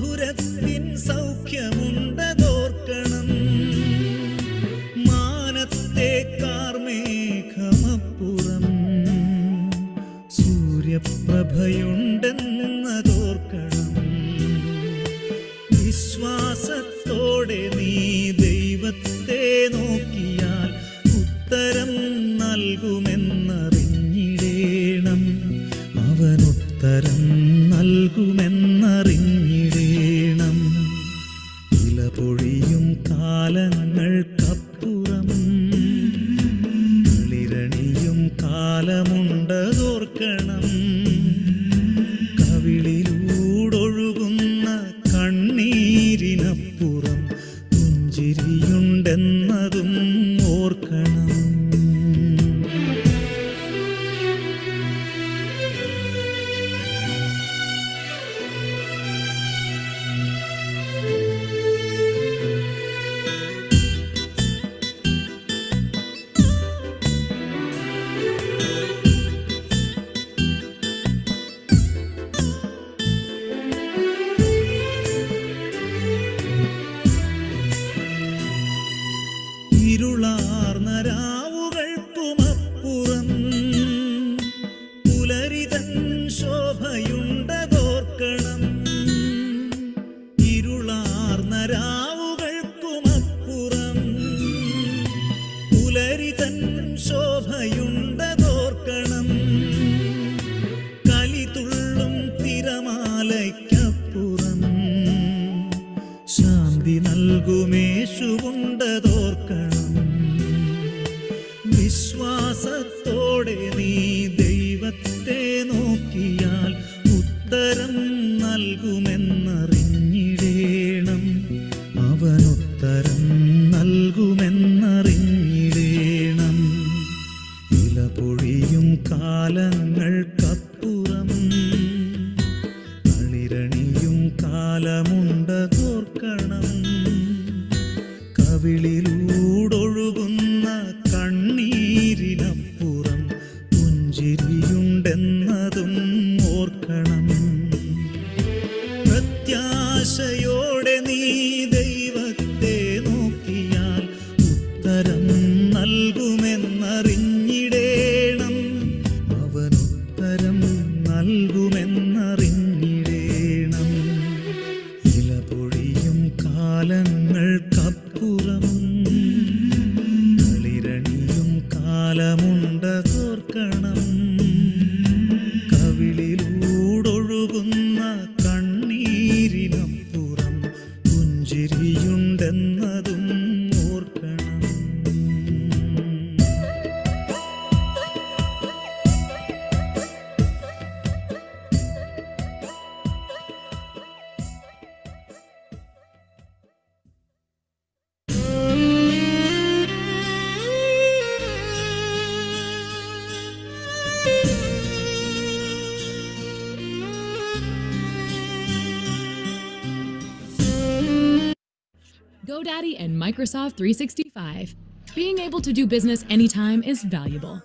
മധുരത്തിൻ സൗഖ്യമുണ്ടതോർക്കണം ചിരിയുണ്ടെന്നതും ഓർക്കണം. And Microsoft 365. Being able to do business anytime is valuable.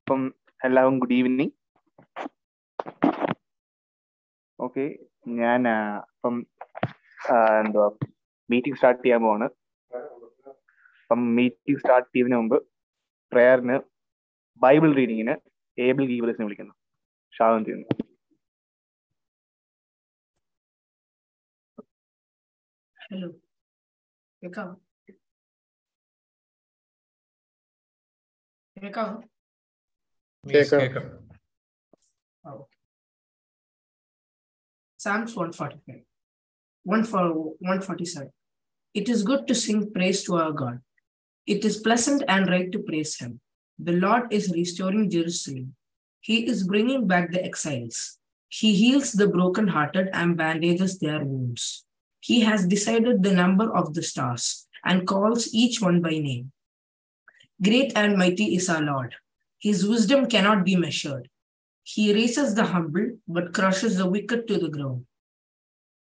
അപ്പം എല്ലാവർക്കും good evening okay ഞാൻ അപ്പം എന്തുവാ മീറ്റിംഗ് സ്റ്റാർട്ട് ചെയ്യാൻ പോവാണ്. അപ്പം മീറ്റിംഗ് സ്റ്റാർട്ട് ചെയ്യുന്നതിന് മുമ്പ് പ്രേയറിന് ബൈബിൾ റീഡിങ്ങിന് ഏബിൾ ഗീവേഴ്സിനെ വിളിക്കുന്നു. ഷാദം ചെയ്യുന്നു. Hello. You come. You come. Yes, Jacob. Oh. Psalms 145, 147. It is good to sing praise to our God. It is pleasant and right to praise him. The Lord is restoring Jerusalem. He is bringing back the exiles. He heals the brokenhearted and bandages their wounds. He has decided the number of the stars and calls each one by name. Great and mighty is our Lord. His wisdom cannot be measured. He raises the humble but crushes the wicked to the ground.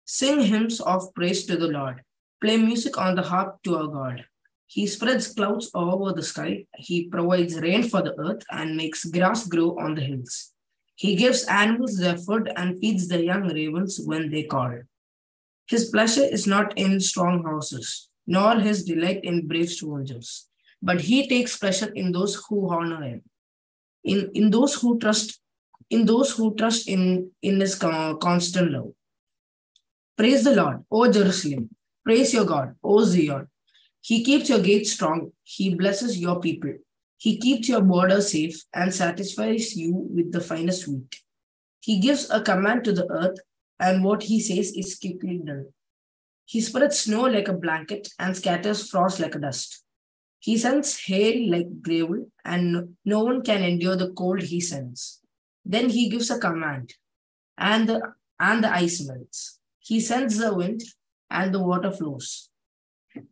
Sing hymns of praise to the Lord. Play music on the harp to our God. He spreads clouds over the sky. He provides rain for the earth and makes grass grow on the hills. He gives animals their food and feeds the young ravens when they call. His pleasure is not in strong houses, nor his delight in brave soldiers, but he takes pleasure in those who honor him. In, in those who trust in those who trust in, in his constant love. Praise the Lord, O Jerusalem. Praise your God, O Zion. He keeps your gates strong. He blesses your people. He keeps your border safe and satisfies you with the finest wheat. He gives a command to the earth, and what he says is quickly. He spreads snow like a blanket and scatters frost like a dust. He sends hail like gravel, and no- no one can endure the cold he sends. Then he gives a command, and the and the ice melts. He sends the wind, and the water flows.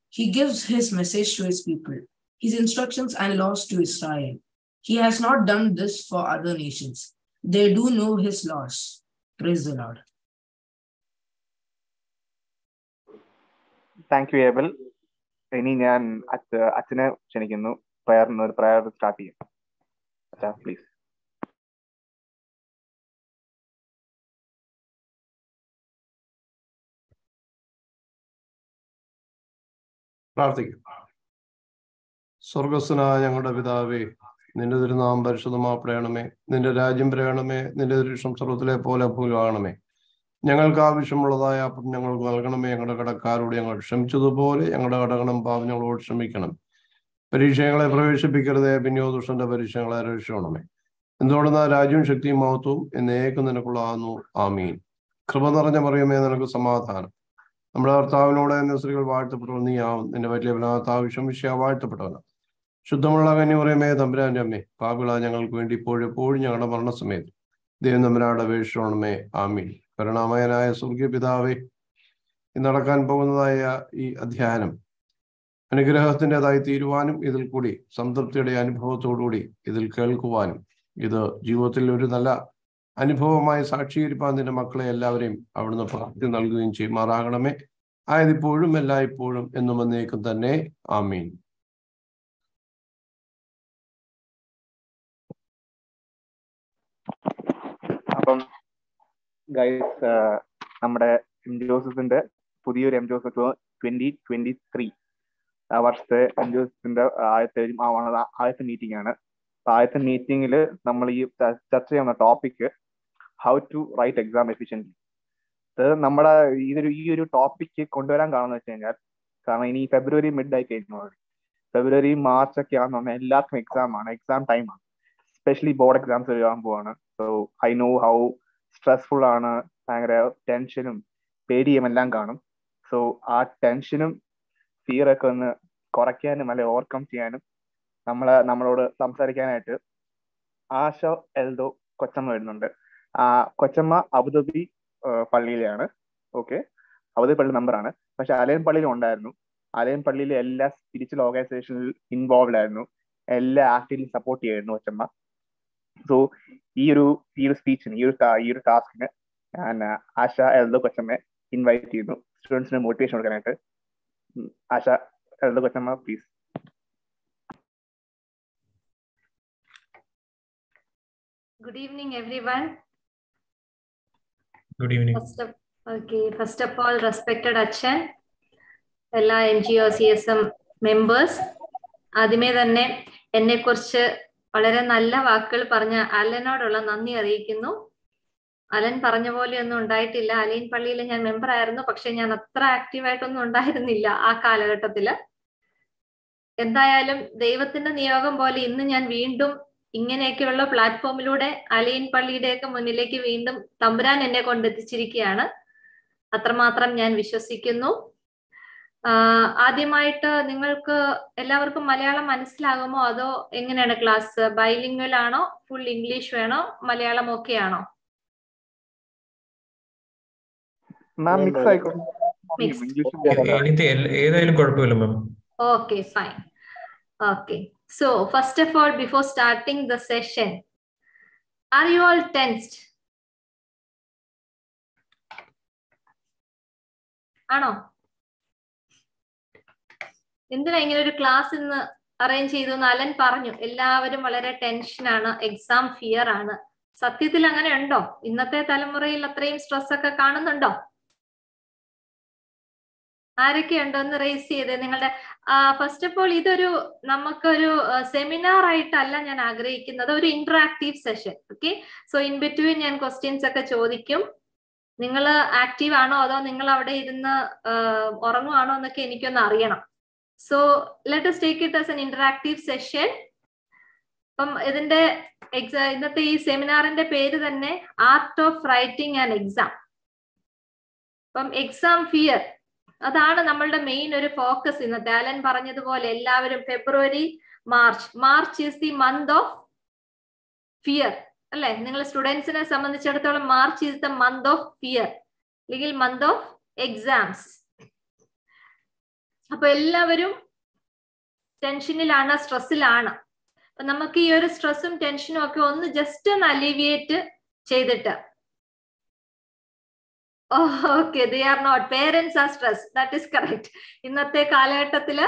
He gives his message to his people, his instructions and laws to Israel. He has not done this for other nations. They do know his laws. Praise the Lord. Thank you Abel ഇനി ഞാൻ അച്ഛ- അച്ഛനെ ക്ഷണിക്കുന്നു. ഒരു prayer start ചെയ്യും. Please പ്രാർത്ഥിക്കും. സ്വർഗസ്വനായ ഞങ്ങളുടെ പിതാവേ നിന്റെ തിരുനാമം പരിശുദ്ധമാപ്പെടണമേ നിന്റെ രാജ്യം പ്രയണമേ നിന്റെ ദുരുഷം സ്വർഗത്തിലെ പോലെ ഭൂലമാകണമേ ഞങ്ങൾക്ക് ആവശ്യമുള്ളതായ അപ്പം ഞങ്ങൾക്ക് നൽകണമേ. ഞങ്ങളുടെ കടക്കാരോട് ഞങ്ങൾ ക്ഷമിച്ചതുപോലെ ഞങ്ങളുടെ കടകണം പാവം ഞങ്ങളോട് ക്ഷമിക്കണം. പരീക്ഷകളെ പ്രവേശിപ്പിക്കരുതേ. പിന്നെയോ ദുഷ്ടന്റെ പരീക്ഷകളെ രക്ഷിക്കണമേ. എന്തുകൊണ്ടെന്ന രാജ്യവും ശക്തിയും മഹത്വവും എന്നേക്കും നിനക്കുള്ളതാകുന്നു. ആമീൻ. കൃപ നിറഞ്ഞ പറയുമേ നിനക്ക് സമാധാനം. നമ്മുടെ ഭർത്താവിനോട് എന്ന സ്ത്രീകൾ വാഴ്ത്തപ്പെട്ടവൻ നീയാവും. നിന്റെ വലിയ ബലാത്താവ് വിഷമിഷ്യ വാഴ്ത്തപ്പെട്ടവന. ശുദ്ധമുള്ള കന്നി പറയുമേ തമ്പുരാന്റെ അമ്മേ പാപിള ഞങ്ങൾക്ക് വേണ്ടി ഇപ്പോഴും എപ്പോഴും ഞങ്ങളുടെ മരണസമയത്ത് ദൈവം തമ്പുരാടെ അപേക്ഷിക്കണമേ. ആമീൻ. കരുണാമയനായ സ്വർഗീയ പിതാവേ നടക്കാൻ പോകുന്നതായ ഈ അധ്യയനം അനുഗ്രഹത്തിന്റെതായി തീരുവാനും ഇതിൽ കൂടി സംതൃപ്തിയുടെ അനുഭവത്തോടുകൂടി ഇതിൽ കേൾക്കുവാനും ഇത് ജീവിതത്തിൽ ഒരു നല്ല അനുഭവമായി സാക്ഷീകരിപ്പാൻ നിന്റെ മക്കളെ എല്ലാവരെയും അവിടുന്ന് പ്രാപ്തി നൽകുകയും ചെയ്യുമാറാകണമേ. ആയതിപ്പോഴും എല്ലായ്പ്പോഴും എന്നും എന്നേക്കും തന്നെ. ആമീൻ. ഗൈസ് നമ്മുടെ എം ജോസഫിന്റെ പുതിയൊരു M Joseph twenty twenty three ആ വർഷത്തെ എം ജോസഫിന്റെ ആദ്യത്തെ ആദ്യത്തെ മീറ്റിംഗ് ആണ്. ആദ്യത്തെ മീറ്റിംഗിൽ നമ്മൾ ഈ ചർച്ച ചെയ്യുന്ന topic how to write exam efficiently ഇത് നമ്മുടെ ഇതൊരു ഈ ഒരു ടോപ്പിക്ക് കൊണ്ടുവരാൻ കാരണം വെച്ച് കഴിഞ്ഞാൽ കാരണം ഇനി ഫെബ്രുവരി മിഡ് ആയി കഴിഞ്ഞു. ഫെബ്രുവരി മാർച്ച് ഒക്കെ ആണെന്ന് പറഞ്ഞാൽ എല്ലാവർക്കും എക്സാം ആണ്. എക്സാം ടൈം ആണ്. സ്പെഷ്യലി ബോർഡ് എക്സാംസ് എഴുതാൻ പോവാണ്. So I know how stressful ആണ് ഭയങ്കര ടെൻഷനും പേടിയും എല്ലാം കാണും. സോ ആ ടെൻഷനും ഫിയറൊക്കെ ഒന്ന് കുറയ്ക്കാനും അല്ലെ ഓവർകം ചെയ്യാനും നമ്മളെ നമ്മളോട് സംസാരിക്കാനായിട്ട് ആശ എൽദോ കൊച്ചമ്മ വരുന്നുണ്ട്. ആ കൊച്ചമ്മ അബുദാബി പള്ളിയിലാണ് ഓക്കെ അബുദാബി പള്ളി നമ്പറാണ് പക്ഷെ അലയൻ പള്ളിയിലും ഉണ്ടായിരുന്നു. അലയൻ പള്ളിയിലെ എല്ലാ സ്പിരിച്വൽ ഓർഗനൈസേഷനിൽ ഇൻവോൾവ് ആയിരുന്നു. എല്ലാ ആക്ടിവിറ്റിയും സപ്പോർട്ട് ചെയ്യായിരുന്നു കൊച്ചമ്മ. സോ ഈ ഒരു ഈ ഒരു സ്പീച്ചിന് ഈ ഒരു ta- ഈ ഒരു ടാസ്കിന് ഞാൻ ആശ എൽദോ കൊച്ചമ്മയെ ഇൻവൈറ്റ് ചെയ്യുന്നു സ്റ്റുഡൻസിന് മോട്ടിവേഷൻ കൊടുക്കാനായിട്ട് ഉം, ആശ കൊച്ചമ്മ please Good evening, everyone. Good evening. First of, okay, first of all, respected അച്ഛൻ എല്ലാ N G O C S M members ആദ്യമേ തന്നെ എന്നെ കുറിച്ച് വളരെ നല്ല വാക്കുകൾ പറഞ്ഞ അലനോടുള്ള നന്ദി അറിയിക്കുന്നു. അലൻ പറഞ്ഞ പോലെ ഒന്നും ഉണ്ടായിട്ടില്ല. അലീൻ പള്ളിയിൽ ഞാൻ മെമ്പർ ആയിരുന്നു. പക്ഷെ ഞാൻ അത്ര ആക്റ്റീവായിട്ടൊന്നും ഉണ്ടായിരുന്നില്ല ആ കാലഘട്ടത്തിൽ. എന്തായാലും ദൈവത്തിന്റെ നിയോഗം പോലെ ഇന്ന് ഞാൻ വീണ്ടും ഇങ്ങനെയൊക്കെയുള്ള പ്ലാറ്റ്ഫോമിലൂടെ അലീൻ പള്ളിയുടെയൊക്കെ മുന്നിലേക്ക് വീണ്ടും തമ്പുരാൻ എന്നെ കൊണ്ടെത്തിച്ചിരിക്കുകയാണ്. അത്രമാത്രം ഞാൻ വിശ്വസിക്കുന്നു. ആദ്യമായിട്ട് നിങ്ങൾക്ക് എല്ലാവർക്കും മലയാളം മനസ്സിലാകുമോ? അതോ എങ്ങനെയാണ് ക്ലാസ്? ബൈലിംഗ്വൽ ആണോ ഫുൾ ഇംഗ്ലീഷ് വേണോ? മലയാളം ഓക്കെ ആണോ? Okay fine okay so first of all before starting the session are you all tensed before starting the session, are you all tensed? ആണോ എന്തിനാ ഇങ്ങനെ ഒരു ക്ലാസ് ഇന്ന് അറേഞ്ച് ചെയ്തു എന്ന് അലൻ പറഞ്ഞു. എല്ലാവരും വളരെ ടെൻഷനാണ് എക്സാം ഫിയർ ആണ്. സത്യത്തിൽ അങ്ങനെ ഉണ്ടോ? ഇന്നത്തെ തലമുറയിൽ അത്രയും സ്ട്രെസ് ഒക്കെ കാണുന്നുണ്ടോ? ആരൊക്കെയുണ്ടോ ഒന്ന് റേസ് ചെയ്ത്? നിങ്ങളുടെ ഫസ്റ്റ് ഓഫ് ഓൾ ഇതൊരു നമുക്കൊരു സെമിനാർ ആയിട്ടല്ല ഞാൻ ആഗ്രഹിക്കുന്നത്. ഒരു interactive session okay so in between ഞാൻ ക്വസ്റ്റ്യൻസ് ഒക്കെ ചോദിക്കും. നിങ്ങൾ ആക്റ്റീവ് ആണോ? അതോ നിങ്ങൾ അവിടെ ഇരുന്ന് ഉറങ്ങുവാണോ എന്നൊക്കെ എനിക്കൊന്ന് അറിയണം. So let us take it as an interactive session അപ്പം ഇതിന്റെ എക്സാ ഇന്നത്തെ ഈ സെമിനാറിന്റെ പേര് തന്നെ art of writing and exam അപ്പം എക്സാം ഫിയർ അതാണ് നമ്മളുടെ മെയിൻ ഒരു ഫോക്കസ് ഇന്നത്തെ. അലൻ പറഞ്ഞതുപോലെ എല്ലാവരും February March March is the month of fear അല്ലെ? നിങ്ങൾ സ്റ്റുഡൻസിനെ സംബന്ധിച്ചിടത്തോളം March is the month of fear അല്ലെങ്കിൽ മന്ത് ഓഫ് എക്സാംസ് അപ്പൊ എല്ലാവരും ടെൻഷനിലാണ് സ്ട്രെസ്സിലാണ്. അപ്പൊ നമുക്ക് ഈ ഒരു സ്ട്രെസ്സും ടെൻഷനും ഒക്കെ ഒന്ന് ജസ്റ്റ് ഒന്ന് അലീവിയേറ്റ് ചെയ്തിട്ട്. Okay they are not parents are stress that is correct ഇന്നത്തെ കാലഘട്ടത്തിൽ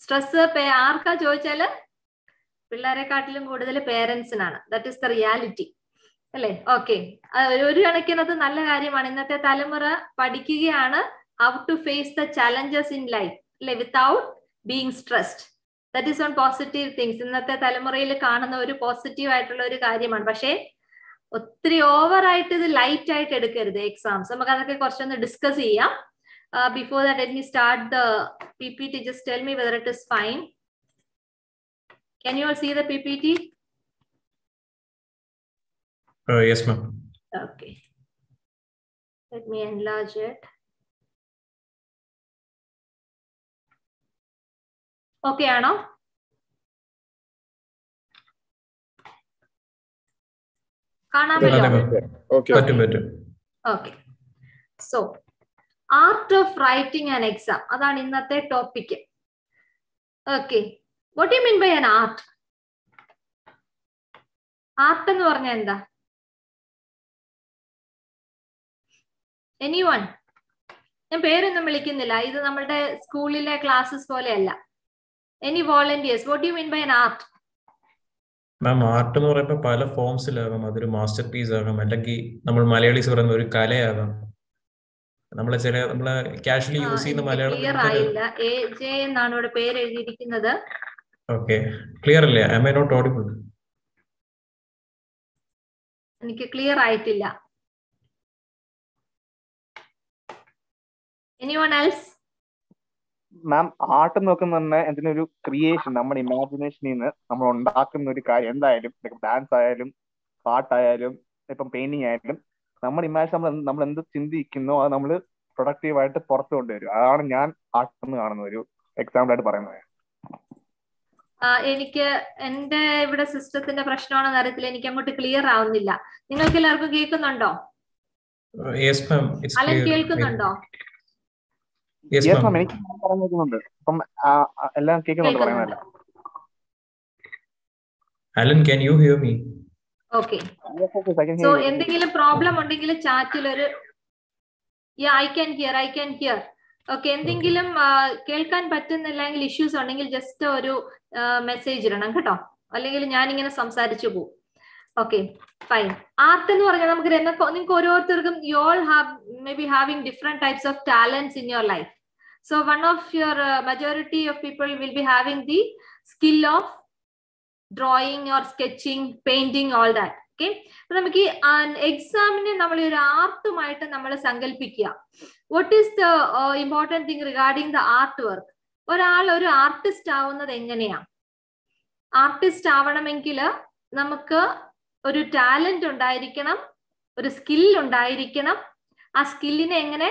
സ്ട്രെസ് ആർക്കാ ചോദിച്ചാൽ പിള്ളേരെക്കാട്ടിലും കൂടുതൽ പേരൻസിനാണ് ദാറ്റ് ഇസ് ദ റിയാലിറ്റി അല്ലേ? ഓക്കെ ഒരു കണക്കിന് അത് നല്ല കാര്യമാണ്. ഇന്നത്തെ തലമുറ പഠിക്കുകയാണ് how to face the challenges in life അല്ലെ without being stressed that is on positive things ഇന്നത്തെ തലമുറയിൽ കാണുന്ന ഒരു പോസിറ്റീവ് ആയിട്ടുള്ള ഒരു കാര്യമാണ്. പക്ഷേ ഒത്തിരി ഓവറായിട്ട് ഇത് ലൈറ്റ് ആയിട്ട് എടുക്കരുത് എക്സാംസ് നമുക്ക് അതൊക്കെ കുറച്ചൊന്ന് ഡിസ്കസ് ചെയ്യാം. Before that let me start the P P T just tell me whether it is fine Can you all see the PPT? Uh, yes ma'am. Okay. Let me enlarge it. Okay ആണോ? കാണാൻ okay so art of writing and exam അതാണ് ഇന്നത്തെ topic okay what you mean by an art art എന്ന് പറഞ്ഞ എന്താ? Any one ഞാൻ പേരൊന്നും വിളിക്കുന്നില്ല. ഇത് നമ്മളുടെ സ്കൂളിലെ ക്ലാസ്സസ് പോലെയല്ല. Any volunteers what you mean by an art ma'am art എന്ന് പറയുമ്പോൾ പല ഫോംസിലാകാം അതൊരു മാസ്റ്റർ പീസ് ആകാം. അല്ലെങ്കിൽ നമ്മൾ മലയാളീസ് പറയുന്ന ഒരു കലയാകാം. നമ്മളെ ചില നമ്മളെ കാഷ്വലി യൂസ് ചെയ്യുന്ന മലയാളം എന്നാണ് ഇവിടെ പേര് എഴുതിയിരിക്കുന്നത് ഓക്കെ ക്ലിയർ അല്ലേ ഐ മൈ നോട്ട് ഓഡിബിൾ എനിക്ക് ക്ലിയർ ആയിട്ടില്ല. എനിവൺ എൽസ് മാം ആർട്ട് നോക്കുന്ന തന്നെ എന്തിനൊരു ഒരു ക്രിയേഷൻ നമ്മുടെ ഇമാജിനേഷനിൽ നിന്ന് നമ്മൾ ഉണ്ടാക്കുന്ന ഒരു കാര്യം. എന്തായാലും ഡാൻസ് ആയാലും പാട്ടായാലും ഇപ്പം പെയിന്റിങ് ആയാലും നമ്മുടെ ഇമാജിൻ നമ്മൾ നമ്മൾ എന്ത് ചിന്തിക്കുന്നോ അത് നമ്മൾ പ്രൊഡക്റ്റീവായിട്ട് പുറത്തു കൊണ്ടുവരും അതാണ് ഞാൻ ആർട്ട് എന്ന് കാണുന്ന ഒരു എക്സാമ്പിൾ ആയിട്ട് പറയുന്നത്. എനിക്ക് എന്റെ ഇവിടെ സിസ്റ്റത്തിന്റെ പ്രശ്നമാണെന്ന് അറിയത്തില്ല. എനിക്ക് അങ്ങോട്ട് ക്ലിയർ ആവുന്നില്ല. നിങ്ങൾക്ക് എല്ലാവർക്കും കേൾക്കുന്നുണ്ടോ അലൻ കേൾക്കുന്നുണ്ടോ? യെസ് മാം എനിക്ക് പറഞ്ഞു കേൾക്കുന്നുണ്ട് അപ്പം എല്ലാം കേൾക്കുന്നുണ്ട്. പറയുന്നതല്ല? Alan can you hear me okay so എന്തെങ്കിലും പ്രോബ്ലം ഉണ്ടെങ്കിൽ ചാറ്റിൽ ഒരു yeah I can hear I can hear okay എന്തെങ്കിലും കേൾക്കാൻ പറ്റുന്നില്ലെങ്കിൽ ഇഷ്യൂസ് ഉണ്ടെങ്കിൽ ജസ്റ്റ് ഒരു മെസ്സേജ് ഇടണം കേട്ടോ. അല്ലെങ്കിൽ ഞാൻ ഇങ്ങനെ സംസാരിച്ചു പോകും. ഓക്കെ ഫൈൻ ആർട്ട് എന്ന് പറഞ്ഞാൽ നമുക്ക് നിങ്ങൾക്ക് ഓരോരുത്തർക്കും you all have may be having different types of talents in your life so one of your majority of people will be having the skill of drawing or sketching painting all that okay അപ്പൊ നമുക്ക് ഈ എക്സാമിനെ നമ്മൾ ഒരു ആർട്ടുമായിട്ട് നമ്മൾ സങ്കല്പിക്കുക what is the important thing regarding the art work ഒരാൾ ഒരു ആർട്ടിസ്റ്റ് ആവുന്നത് എങ്ങനെയാ? ആർട്ടിസ്റ്റ് ആവണമെങ്കിൽ നമുക്ക് ഒരു ടാലന്റ് ഉണ്ടായിരിക്കണം ഒരു സ്കിൽ ഉണ്ടായിരിക്കണം. ആ സ്കില്ലിനെ എങ്ങനെ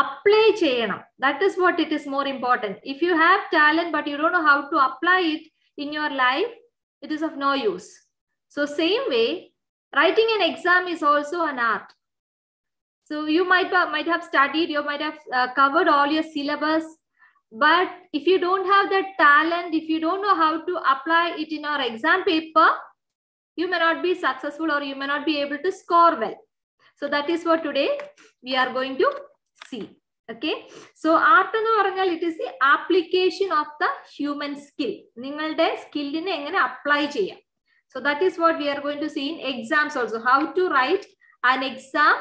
apply cheyanam. That is what it is more important. If you have talent but you don't know how to apply it in your life it is of no use. So same way writing an exam is also an art. So you might might have studied you might have uh, covered all your syllabus but if you don't have that talent if you don't know how to apply it in your exam paper you may not be successful or you may not be able to score well. So that is what today we are going to see. Okay. So art എന്ന് പറഞ്ഞാൽ it is the application of the human skill നിങ്ങളുടെ സ്കില്ലിനെ എങ്ങനെ apply ചെയ്യാം so that is what we are going to see in exams also how to write an exam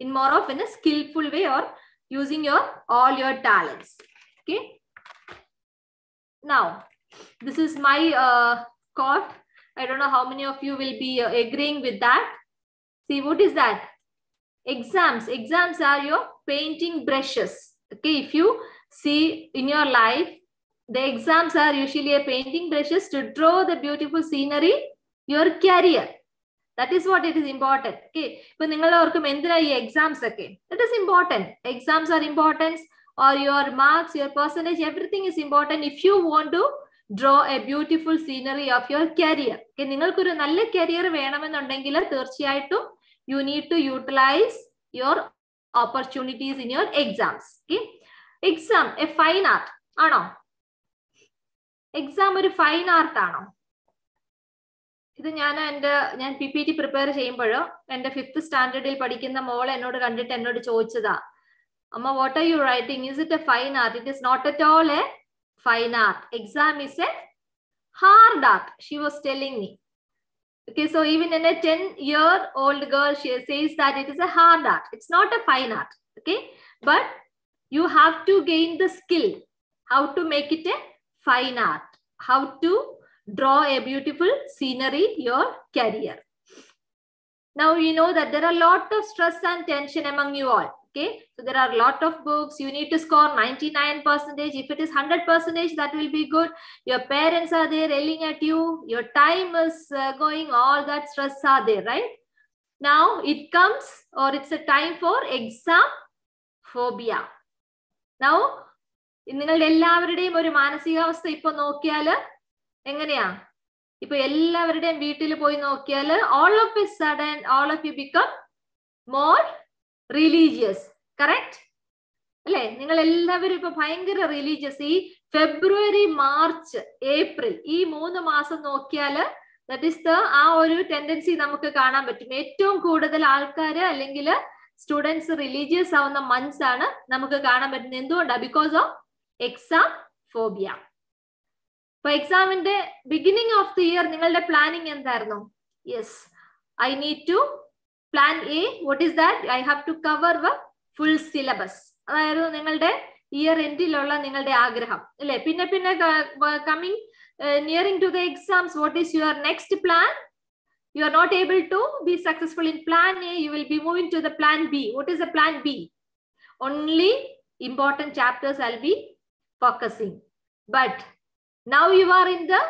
in more of in a skilful way or using your all your talents okay now this is my quote I don't know how many of you will be uh, agreeing with that. See, what is that? Exams. Exams are your painting brushes. Okay, if you see in your life, the exams are usually a painting brushes to draw the beautiful scenery, your career. That is what it is important. Okay, ഇപ്പൊ നിങ്ങൾ ഓർക്കും എന്തിനാ ഈ exams ഒക്കെ it is important exams are importance or your marks your percentage everything is important if you want to draw a beautiful scenery of your career നിങ്ങൾക്കൊരു നല്ല career വേണമെന്നുണ്ടെങ്കിൽ തീർച്ചയായിട്ടും you need to utilise your opportunities in your exams exam a fine art ആണോ? Exam ഒരു fine art ആണോ? ഇത് ഞാൻ എന്റെ ഞാൻ പി പി ടി പ്രിപ്പയർ ചെയ്യുമ്പോഴോ എന്റെ ഫിഫ്ത്ത് സ്റ്റാൻഡേർഡിൽ പഠിക്കുന്ന മോൾ എന്നോട് കണ്ടിട്ട് എന്നോട് ചോദിച്ചതാ. അമ്മ what are you writing is it a fine art it is not at all a fine art exam is a hard art she was telling me. Okay, so even in a 10 year old girl, she says that it is a hard art. It's not a fine art. Okay, but you have to gain the skill how to make it a fine art, how to draw a beautiful scenery, your career. Now you know that there are a lot of stress and tension among you all. Okay, so there are a lot of books. You need to score 99 percentage. If it is 100 percentage, that will be good. Your parents are there yelling at you. Your time is uh, going. All that stress are there, right? Now it comes, or it's a time for exam phobia. Now നിങ്ങളുടെ എല്ലാവരുടെയും ഒരു മാനസികാവസ്ഥ ഇപ്പൊ നോക്കിയാല് എങ്ങനെയാ ഇപ്പൊ എല്ലാവരുടെയും വീട്ടിൽ പോയി നോക്കിയാൽ all of a sudden all of you become more religious correct അല്ലെ? നിങ്ങൾ എല്ലാവരും ഇപ്പൊ ഭയങ്കര റിലീജിയസ് ഈ ഫെബ്രുവരി മാർച്ച് ഏപ്രിൽ ഈ മൂന്ന് മാസം നോക്കിയാൽ ദറ്റ് ഇസ് ദ ആ ഒരു ടെൻഡൻസി നമുക്ക് കാണാൻ പറ്റും. ഏറ്റവും കൂടുതൽ ആൾക്കാര് അല്ലെങ്കിൽ സ്റ്റുഡൻസ് റിലീജിയസ് ആവുന്ന മന്ത്സ് ആണ് നമുക്ക് കാണാൻ പറ്റുന്നത്. എന്തുകൊണ്ടാണ് ബിക്കോസ് ഓഫ് എക്സാം ഫോബിയ ഇപ്പൊ എക്സാമിന്റെ ബിഗിനിങ് ഓഫ് ദി ഇയർ നിങ്ങളുടെ പ്ലാനിങ് എന്തായിരുന്നു? Yes I need to Plan a what is that I have to cover the full syllabus അതായിരുന്നു നിങ്ങളുടെ ഇയർ എൻഡിലുള്ള നിങ്ങളുടെ ആഗ്രഹം അല്ലെ പിന്നെ പിന്നെ coming nearing to the exams what is your next plan you are not able to be successful in plan A, you will be moving to the plan B. What is the plan B? Only important chapters I'll be focusing. But now you are in the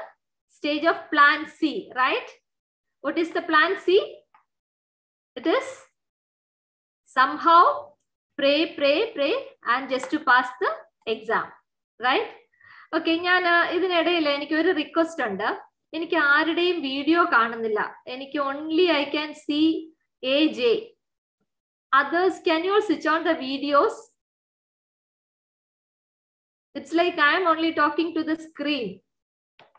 stage of plan C, right? What is the plan C? It is somehow pray, pray, pray, and just to pass the exam, right? Okay ഞാൻ ഇതിനിടയിൽ എനിക്ക് ഒരു request ഉണ്ട് എനിക്ക് ആരുടെയും video കാണുന്നില്ല എനിക്ക് only I can see A J others can you switch on the videos it's like I am only talking to the screen.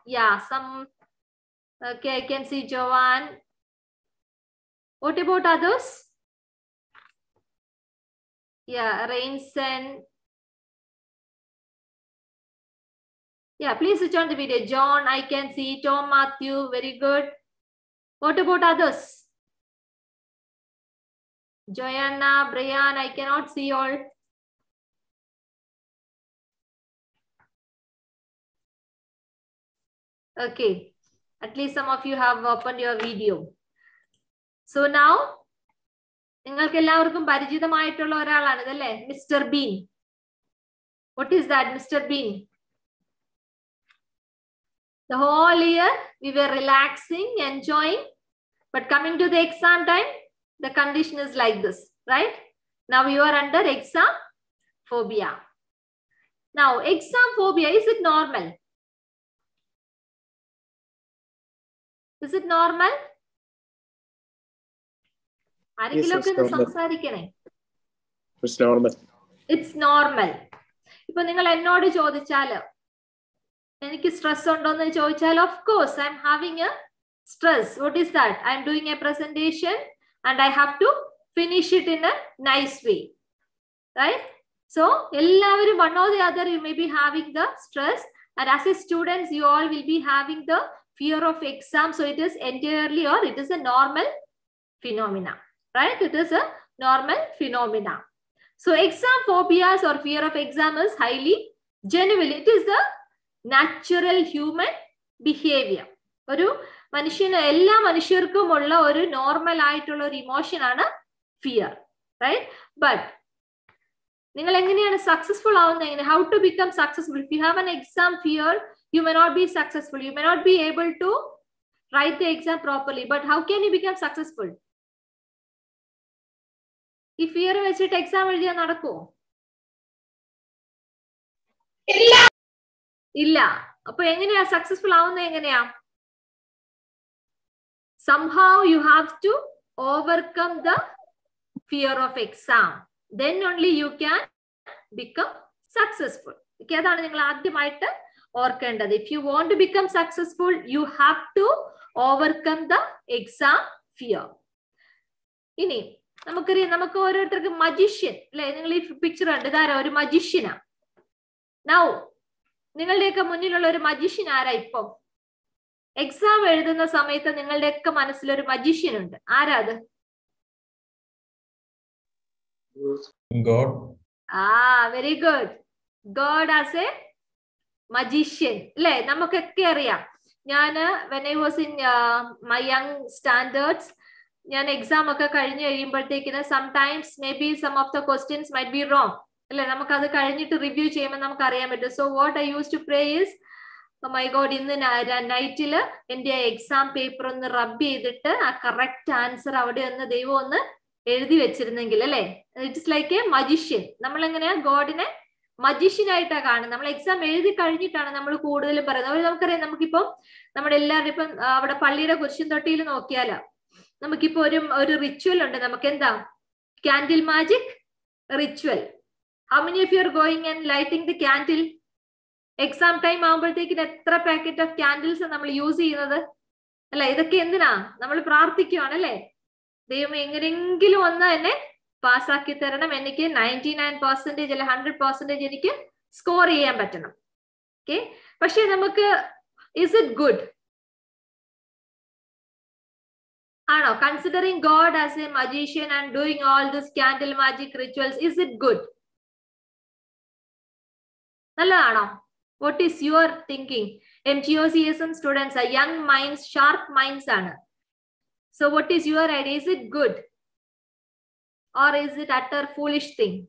Yeah, some. Okay, I can see Joanne. What about others? Yeah, Rainsen. Yeah, please switch on the video. John, I can see. Tom, Matthew, very good. What about others? Joanna, Brian, I cannot see all. Okay, at least some of you have opened your video. So now, നിങ്ങൾക്ക് എല്ലാവർക്കും പരിചിതമായിട്ടുള്ള ഒരാളാണ് ഇതല്ലേ Mr Bean what is that Mr Bean The whole year we were relaxing, enjoying, but coming to the exam time, the condition is like this, right? Now you are under exam phobia. Now, exam phobia, is it normal? Is it normal? ഒന്ന് സംസാരിക്കണേ. It's it's normal ഇപ്പൊ നിങ്ങൾ എന്നോട് ചോദിച്ചാൽ എനിക്ക് stress ഉണ്ടോ എന്ന് ചോദിച്ചാൽ of course I am having a stress what is that I am doing a presentation and I have to finish it in a nice way right so എല്ലാവരും one or the other you may be having the stress and as a students you all will be having the fear of exam so it is entirely or it is a normal phenomena right it is a normal phenomena So exam phobias or fear of exam is highly genuine. It is the natural human behavior. ഒരു മനുഷ്യന് എല്ലാ മനുഷ്യർക്കും ഉള്ള ഒരു normal ആയിട്ടുള്ള ഒരു emotion ആണ് fear right but നിങ്ങൾ എങ്ങനെയാണ് സക്സസ്ഫുൾ ആവുന്നത്? എങ്ങനെ? How to become successful if you have an exam fear you may not be successful you may not be able to write the exam properly but how can you become successful ഈ fear വെച്ചിട്ട് exam എഴുതിയാൽ നടക്കുമോ ഇല്ല. അപ്പൊ എങ്ങനെയാ? Successful ആവുന്നത് എങ്ങനെയാ? Somehow you have to overcome the fear of exam then only you can become successful അതാണ് നിങ്ങൾ ആദ്യമായിട്ട് ഓർക്കേണ്ടത്. If you want to become successful you have to overcome the exam fear ഇനി നമുക്കറിയാം നമുക്ക് ഓരോരുത്തർക്ക് മജിഷ്യൻ അല്ലെ നിങ്ങൾ ഈ പിക്ചർ കണ്ട് ഇതാരാ ഒരു മജിഷ്യനാ നൗ നിങ്ങളുടെയൊക്കെ മുന്നിലുള്ള ഒരു മജിഷ്യൻ ആരാ ഇപ്പം? എക്സാം എഴുതുന്ന സമയത്ത് നിങ്ങളുടെയൊക്കെ മനസ്സിലൊരു മജിഷ്യൻ ഉണ്ട്. ആരാ അത്? ആ very good God as a magician അല്ലെ നമുക്കൊക്കെ അറിയാം. ഞാൻ when I was in my young standards ഞാൻ എക്സാം ഒക്കെ കഴിഞ്ഞു കഴിയുമ്പോഴത്തേക്കിന് sometimes may be some of the questions might be wrong അല്ലെ? നമുക്ക് അത് കഴിഞ്ഞിട്ട് റിവ്യൂ ചെയ്യുമ്പോൾ നമുക്ക് അറിയാൻ പറ്റും so what I use to pray is my God ഇന്ന് നൈറ്റിൽ എന്റെ എക്സാം പേപ്പർ ഒന്ന് റബ്ബ് ചെയ്തിട്ട് ആ കറക്റ്റ് ആൻസർ അവിടെ ഒന്ന് ദൈവം ഒന്ന് എഴുതി വെച്ചിരുന്നെങ്കിൽ അല്ലെ? ഇറ്റ്സ് ലൈക്ക് എ മജിഷ്യൻ നമ്മൾ എങ്ങനെയാ ഗോഡിനെ മജിഷ്യൻ ആയിട്ടാണ് കാണുന്നത്. നമ്മൾ എക്സാം എഴുതി കഴിഞ്ഞിട്ടാണ് നമ്മൾ കൂടുതലും പറയുന്നത്. നമുക്കറിയാം നമുക്കിപ്പം നമ്മുടെ എല്ലാവരും ഇപ്പം അവിടെ പള്ളിയുടെ കുരിശും തൊട്ടിയിൽ നോക്കിയാലോ. നമുക്കിപ്പോ ഒരു ഒരു റിച്വൽ ഉണ്ട്. നമുക്ക് എന്താ candle magic ritual how many of you are going and lighting the candle exam time ആകുമ്പോഴത്തേക്കിന് എത്ര പാക്കറ്റ് ഓഫ് കാൻഡിൽസ് നമ്മൾ യൂസ് ചെയ്യുന്നത്? അല്ല? ഇതൊക്കെ എന്തിനാ? നമ്മൾ പ്രാർത്ഥിക്കുവാണ് അല്ലേ? ദൈവം എങ്ങനെയെങ്കിലും ഒന്ന് എന്നെ പാസ്സാക്കി തരണം. എനിക്ക് നയന്റി നയൻ പെർസെന്റേജ് അല്ലെ ഹൺഡ്രഡ് പെർസെന്റേജ് എനിക്ക് സ്കോർ ചെയ്യാൻ പറ്റണം. ഓക്കെ പക്ഷെ നമുക്ക് is it good I know, considering God as a magician and doing all this candle magic rituals, is it good? Nalladaano? What is your thinking? MTOCSM students are young minds, sharp minds. Anna. So what is your idea? Is it good? Or is it utter foolish thing?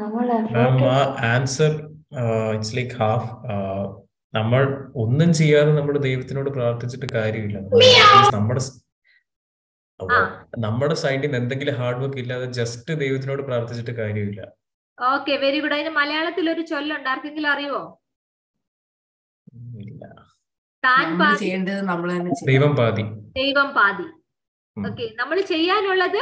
Um, uh, answer, uh, it's like half. Uh, നമ്മൾ ഒന്നും ചെയ്യാതെ നമ്മൾ ദൈവത്തിനോട് പ്രാർത്ഥിച്ചിട്ട് കാര്യമില്ല. നമ്മുടെ നമ്മുടെ സൈഡിൽ നിന്ന് എന്തെങ്കിലും ഹാർഡ് വർക്ക് ഇല്ലാതെ ജസ്റ്റ് ദൈവത്തിനോട് പ്രാർത്ഥിച്ചിട്ട് കാര്യമില്ല. ഓക്കെ വെരി ഗുഡ് അതിന് മലയാളത്തിൽ ഒരു ചൊല്ലുണ്ട്. ആർക്കെങ്കിലും അറിയോ ഉം, ഇല്ല നമ്മൾ പാതി. ചെയ്യേണ്ടത് നമ്മൾ തന്നെ ചെയ്യണം. ദൈവം പാതി. ദൈവം പാതി. ഓക്കെ നമ്മൾ ചെയ്യാനുള്ളത്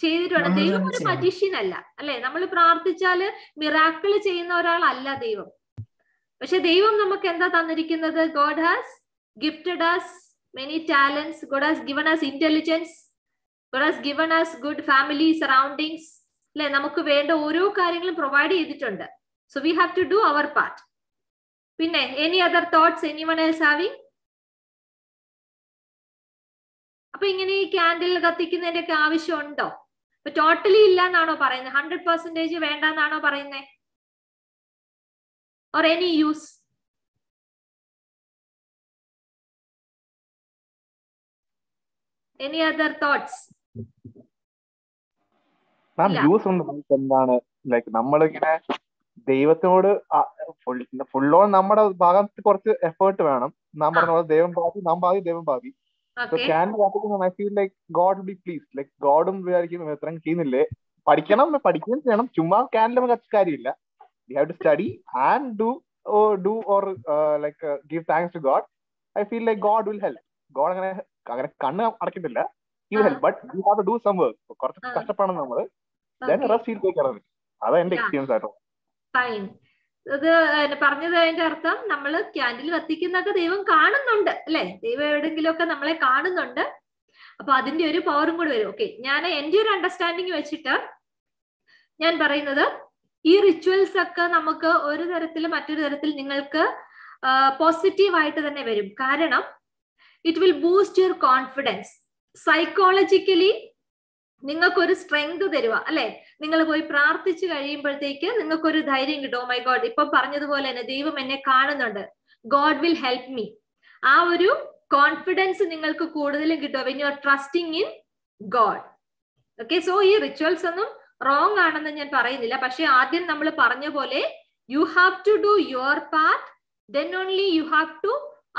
ചെയ്തിട്ടുണ്ട്. ദൈവം ഒരു. മജീഷ്യൻ അല്ല. അല്ലെ? നമ്മൾ പ്രാർത്ഥിച്ചാൽ മിറാക്കിൾ ചെയ്യുന്ന ഒരാളല്ല ദൈവം. പക്ഷെ ദൈവം നമുക്ക് എന്താ തന്നിരിക്കുന്നത്? God has gifted us many talents God has given us intelligence God has given us good family surroundings അല്ലെ? നമുക്ക് വേണ്ട ഓരോ കാര്യങ്ങളും പ്രൊവൈഡ് ചെയ്തിട്ടുണ്ട്. So we have to do our part പിന്നെ any other thoughts any one else having അപ്പൊ ഇങ്ങനെ ഈ ക്യാൻഡിൽ കത്തിക്കുന്നതിന്റെ ഒക്കെ ആവശ്യമുണ്ടോ ഇപ്പൊ ടോട്ടലി ഇല്ല എന്നാണോ പറയുന്നത്? ഹൺഡ്രഡ് പെർസെന്റേജ് വേണ്ടെന്നാണോ പറയുന്നേ പറയുന്നത്? Or any use. Any other thoughts? Ma'am. Use ഉണ്ട് എന്താണ് ലൈക്ക് നമ്മളിങ്ങനെ ദൈവത്തിനോട് ഫുൾ ഓൺ നമ്മുടെ ഭാഗത്ത് കുറച്ച് എഫേർട്ട് വേണം. നാം പറഞ്ഞ പോലെ ദൈവം പാതി നാം പാതി ദൈവം പാതി so okay I feel like God be please like ഗോഡും വിചാരിക്കും ഇത്രയും ചെയ്യുന്നില്ലേ? പഠിക്കണം പഠിക്കുകയും ചെയ്യണം. ചുമ്മാ candle have to study and do study and do do or uh, give thanks to God I feel like God will help. God അങ്ങനെ അങ്ങനെ കണ്ണ് അടയ്ക്കുന്നില്ല. He will help but you have to do some work കുറച്ച് കഷ്ടപ്പാടാണ് നമ്മൾ. Then rest feel take care അതാ എന്റെ. Experience ആട്ടോ fine ഇത് പറഞ്ഞത് അതിന്റെ അർത്ഥം നമ്മൾ ക്യാൻഡിൽ കത്തിക്കുന്നൊക്കെ ദൈവം കാണുന്നുണ്ട് അല്ലെ? ദൈവം എവിടെങ്കിലും ഒക്കെ നമ്മളെ കാണുന്നുണ്ട്. അപ്പൊ അതിന്റെ ഒരു പവറും കൂടി വരും. ഓക്കെ ഞാൻ എന്റെ ഒരു അണ്ടർസ്റ്റാൻഡിങ് വെച്ചിട്ട് ഞാൻ പറയുന്നത് ഈ റിച്വൽസ് ഒക്കെ നമുക്ക് ഒരു തരത്തിൽ മറ്റൊരു തരത്തിൽ നിങ്ങൾക്ക് പോസിറ്റീവായിട്ട് തന്നെ വരും. കാരണം it will boost your confidence psychologically നിങ്ങൾക്കൊരു സ്ട്രെങ്ത് തരുക അല്ലെ? നിങ്ങൾ പോയി പ്രാർത്ഥിച്ചു കഴിയുമ്പോഴത്തേക്ക് നിങ്ങൾക്കൊരു ധൈര്യം കിട്ടും. മൈ ഗോഡ് ഇപ്പൊ പറഞ്ഞതുപോലെ തന്നെ ദൈവം എന്നെ കാണുന്നുണ്ട്. ഗോഡ് വിൽ ഹെൽപ്പ് മീ ആ ഒരു കോൺഫിഡൻസ് നിങ്ങൾക്ക് കൂടുതലും കിട്ടും when you are trusting in God okay so ഈ റിച്വൽസ് ഒന്നും റോങ് ആണെന്ന് ഞാൻ പറയുന്നില്ല. പക്ഷെ ആദ്യം നമ്മൾ പറഞ്ഞ പോലെ you have to do your part then only you have to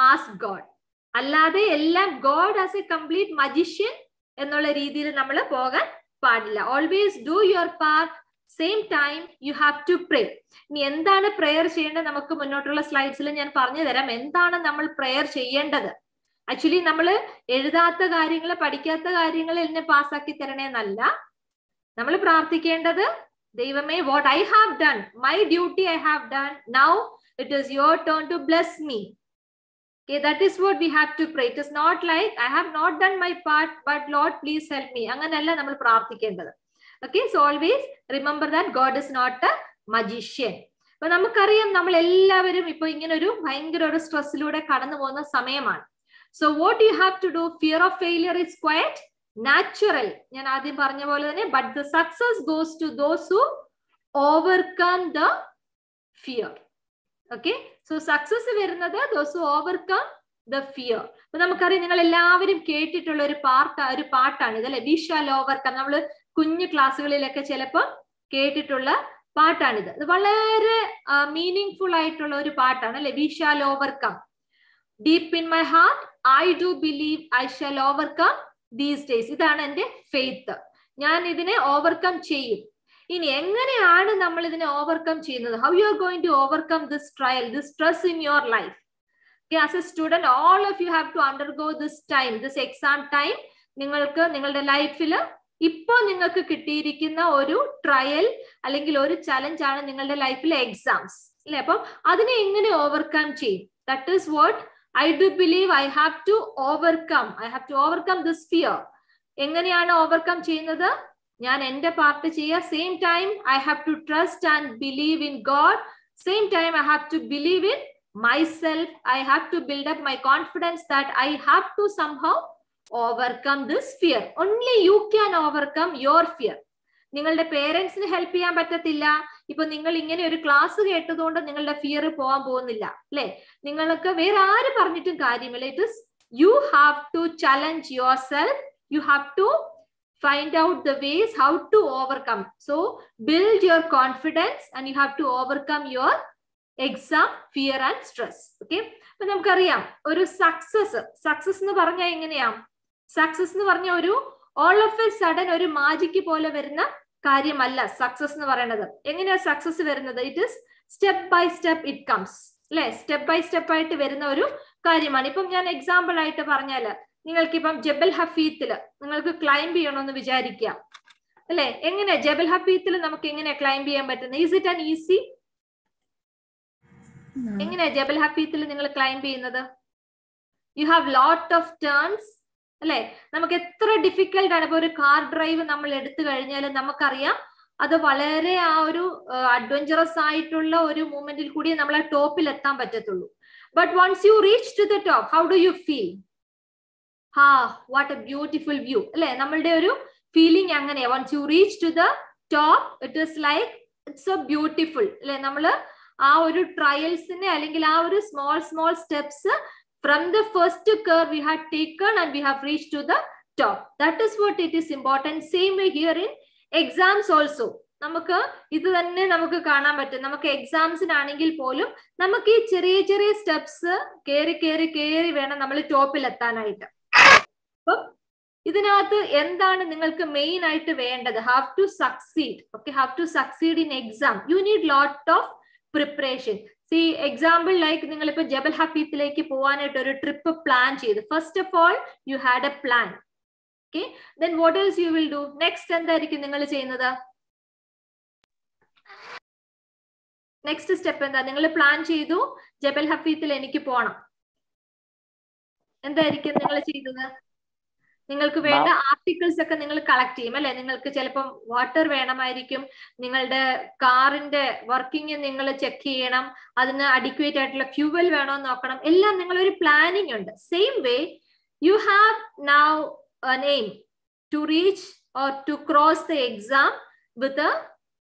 ask God അല്ലാതെ എല്ലാം God as a complete magician എന്നുള്ള രീതിയിൽ നമ്മൾ പോകാൻ പാടില്ല. Always do your part same time you have to pray ഇനി എന്താണ് പ്രെയർ ചെയ്യേണ്ടത്? നമുക്ക് മുന്നോട്ടുള്ള സ്ലൈഡ്സിൽ ഞാൻ പറഞ്ഞു തരാം. എന്താണ് നമ്മൾ പ്രെയർ ചെയ്യേണ്ടത്? ആക്ച്വലി നമ്മൾ എഴുതാത്ത കാര്യങ്ങൾ പഠിക്കാത്ത കാര്യങ്ങൾ എന്നെ പാസ്സാക്കി തരണേന്നല്ല നമ്മൾ പ്രാർത്ഥിക്കേണ്ടത് ദൈവമേ what I have done my duty I have done now it is your turn to bless me Okay, that is what we have to pray. It is not like I have not done my part, but Lord, please help me. അങ്ങനെയല്ല നമ്മൾ പ്രാർത്ഥിക്കേണ്ടത്. Okay so always remember that God is not a magician അപ്പൊ നമുക്കറിയാം നമ്മൾ എല്ലാവരും ഇപ്പൊ ഇങ്ങനെ ഒരു ഭയങ്കര ഒരു സ്ട്രെസ്സിലൂടെ കടന്നു പോകുന്ന സമയമാണ്. So what you have to do fear of failure is quite natural ഞാൻ ആദ്യം പറഞ്ഞ പോലെ തന്നെ but the success goes to those who overcome the fear okay so success വരുന്നത് those who overcome the fear അപ്പൊ നമുക്കറിയാം നിങ്ങൾ എല്ലാവരും കേട്ടിട്ടുള്ള ഒരു പാർട്ട് ഒരു പാട്ടാണ് ഇതല്ലേ? വി ഷാൽ ഓവർകം നമ്മൾ കുഞ്ഞു ക്ലാസ്സുകളിലൊക്കെ ചിലപ്പോൾ കേട്ടിട്ടുള്ള പാട്ടാണിത്. ഇത് വളരെ മീനിങ് ഫുൾ ആയിട്ടുള്ള ഒരു പാട്ടാണ് അല്ലെ? We shall overcome deep in my heart I do believe I shall overcome these days ഇതാണ് എന്റെ ഫെയ്ത്ത് ഞാൻ ഇതിനെ ഓവർകം ചെയ്യും. ഇനി എങ്ങനെയാണ് നമ്മൾ ഇതിനെ ഓവർകം ചെയ്യുന്നത്? How you are going to overcome this trial this stress in your life as a student all of you have to undergo this time this exam time നിങ്ങൾക്ക് നിങ്ങളുടെ ലൈഫിൽ ഇപ്പോൾ നിങ്ങൾക്ക് കിട്ടിയിരിക്കുന്ന ഒരു ട്രയൽ അല്ലെങ്കിൽ ഒരു ചലഞ്ച് ആണ് നിങ്ങളുടെ ലൈഫിലെ എക്സാംസ് അല്ലെ അപ്പം അതിനെ എങ്ങനെ ഓവർകം ചെയ്യും? That is what I do believe I have to overcome I have to overcome this fear എങ്ങനെയാണ് ഓവർകം ചെയ്യുന്നത്? ഞാൻ എന്റെ പാർട്ട് ചെയ്യുക. Same time I have to trust and believe in God same time I have to believe in myself. I have to build up my confidence that i have to somehow overcome this fear. Only you can overcome your fear. നിങ്ങളുടെ പേരൻസിന് help ചെയ്യാൻ പറ്റത്തില്ല. ഇപ്പൊ നിങ്ങൾ ഇങ്ങനെ ഒരു class കേട്ടതുകൊണ്ട് നിങ്ങളുടെ fear പോകാൻ പോകുന്നില്ല അല്ലെ? നിങ്ങൾക്ക് വേറെ ആര് പറഞ്ഞിട്ടും കാര്യമില്ല. It is you have to challenge yourself you have to find out the ways how to overcome so build your confidence and you have to overcome your exam fear and stress okay അപ്പൊ നമുക്കറിയാം ഒരു success success എന്ന് പറഞ്ഞാൽ എങ്ങനെയാ? Success എന്ന് പറഞ്ഞ ഒരു all of a sudden ഒരു മാജിക്ക് പോലെ വരുന്ന കാര്യമല്ല സക്സസ് എന്ന് പറയുന്നത് എങ്ങനെയാ സക്സസ് വരുന്നത്? It is step by step it comes അല്ലെ സ്റ്റെപ്പ് ബൈ സ്റ്റെപ്പ് ആയിട്ട് വരുന്ന ഒരു കാര്യമാണ്. ഇപ്പം ഞാൻ എക്സാമ്പിൾ ആയിട്ട് പറഞ്ഞാൽ നിങ്ങൾക്ക് ഇപ്പം ജബൽ ഹഫീത്തിൽ നിങ്ങൾക്ക് ക്ലൈംബ് ചെയ്യണമെന്ന് വിചാരിക്കുക. അല്ലെ എങ്ങനെ? ജബൽ ഹഫീത്തിൽ നമുക്ക് എങ്ങനെയാ ക്ലൈംബ് ചെയ്യാൻ പറ്റുന്നത്? ഈസ് ഇറ്റ് ആൻ ഈസി എങ്ങനെയാ ജബൽ ഹഫീത്തിൽ നിങ്ങൾ ക്ലൈംബ് ചെയ്യുന്നത്? You have lot of turns അല്ലെ? നമുക്ക് എത്ര ഡിഫിക്കൽട്ട് ആണ്. ഇപ്പൊ ഒരു കാർ ഡ്രൈവ് നമ്മൾ എടുത്തു കഴിഞ്ഞാൽ നമുക്കറിയാം അത് വളരെ ആ ഒരു അഡ്വഞ്ചറസ് ആയിട്ടുള്ള ഒരു മൂമെന്റിൽ കൂടി നമ്മൾ ആ ടോപ്പിൽ എത്താൻ പറ്റത്തുള്ളൂ. But once you reach to the top how do you feel ah what a beautiful view അല്ലെ? നമ്മളുടെ ഒരു ഫീലിംഗ് അങ്ങനെയാ. Once you reach to the top it is like it's a beautiful അല്ലെ? നമ്മൾ ആ ഒരു ട്രയൽസിനെ അല്ലെങ്കിൽ ആ ഒരു small small steps from the first curve we had taken and we have reached to the top. That is what it is important. Same way here in exams also. നമുക്ക് ഇത് തന്നെ നമുക്ക് കാണാൻ പറ്റും നമുക്ക് എക്സാംസിനാണെങ്കിൽ പോലും നമുക്ക് ഈ ചെറിയ ചെറിയ സ്റ്റെപ്സ് കയറി കയറി കയറി വേണം നമ്മൾ ടോപ്പിൽ എത്താനായിട്ട് അപ്പം ഇതിനകത്ത് എന്താണ് നിങ്ങൾക്ക് മെയിൻ ആയിട്ട് വേണ്ടത് have to succeed okay have to succeed in exam you need lot of preparation see example like നിങ്ങൾ ഇപ്പൊ ജബൽ ഹഫീത്തിലേക്ക് പോവാനായിട്ട് ഒരു ട്രിപ്പ് പ്ലാൻ ചെയ്തു. First of all you had a plan okay then what else you will do next എന്തായിരിക്കും നിങ്ങൾ ചെയ്യുന്നത്? Next step എന്താ? നിങ്ങൾ പ്ലാൻ ചെയ്തു ജബൽ ഹഫീത്തിൽ എനിക്ക് പോണം. എന്തായിരിക്കും നിങ്ങൾ ചെയ്തത് നിങ്ങൾക്ക് വേണ്ട ആർട്ടിക്കിൾസ് ഒക്കെ നിങ്ങൾ കളക്ട് ചെയ്യും അല്ലെ? നിങ്ങൾക്ക് ചിലപ്പം വാട്ടർ വേണമായിരിക്കും നിങ്ങളുടെ കാറിന്റെ വർക്കിംഗ് നിങ്ങൾ ചെക്ക് ചെയ്യണം അതിന് അഡിക്വേറ്റ് ആയിട്ടുള്ള ഫ്യൂവൽ വേണോ നോക്കണം. എല്ലാം നിങ്ങൾ ഒരു പ്ലാനിങ് ഉണ്ട്. Same way you have now name to reach or to cross the exam with with a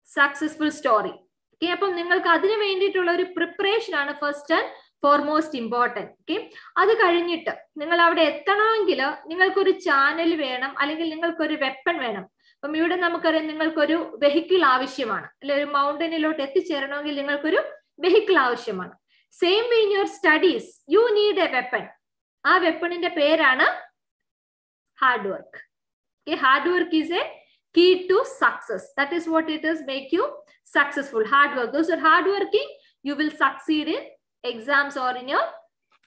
successful story. Okay അപ്പം നിങ്ങൾക്ക് അതിന് വേണ്ടിയിട്ടുള്ള ഒരു പ്രിപ്പറേഷൻ ആണ് first and foremost important okay അത് കഴിഞ്ഞിട്ട് നിങ്ങൾ അവിടെ എത്തണമെങ്കിൽ നിങ്ങൾക്കൊരു ചാനൽ വേണം അല്ലെങ്കിൽ നിങ്ങൾക്കൊരു വെപ്പൺ വേണം. അപ്പം ഇവിടെ നമുക്കറിയാം നിങ്ങൾക്കൊരു വെഹിക്കിൾ ആവശ്യമാണ്. അല്ലെ ഒരു മൗണ്ടനിലോട്ട് എത്തിച്ചേരണമെങ്കിൽ നിങ്ങൾക്കൊരു വെഹിക്കിൾ ആവശ്യമാണ്. Same way in your studies you need a weapon ആ വെപ്പണിന്റെ പേരാണ് hard work okay hard work is a key to success that is what it is make you successful hard work hard working you will succeed in exams or in your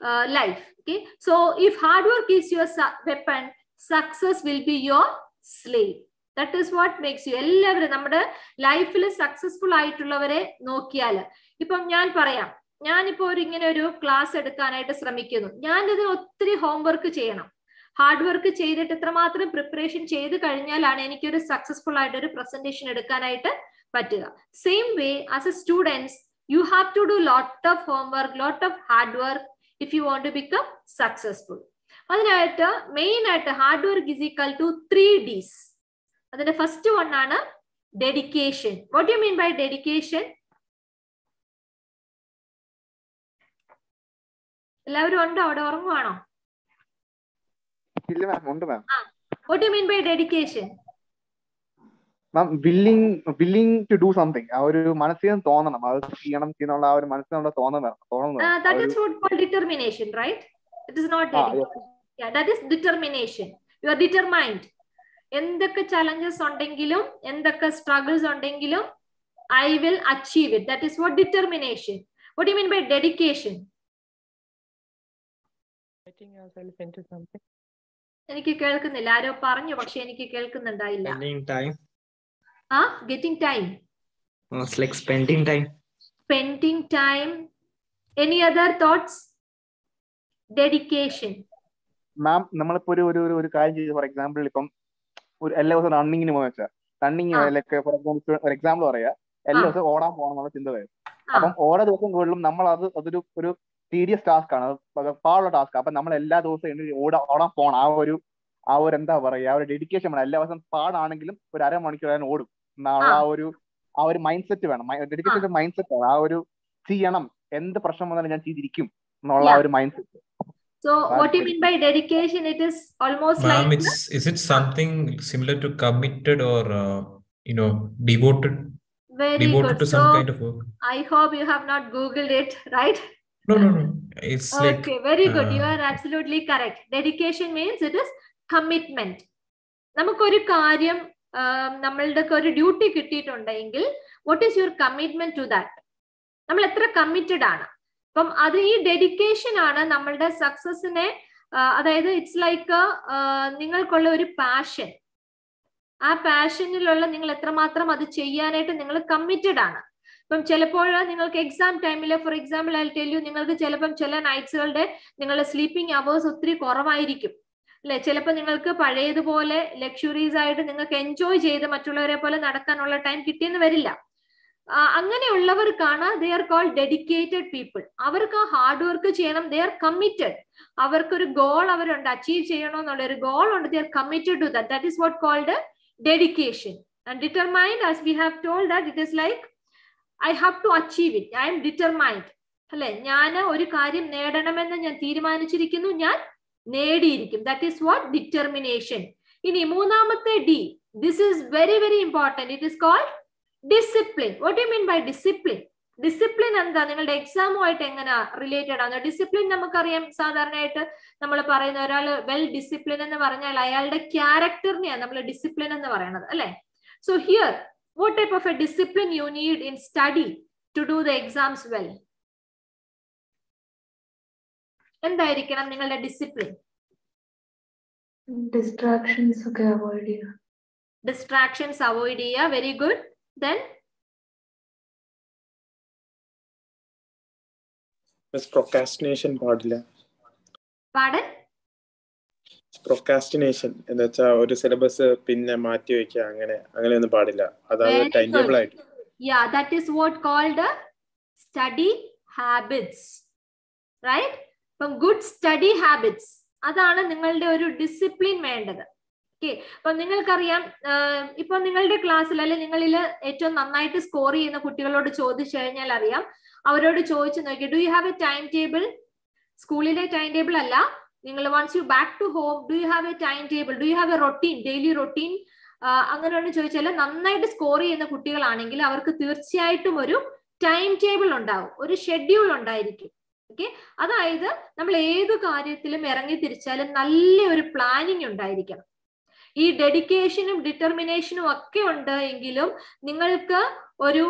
uh, life okay? So if hard work is your su- weapon success will be your slave. That is what makes you എല്ലാവരും നമ്മുടെ ലൈഫിൽ successful ആയിട്ടുള്ളവരെ നോക്കിയാൽ ഇപ്പം ഞാൻ പറയാം. ഞാനിപ്പോ ഒരു ഇങ്ങനെ ഒരു ക്ലാസ് എടുക്കാനായിട്ട് ശ്രമിക്കുന്നു. ഞാൻ ഇതിന് ഒത്തിരി ഹോംവർക്ക് ചെയ്യണം. ഹാർഡ് വർക്ക് ചെയ്തിട്ട് എത്രമാത്രം പ്രിപ്പറേഷൻ ചെയ്ത് കഴിഞ്ഞാലാണ് എനിക്കൊരു സക്സസ്ഫുൾ ആയിട്ട് ഒരു പ്രസന്റേഷൻ എടുക്കാനായിട്ട് പറ്റുക. Same way as a students you have to do lot of homework lot of hard work if you want to become successful. അതിനായിട്ട് മെയിൻ ആയിട്ട് hard work is equal to three Ds അതിന്റെ first one ആണ് dedication what you mean by dedication എല്ലാവരും ഉണ്ടോ? അവിടെ ഉറങ്ങുവാണോ? ഇല്ല ma'am ഉണ്ട് ma'am what you mean by dedication ma'am willing willing to do something ആ ഒരു മനസ്സിൽ നിന്ന് തോന്നണം. അത് ചെയ്യണം എന്നുള്ള ആ ഒരു മനസ്സിനുള്ള തോന്നണം തോന്നുന്നു that is what call determination right it is not ആ, yeah that is determination you are determined എന്തൊക്കെ ചലഞ്ചസ് ഉണ്ടെങ്കിലും എന്തൊക്കെ സ്ട്രഗിൾസ് ഉണ്ടെങ്കിലും I will achieve it that is what determination what you mean by dedication. എനിക്ക് കേൾക്കുന്നില്ല. ആരോ പറഞ്ഞു പക്ഷെ എനിക്ക് കേൾക്കുന്നുണ്ടായില്ല. Time. ആ getting time Oh, it's like spending time. spending time. Any other thoughts? Dedication. Ma'am നമ്മളിപ്പോ ഒരു ഒരു ഒരു- ഒരു കാര്യം ചെയ്ത് ഫോർ എക്സാമ്പിൾ ഇപ്പം ഒരു എല്ലാ ദിവസവും റണ്ണിങ്ങിന് പോകുന്ന വെച്ചാൽ റണ്ണിങ് ഫോർ എക്സാമ്പിൾ ഒരു എക്സാമ്പിൾ പറയാ എല്ലാ. ദിവസവും ഓടാൻ പോകണം എന്നുള്ള ചിന്ത വരും. അപ്പം ഓരോ ദിവസം കൂടുതലും നമ്മൾ അത് അതൊരു ഒരു സീരിയസ് ടാസ്ക് ആണ്. പാടുള്ള ടാസ്ക് അപ്പൊ നമ്മൾ എല്ലാ ദിവസവും ഓടാ ഓടാൻ പോകണം ആ ഒരു ആ ഒരു എന്താ പറയാ ആ ഒരു ഡെഡിക്കേഷൻ വേണം. എല്ലാ ദിവസം പാടാണെങ്കിലും ഒരു അരമണിക്കൂർ ഞാൻ ഓടും. എന്നുള്ള ആ. ഒരു ആ ഒരു മൈൻഡ് സെറ്റ് വേണം ഡെഡിക്കേഷൻ മൈൻഡ് സെറ്റ് വേണം ആ ഒരു ചെയ്യണം എന്ത് പ്രശ്നം വന്നാലും ഞാൻ ചെയ്തിരിക്കും എന്നുള്ള ആ ഒരു mind set so what you mean by dedication it is almost Ma'am, like it's is it something similar to committed or uh, you know devoted very devoted good to so some kind of work? i hope you have not googled it right No, no, no. It's okay. like okay very good Uh, you uh, are absolutely correct dedication means it is commitment നമുക്കൊരു കാര്യം ആം, നമ്മളുടെ ഒരു duty കിട്ടിയിട്ടുണ്ടെങ്കിൽ what is your commitment to that നമ്മൾ എത്ര committed ആണ്? അപ്പം അത് ഈ ഡെഡിക്കേഷൻ ആണ് നമ്മളുടെ സക്സസിനെ അതായത് ഇറ്റ്സ് ലൈക്ക് നിങ്ങൾക്കുള്ള ഒരു പാഷൻ ആ പാഷനിലുള്ള നിങ്ങൾ എത്രമാത്രം അത് ചെയ്യാനായിട്ട് നിങ്ങൾ കമ്മിറ്റഡ് ആണ്. ഇപ്പം ചിലപ്പോൾ നിങ്ങൾക്ക് എക്സാം ടൈമിൽ for example I tell you നിങ്ങൾക്ക് ചിലപ്പം ചില നൈറ്റ്സുകളുടെ നിങ്ങളുടെ സ്ലീപ്പിംഗ് അവേഴ്സ് ഒത്തിരി കുറവായിരിക്കും. അല്ലെ? ചിലപ്പോൾ നിങ്ങൾക്ക് പഴയതുപോലെ ലക്ഷറീസ് ആയിട്ട് നിങ്ങൾക്ക് എൻജോയ് ചെയ്ത് മറ്റുള്ളവരെ പോലെ നടത്താനുള്ള ടൈം കിട്ടിയെന്ന് വരില്ല. അങ്ങനെയുള്ളവർക്കാണ് they are call dedicated people അവർക്ക് ആ ഹാർഡ് വർക്ക് ചെയ്യണം. ദേ ആർ കമ്മിറ്റഡ് അവർക്കൊരു ഗോൾ അവരുണ്ട്. അച്ചീവ് ചെയ്യണമെന്നുള്ള ഒരു ഗോൾ ഉണ്ട്. They are committed to that that is what called dedication and determined as we have told that it is like I have to achieve it I am determined അല്ലെ? ഞാൻ ഒരു കാര്യം നേടണമെന്ന് ഞാൻ തീരുമാനിച്ചിരിക്കുന്നു. ഞാൻ നേടിയിരിക്കും. ദാറ്റ് ഈസ് വാട്ട് ഡിറ്റർമിനേഷൻ ഇനി മൂന്നാമത്തെ D this is very very important it is called discipline what you mean by discipline discipline എന്താ? നിങ്ങളുടെ എക്സാമുമായിട്ട് എങ്ങനെ റിലേറ്റഡ് ആണ്? ഡിസിപ്ലിൻ നമുക്കറിയാം സാധാരണയായിട്ട് നമ്മൾ പറയുന്ന ഒരാൾ വെൽ ഡിസിപ്ലിൻ എന്ന് പറഞ്ഞാൽ അയാളുടെ ക്യാരക്ടറിനെയാണ് നമ്മൾ ഡിസിപ്ലിൻ എന്ന് പറയുന്നത് അല്ലെ? So here what type of a discipline you need in study to do the exams well? എന്തായിരിക്കണം നിങ്ങളുടെ ഡിസിപ്ലിൻ ഡിസ്ട്രാക്ഷൻസ് ഒക്കെ അവോയ്ഡ് ചെയ്യുക. ഡിസ്ട്രാക്ഷൻസ് അവോയ്ഡ് ചെയ്യുക. Very good then miss procrastination പാടില്ല. പാടൻ പ്രൊക്കാസ്റ്റിനേഷൻ എന്ന് വെച്ചാൽ ഒരു സിലബസ് പിന്നെ മാറ്റി വെക്കുക അങ്ങനെ അങ്ങനെ ഒന്നും പാടില്ല. അതായത് ടൈം ടേബിൾ ആയിട്ട്. Yeah that is what called study habits right? അപ്പം ഗുഡ് സ്റ്റഡി ഹാബിറ്റ്സ് അതാണ് നിങ്ങളുടെ ഒരു ഡിസിപ്ലിൻ വേണ്ടത്. ഓക്കെ അപ്പൊ നിങ്ങൾക്കറിയാം ഇപ്പൊ നിങ്ങളുടെ ക്ലാസ്സിൽ അല്ലെങ്കിൽ നിങ്ങളിൽ ഏറ്റവും നന്നായിട്ട് സ്കോർ ചെയ്യുന്ന കുട്ടികളോട് ചോദിച്ചു കഴിഞ്ഞാൽ അറിയാം അവരോട് ചോദിച്ചു നോക്കി do you have a time table സ്കൂളിലെ ടൈം ടേബിൾ അല്ല. നിങ്ങൾ once you back to home do you have a time table do you have a routine daily routine അങ്ങനെയാണ് ചോദിച്ചാൽ നന്നായിട്ട് സ്കോർ ചെയ്യുന്ന കുട്ടികളാണെങ്കിൽ അവർക്ക് തീർച്ചയായിട്ടും ഒരു ടൈം ടേബിൾ ഉണ്ടാവും. ഒരു ഷെഡ്യൂൾ ഉണ്ടായിരിക്കും. ഓക്കെ അതായത് നമ്മൾ ഏത് കാര്യത്തിലും ഇറങ്ങി തിരിച്ചാലും നല്ല ഒരു പ്ലാനിങ് ഉണ്ടായിരിക്കണം. ഈ ഡെഡിക്കേഷനും ഡിറ്റർമിനേഷനും ഒക്കെ ഉണ്ട് എങ്കിലും നിങ്ങൾക്ക് ഒരു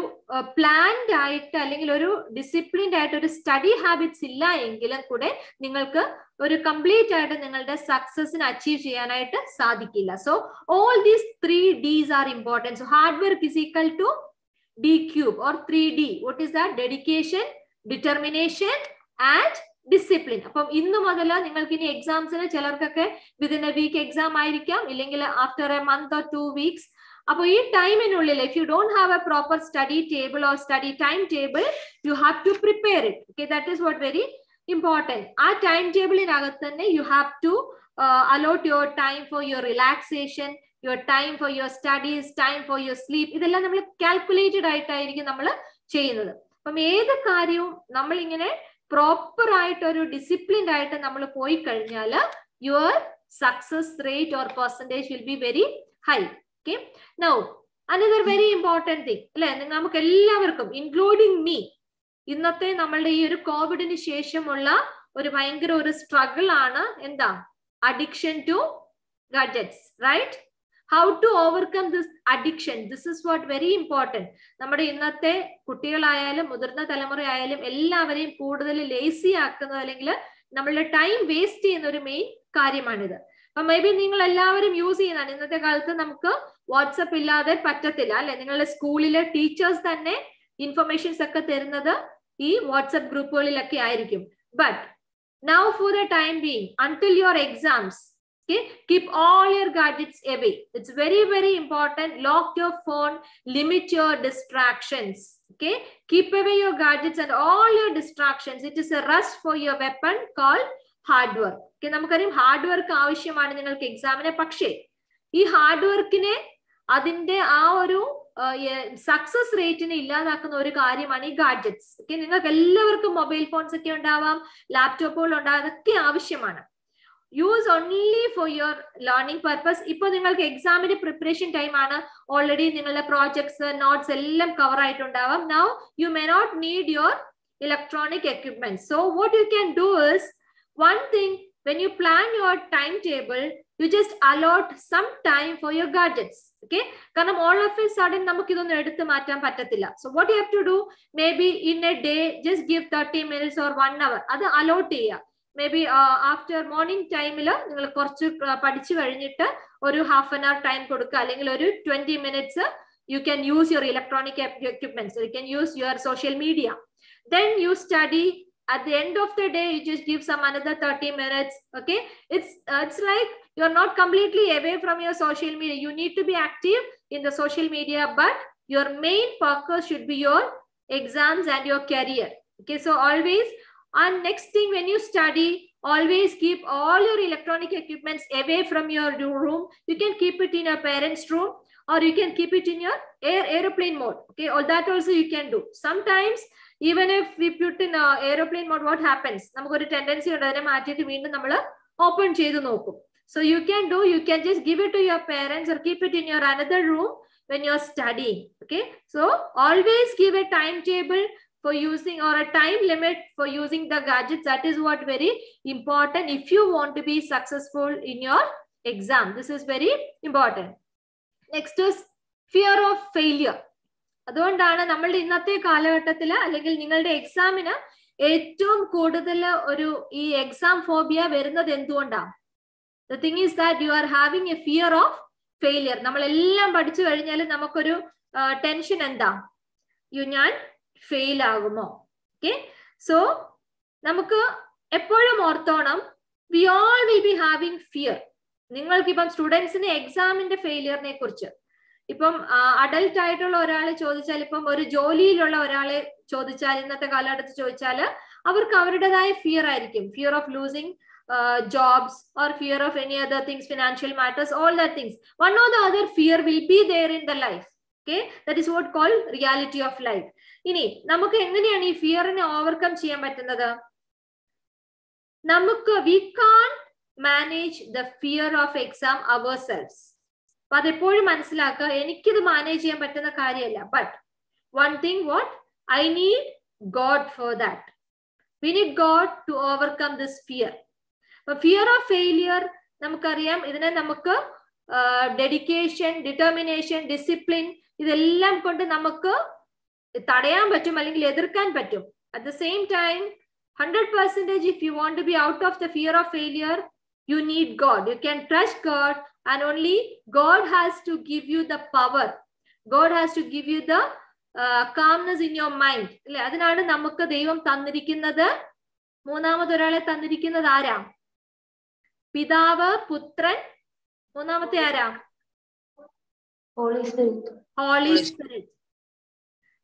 പ്ലാൻഡ് ആയിട്ട് അല്ലെങ്കിൽ ഒരു ഡിസിപ്ലിൻഡ് ആയിട്ട് ഒരു സ്റ്റഡി ഹാബിറ്റ്സ് ഇല്ല എങ്കിലും കൂടെ നിങ്ങൾക്ക് ഒരു കംപ്ലീറ്റ് ആയിട്ട് നിങ്ങളുടെ സക്സസിന് അച്ചീവ് ചെയ്യാനായിട്ട് സാധിക്കില്ല. So all these three Ds are important so hard work is equal to D cube or three D what is that dedication determination and discipline അപ്പം ഇന്ന് മുതൽ നിങ്ങൾക്ക് ഇനി എക്സാംസിന് ചിലർക്കൊക്കെ വിതിൻ എ വീക്ക് എക്സാം ആയിരിക്കാം. ഇല്ലെങ്കിൽ after a month or two weeks അപ്പൊ ഈ ടൈമിനുള്ളിൽ if you don't have a proper study table or study time table you have to prepare it okay that is what very important ആ time ടേബിളിനകത്ത് തന്നെ you have to allot your time for your relaxation your time for your studies time for your sleep ഇതെല്ലാം നമ്മൾ calculated ആയിട്ടായിരിക്കും നമ്മൾ ചെയ്യുന്നത്. അപ്പം ഏത് കാര്യവും നമ്മൾ ഇങ്ങനെ പ്രോപ്പർ ആയിട്ട് ഒരു ഡിസിപ്ലിൻഡ് ആയിട്ട് നമ്മൾ പോയി കഴിഞ്ഞാൽ your success rate or percentage will be very high okay now another very important thing അല്ലെ? നമുക്ക് എല്ലാവർക്കും ഇൻക്ലൂഡിങ് മീ ഇന്നത്തെ നമ്മളുടെ ഈ ഒരു കോവിഡിന് ശേഷമുള്ള ഒരു ഭയങ്കര ഒരു സ്ട്രഗിൾ ആണ് എന്താ? Addiction to gadgets right how to overcome this addiction this is what very important നമ്മുടെ ഇന്നത്തെ കുട്ടികളായാലും മുതിർന്ന തലമുറ ആയാലും എല്ലാവരെയും കൂടുതൽ ലേസി ആക്കുന്നത് അല്ലെങ്കിൽ നമ്മളുടെ ടൈം വേസ്റ്റ് ചെയ്യുന്ന ഒരു മെയിൻ കാര്യമാണിത്. അപ്പൊ മേ ബി നിങ്ങൾ എല്ലാവരും യൂസ് ചെയ്യുന്നതാണ്. ഇന്നത്തെ കാലത്ത് നമുക്ക് വാട്സപ്പ് ഇല്ലാതെ പറ്റത്തില്ല അല്ലെ? നിങ്ങളുടെ സ്കൂളിലെ ടീച്ചേഴ്സ് തന്നെ ഇൻഫർമേഷൻസ് ഒക്കെ തരുന്നത് ഈ വാട്സപ്പ് ഗ്രൂപ്പുകളിലൊക്കെ ആയിരിക്കും. But now for the time being until your exams okay keep all your gadgets away it's very very important lock your phone limit your distractions okay keep away your gadgets and all your distractions it is a rust for your weapon called hard work okay നമുക്കറിയാം hard work ആവശ്യമാണ് നിങ്ങൾക്ക് എക്സാമിന് പക്ഷേ ഈ work വർക്കിനെ അതിന്റെ ആ ഒരു സക്സസ് റേറ്റിനെ ഇല്ലാതാക്കുന്ന ഒരു കാര്യമാണ് ഈ ഗാഡ്ജറ്റ്സ് ഓക്കെ നിങ്ങൾക്ക് എല്ലാവർക്കും മൊബൈൽ ഫോൺസ് ഒക്കെ ഉണ്ടാവാം ലാപ്ടോപ്പുകൾ ഉണ്ടാവാം അതൊക്കെ ആവശ്യമാണ് use only for your learning purpose ഇപ്പൊ നിങ്ങൾക്ക് എക്സാമിന്റെ പ്രിപ്പറേഷൻ ടൈം ആണ്. ഓൾറെഡി നിങ്ങളുടെ പ്രോജക്ട്സ് നോട്ട്സ് എല്ലാം cover ആയിട്ടുണ്ടാവാം. Now you may not need your electronic equipment so what you can do is one thing when you plan your time table you just allot some time for your gadgets okay കാരണം all of a sudden നമുക്ക് ഇതൊന്നും എടുത്തു മാറ്റാൻ പറ്റത്തില്ല. So what you have to do may be in a day just give thirty minutes or one hour അത് allot ചെയ്യുക. May be after morning ടൈമിൽ നിങ്ങൾ കുറച്ച് പഠിച്ചു കഴിഞ്ഞിട്ട് ഒരു ഹാഫ് ആൻ അവർ ടൈം കൊടുക്കുക അല്ലെങ്കിൽ ഒരു twenty minutes you can use your electronic equipments you can use your social media then you study at the end of the day you just give some another 30 minutes okay it's uh, it's like you're not completely away from your social media you need to be active in the social media but your main focus should be your exams and your career okay so always and next thing when you study always keep all your electronic equipments away from your room you can keep it in your parents room or you can keep it in your air aeroplane mode okay or that also you can do sometimes even if we put in uh, aeroplane mode what happens നമുക്കൊരു tendency ഉണ്ട് അതിനെ മാറ്റിയിട്ട് വീണ്ടും നമ്മൾ open ചെയ്ത് നോക്കും so you can do you can just give it to your parents or keep it in your another room when you're studying okay so always give a timetable for using or a time limit for using the gadgets that is what very important if you want to be successful in your exam this is very important next is fear of failure അതുകൊണ്ടാണ് നമ്മളുടെ ഇന്നത്തെ കാലഘട്ടത്തിൽ അല്ലെങ്കിൽ നിങ്ങളുടെ എക്സാമിന് ഏറ്റവും കൂടുതൽ ഒരു ഈ എക്സാം ഫോബിയ വരുന്നത് എന്തുകൊണ്ടാണ് the thing is that you are having a fear of failure നമ്മളെല്ലാം പഠിച്ചു കഴിഞ്ഞാൽ നമുക്കൊരു ടെൻഷൻ എന്താ യു ഞാൻ ഫെയിൽ ആകുമോ? ഓക്കെ സോ നമുക്ക് എപ്പോഴും ഓർത്തോണം we all will be having fear നിങ്ങൾക്ക് ഇപ്പം സ്റ്റുഡൻസിന് എക്സാമിന്റെ ഫെയിലിയറിനെ കുറിച്ച് ഇപ്പം അഡൽട്ട് ആയിട്ടുള്ള ഒരാളെ ചോദിച്ചാൽ ഇപ്പം ഒരു ജോലിയിലുള്ള ഒരാളെ ചോദിച്ചാൽ ഇന്നത്തെ കാലഘട്ടത്തിൽ ചോദിച്ചാൽ അവർക്ക് അവരുടേതായ ഫിയർ ആയിരിക്കും. Fear of losing jobs or fear of any other things financial matters all that things one or the other fear will be there in the life okay that is what call reality of life ഇനി നമുക്ക് എങ്ങനെയാണ് ഈ ഫിയറിനെ overcome ചെയ്യാൻ പറ്റുന്നത്? നമുക്ക് we can manage the fear of exam ourselves അപ്പൊ അതെപ്പോഴും മനസ്സിലാക്കുക എനിക്കിത് മാനേജ് ചെയ്യാൻ പറ്റുന്ന കാര്യമല്ല. But one thing what I need God for that we need God to overcome this fear അപ്പൊ ഫിയർ ഓഫ് ഫെയിലിയർ നമുക്കറിയാം. ഇതിനെ നമുക്ക് ഡെഡിക്കേഷൻ ഡിറ്റർമിനേഷൻ ഡിസിപ്ലിൻ ഇതെല്ലാം കൊണ്ട് നമുക്ക് തടയാൻ പറ്റും അല്ലെങ്കിൽ എതിർക്കാൻ പറ്റും. At the same time hundred percentage if you want to be out of the fear of failure you need God you can trust God and only God has to give you the power God has to give you the calmness in your mind mind. അല്ലെ? അതിനാണ് നമുക്ക് ദൈവം തന്നിരിക്കുന്നത്. മൂന്നാമത് ഒരാളെ തന്നിരിക്കുന്നത് ആരാ? പിതാവ് പുത്രൻ. മൂന്നാമത്തെ ആരാ? ഹോളി സ്പിരിറ്റ് ഹോളി സ്പിരിറ്റ്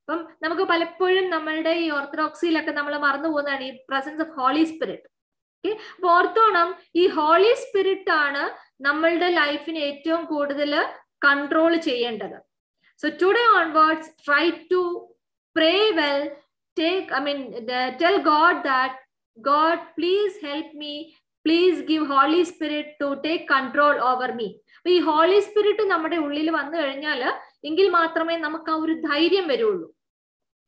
അപ്പം നമുക്ക് പലപ്പോഴും നമ്മളുടെ ഈ ഓർത്തഡോക്സിയിലൊക്കെ നമ്മൾ മറന്നു പോകുന്നതാണ് ഈ presence of Holy Spirit okay അപ്പൊ ഓർത്തോണം ഈ ഹോളി സ്പിരിറ്റ് ആണ് നമ്മളുടെ ലൈഫിന് ഏറ്റവും കൂടുതൽ കൺട്രോൾ ചെയ്യേണ്ടത്. So today onwards try to pray well take I mean tell God that God please help me please give Holy Spirit to take control over me ഈ ഹോളി സ്പിരിറ്റ് നമ്മുടെ ഉള്ളിൽ വന്നു കഴിഞ്ഞാൽ എങ്കിൽ മാത്രമേ നമുക്ക് ആ ഒരു ധൈര്യം വരുള്ളൂ.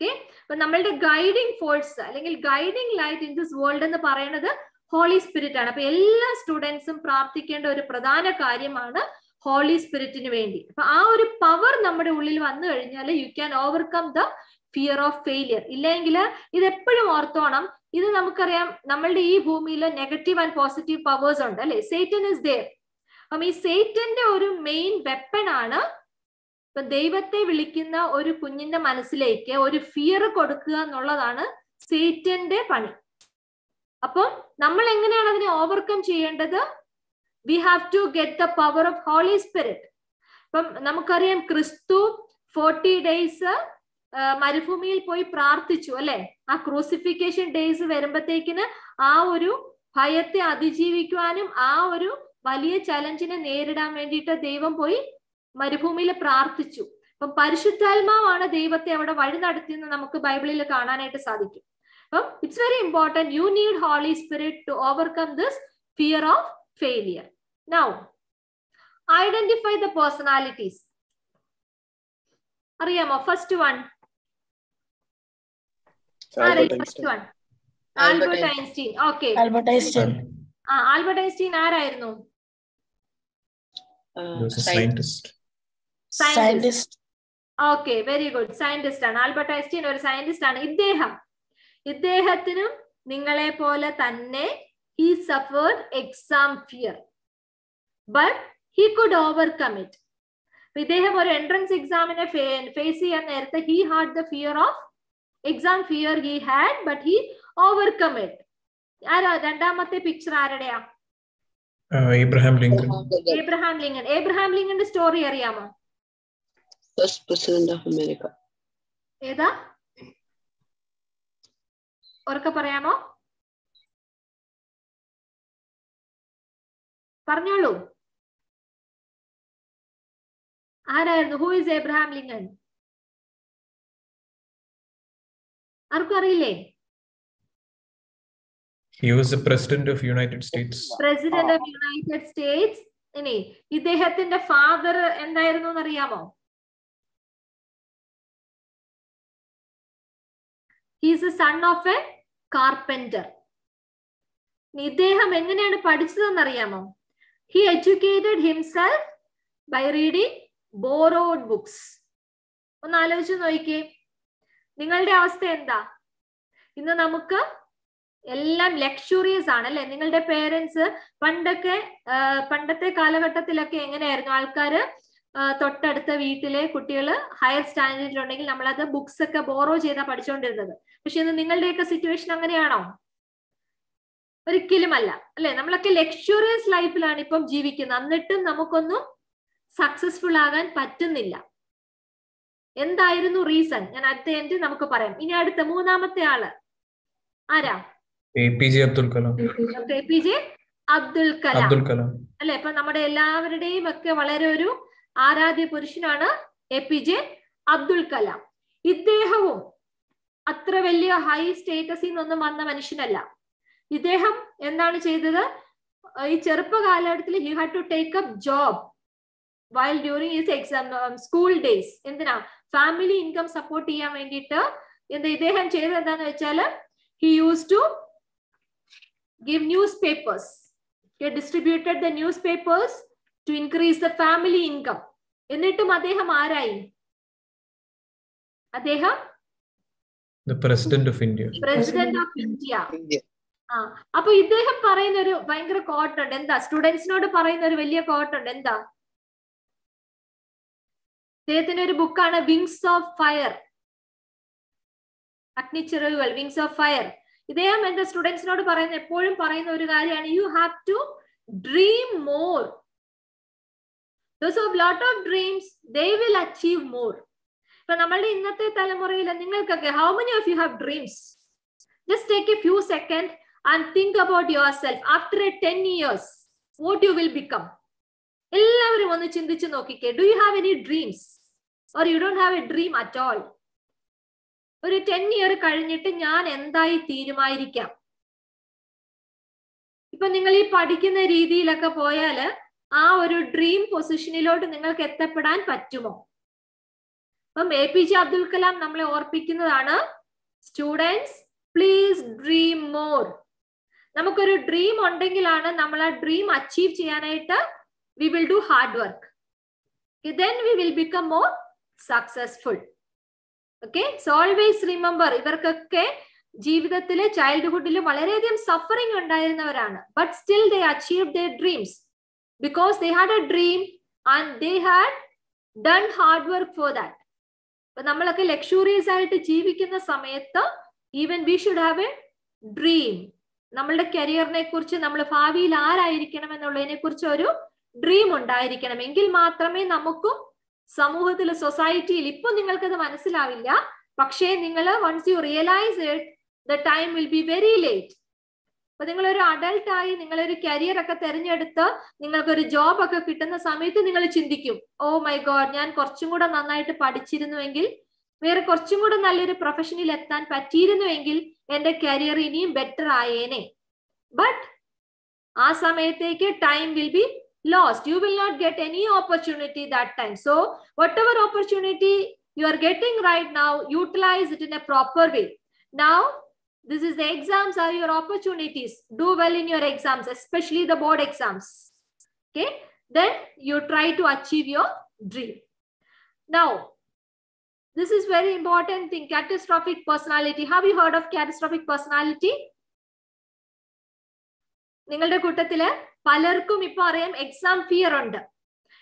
ഓക്കെ അപ്പൊ നമ്മളുടെ ഗൈഡിങ് ഫോഴ്സ് അല്ലെങ്കിൽ guiding light in this world എന്ന് പറയുന്നത് ഹോളി സ്പിരിറ്റ് ആണ്. അപ്പൊ എല്ലാ സ്റ്റുഡൻസും പ്രാർത്ഥിക്കേണ്ട ഒരു പ്രധാന കാര്യമാണ് ഹോളി സ്പിരിറ്റിന് വേണ്ടി. അപ്പൊ ആ ഒരു പവർ നമ്മുടെ ഉള്ളിൽ വന്നു കഴിഞ്ഞാൽ you can overcome the fear of failure ഇല്ലെങ്കിൽ ഇത് എപ്പോഴും ഓർത്തോണം. ഇത് നമുക്കറിയാം നമ്മളുടെ ഈ ഭൂമിയിൽ നെഗറ്റീവ് ആൻഡ് പോസിറ്റീവ് പവേഴ്സ് ഉണ്ട് അല്ലെ? സേറ്റൻ ഇസ് ദയർ അപ്പം ഈ സേറ്റന്റെ ഒരു മെയിൻ വെപ്പൺ ആണ് ഇപ്പൊ ദൈവത്തെ വിളിക്കുന്ന ഒരു കുഞ്ഞിന്റെ മനസ്സിലേക്ക് ഒരു ഫിയർ കൊടുക്കുക എന്നുള്ളതാണ് സേറ്റന്റെ പണി. അപ്പം നമ്മൾ എങ്ങനെയാണ് അതിനെ ഓവർകം ചെയ്യേണ്ടത്? We have to get the power of Holy Spirit അപ്പം നമുക്കറിയാം ക്രിസ്തു ഫോർട്ടി ഡേയ്സ് മരുഭൂമിയിൽ പോയി പ്രാർത്ഥിച്ചു അല്ലെ? ആ ക്രൂസിഫിക്കേഷൻ ഡേയ്സ് വരുമ്പത്തേക്കിന് ആ ഒരു ഭയത്തെ അതിജീവിക്കുവാനും ആ ഒരു വലിയ ചലഞ്ചിനെ നേരിടാൻ വേണ്ടിയിട്ട് ദൈവം പോയി മരുഭൂമിയിൽ പ്രാർത്ഥിച്ചു. അപ്പം പരിശുദ്ധാത്മാവാണ് ദൈവത്തെ അവിടെ വഴി നടത്തിയെന്ന് നമുക്ക് ബൈബിളിൽ കാണാനായിട്ട് സാധിക്കും. അപ്പം it's very important you need Holy Spirit to overcome this fear of failure now identify the personalities അറിയാമോ? First one first one Albert Einstein okay Albert Einstein ആ ആൽബർട്ട് ഐൻസ്റ്റീൻ ആരായിരുന്നു? Scientist scientist okay very good scientist ആണ്. Albert Einstein ഒരു scientist ആണ്. ഇദ്ദേഹം ഇദ്ദേഹത്തിനും നിങ്ങളെ പോലെ തന്നെ he suffered exam fear but he could overcome it ഇദ്ദേഹം ഒരു എൻട്രൻസ് എക്സാമിനെ ഫേസ് ചെയ്യാൻ നേരത്തെ he had the fear of exam fear he had but he overcome it ആരാ? രണ്ടാമത്തെ picture ആരുടെയാ? Abraham Lincoln. Abraham Lincoln. Abraham ലിങ്കന്റെ story അറിയാമോ? First president of America. ഏതാ? ഉറക്കെ പറയാമോ? പറഞ്ഞോളൂ. ആരായിരുന്നു? ഹൂ ഇസ് എബ്രഹാം ലിങ്കൺ ആർക്കും അറിയില്ലേ? He was a president of United States president of United States ഇനി ഇദ്ദേഹത്തിന്റെ ഫാദർ എന്തായിരുന്നു എന്ന് അറിയാമോ is a son of a carpenter ഇദ്ദേഹം എങ്ങനെയാണ് പഠിച്ചതെന്ന് അറിയാമോ he educated himself by reading borrowed books ഒന്ന് ആലോചിച്ച് നോക്കിക്കേ. നിങ്ങളുടെ അവസ്ഥ എന്താ? ഇന്ന് നമുക്ക് എല്ലാം ലക്ഷറിയസ് ആണ് അല്ലെ? നിങ്ങളുടെ പേരൻസ് പണ്ടൊക്കെ പണ്ടത്തെ കാലഘട്ടത്തിലൊക്കെ എങ്ങനെയായിരുന്നു? ആൾക്കാര് തൊട്ടടുത്ത വീട്ടിലെ കുട്ടികൾ ഹയർ സ്റ്റാൻഡേർഡിലുണ്ടെങ്കിൽ നമ്മളത് ബുക്സ് ഒക്കെ ബോറോ ചെയ്താ പഠിച്ചുകൊണ്ടിരുന്നത് പക്ഷെ ഇന്ന് നിങ്ങളുടെയൊക്കെ സിറ്റുവേഷൻ അങ്ങനെയാണോ? ഒരിക്കലും അല്ല. അല്ലെ? നമ്മളൊക്കെ ലക്ഷറിയസ് ലൈഫിലാണ് ഇപ്പം ജീവിക്കുന്നത്. എന്നിട്ടും നമുക്കൊന്നും സക്സസ്ഫുൾ ആകാൻ പറ്റുന്നില്ല. എന്തായിരുന്നു റീസൺ ഞാൻ അടുത്ത എൻഡ് നമുക്ക് പറയാം. ഇനി അടുത്ത മൂന്നാമത്തെ ആൾ. ആരാ? Abdul Kalam. A P J Abdul Kalam. Abdul Kalam. അല്ലെ? ഇപ്പൊ നമ്മുടെ എല്ലാവരുടെയും ഒക്കെ വളരെ ഒരു ആരാധ്യ പുരുഷനാണ് A P J Abdul Kalam. ഇദ്ദേഹവും അത്ര വലിയ ഹൈ സ്റ്റേറ്റസിൽ നിന്നൊന്നും വന്ന മനുഷ്യനല്ല. ഇദ്ദേഹം എന്താണ് ചെയ്തത്? ഈ ചെറുപ്പ കാലഘട്ടത്തിൽ he had to take up job while during his exam school days എന്തിനാ? ഫാമിലി ഇൻകം സപ്പോർട്ട് ചെയ്യാൻ വേണ്ടിയിട്ട് എന്താ ഇദ്ദേഹം ചെയ്തത് എന്താന്ന് വെച്ചാൽ he use to give newspapers. He distributed the newspapers to increase the family income. എന്നിട്ടും അദ്ദേഹം ആരായി? അദ്ദേഹം the president of India president of India ആ അപ്പൊ ഇദ്ദേഹം പറയുന്ന ഒരു ഭയങ്കര കോട്ടുണ്ട്. എന്താ? സ്റ്റുഡൻസിനോട് പറയുന്ന ഒരു വലിയ കോട്ടുണ്ട്. എന്താ? അദ്ദേഹത്തിന്റെ ഒരു ബുക്കാണ് വിങ്സ് ഓഫ് ഫയർ അഗ്നിച്ചിറകുകൾ വിങ്സ് ഓഫ് ഫയർ ഇദ്ദേഹം എന്റെ സ്റ്റുഡൻസിനോട് പറയുന്ന എപ്പോഴും പറയുന്ന ഒരു കാര്യമാണ്. You have to dream more of lot of dreams they will achieve more ഇപ്പൊ നമ്മളുടെ ഇന്നത്തെ തലമുറയിൽ നിങ്ങൾക്കൊക്കെ how many of you have dreams just take a few second and think about your self after a ten years what you will become എല്ലാവരും ഒന്ന് ചിന്തിച്ചു നോക്കിക്കേ. Do you have any dreams or you don't have a dream at all ഒരു ten year കഴിഞ്ഞിട്ട് ഞാൻ എന്തായി തീരുമാനിക്കാം ഇപ്പൊ നിങ്ങൾ ഈ പഠിക്കുന്ന രീതിയിലൊക്കെ പോയാൽ ആ ഒരു ഡ്രീം പൊസിഷനിലോട്ട് നിങ്ങൾക്ക് എത്തപ്പെടാൻ പറ്റുമോ? അപ്പം A P J Abdul Kalam നമ്മളെ ഓർപ്പിക്കുന്നതാണ് സ്റ്റുഡൻസ് പ്ലീസ് ഡ്രീം മോർ നമുക്കൊരു ഡ്രീം ഉണ്ടെങ്കിലാണ് നമ്മൾ ആ ഡ്രീം അച്ചീവ് ചെയ്യാനായിട്ട് we will do hard work then we will become more successful okay so always remember ഇവർക്കൊക്കെ ജീവിതത്തിലെ ചൈൽഡ്ഹുഡിൽ വളരെയധികം suffering ഉണ്ടായിരുന്നവരാണ് but still they achieve the dreams because they had a dream and they had done hard work for that. അപ്പൊ നമ്മളൊക്കെ luxurious ആയിട്ട് ജീവിക്കുന്ന സമയത്ത് even we should have a dream നമ്മളുടെ കരിയറിനെ കുറിച്ച് നമ്മൾ ഭാവിയിൽ ആരായിരിക്കണം എന്നുള്ളതിനെ കുറിച്ച് ഒരു ഡ്രീം ഉണ്ടായിരിക്കണം. എങ്കിൽ മാത്രമേ നമുക്കും സമൂഹത്തിൽ സൊസൈറ്റിയിൽ ഇപ്പൊ നിങ്ങൾക്കത് മനസ്സിലാവില്ല. പക്ഷേ നിങ്ങൾ once you realize it the time will be very late അപ്പൊ നിങ്ങൾ ഒരു അഡൾട്ട് ആയി നിങ്ങളൊരു കരിയർ ഒക്കെ തെരഞ്ഞെടുത്ത് നിങ്ങൾക്കൊരു ജോബ് ഒക്കെ കിട്ടുന്ന സമയത്ത് നിങ്ങൾ ചിന്തിക്കും ഓ മൈ ഗോഡ് ഞാൻ കുറച്ചും കൂടെ നന്നായിട്ട് പഠിച്ചിരുന്നുവെങ്കിൽ വേറെ കുറച്ചും കൂടെ നല്ലൊരു പ്രൊഫഷനിൽ എത്താൻ പറ്റിയിരുന്നുവെങ്കിൽ എന്റെ കരിയർ ഇനിയും ബെറ്റർ ആയേനെ. ബട്ട് ആ സമയത്തേക്ക് time will be lost you will not get any opportunity that time so whatever opportunity you are getting right now utilize it in a proper way now this is the exams are your opportunities do well in your exams especially the board exams okay then you try to achieve your dream now this is very important thing catastrophic personality have you heard of catastrophic personality നിങ്ങളുടെ കൂട്ടത്തിൽ പലർക്കും ഇപ്പൊ അറിയാം exam fear ഉണ്ട്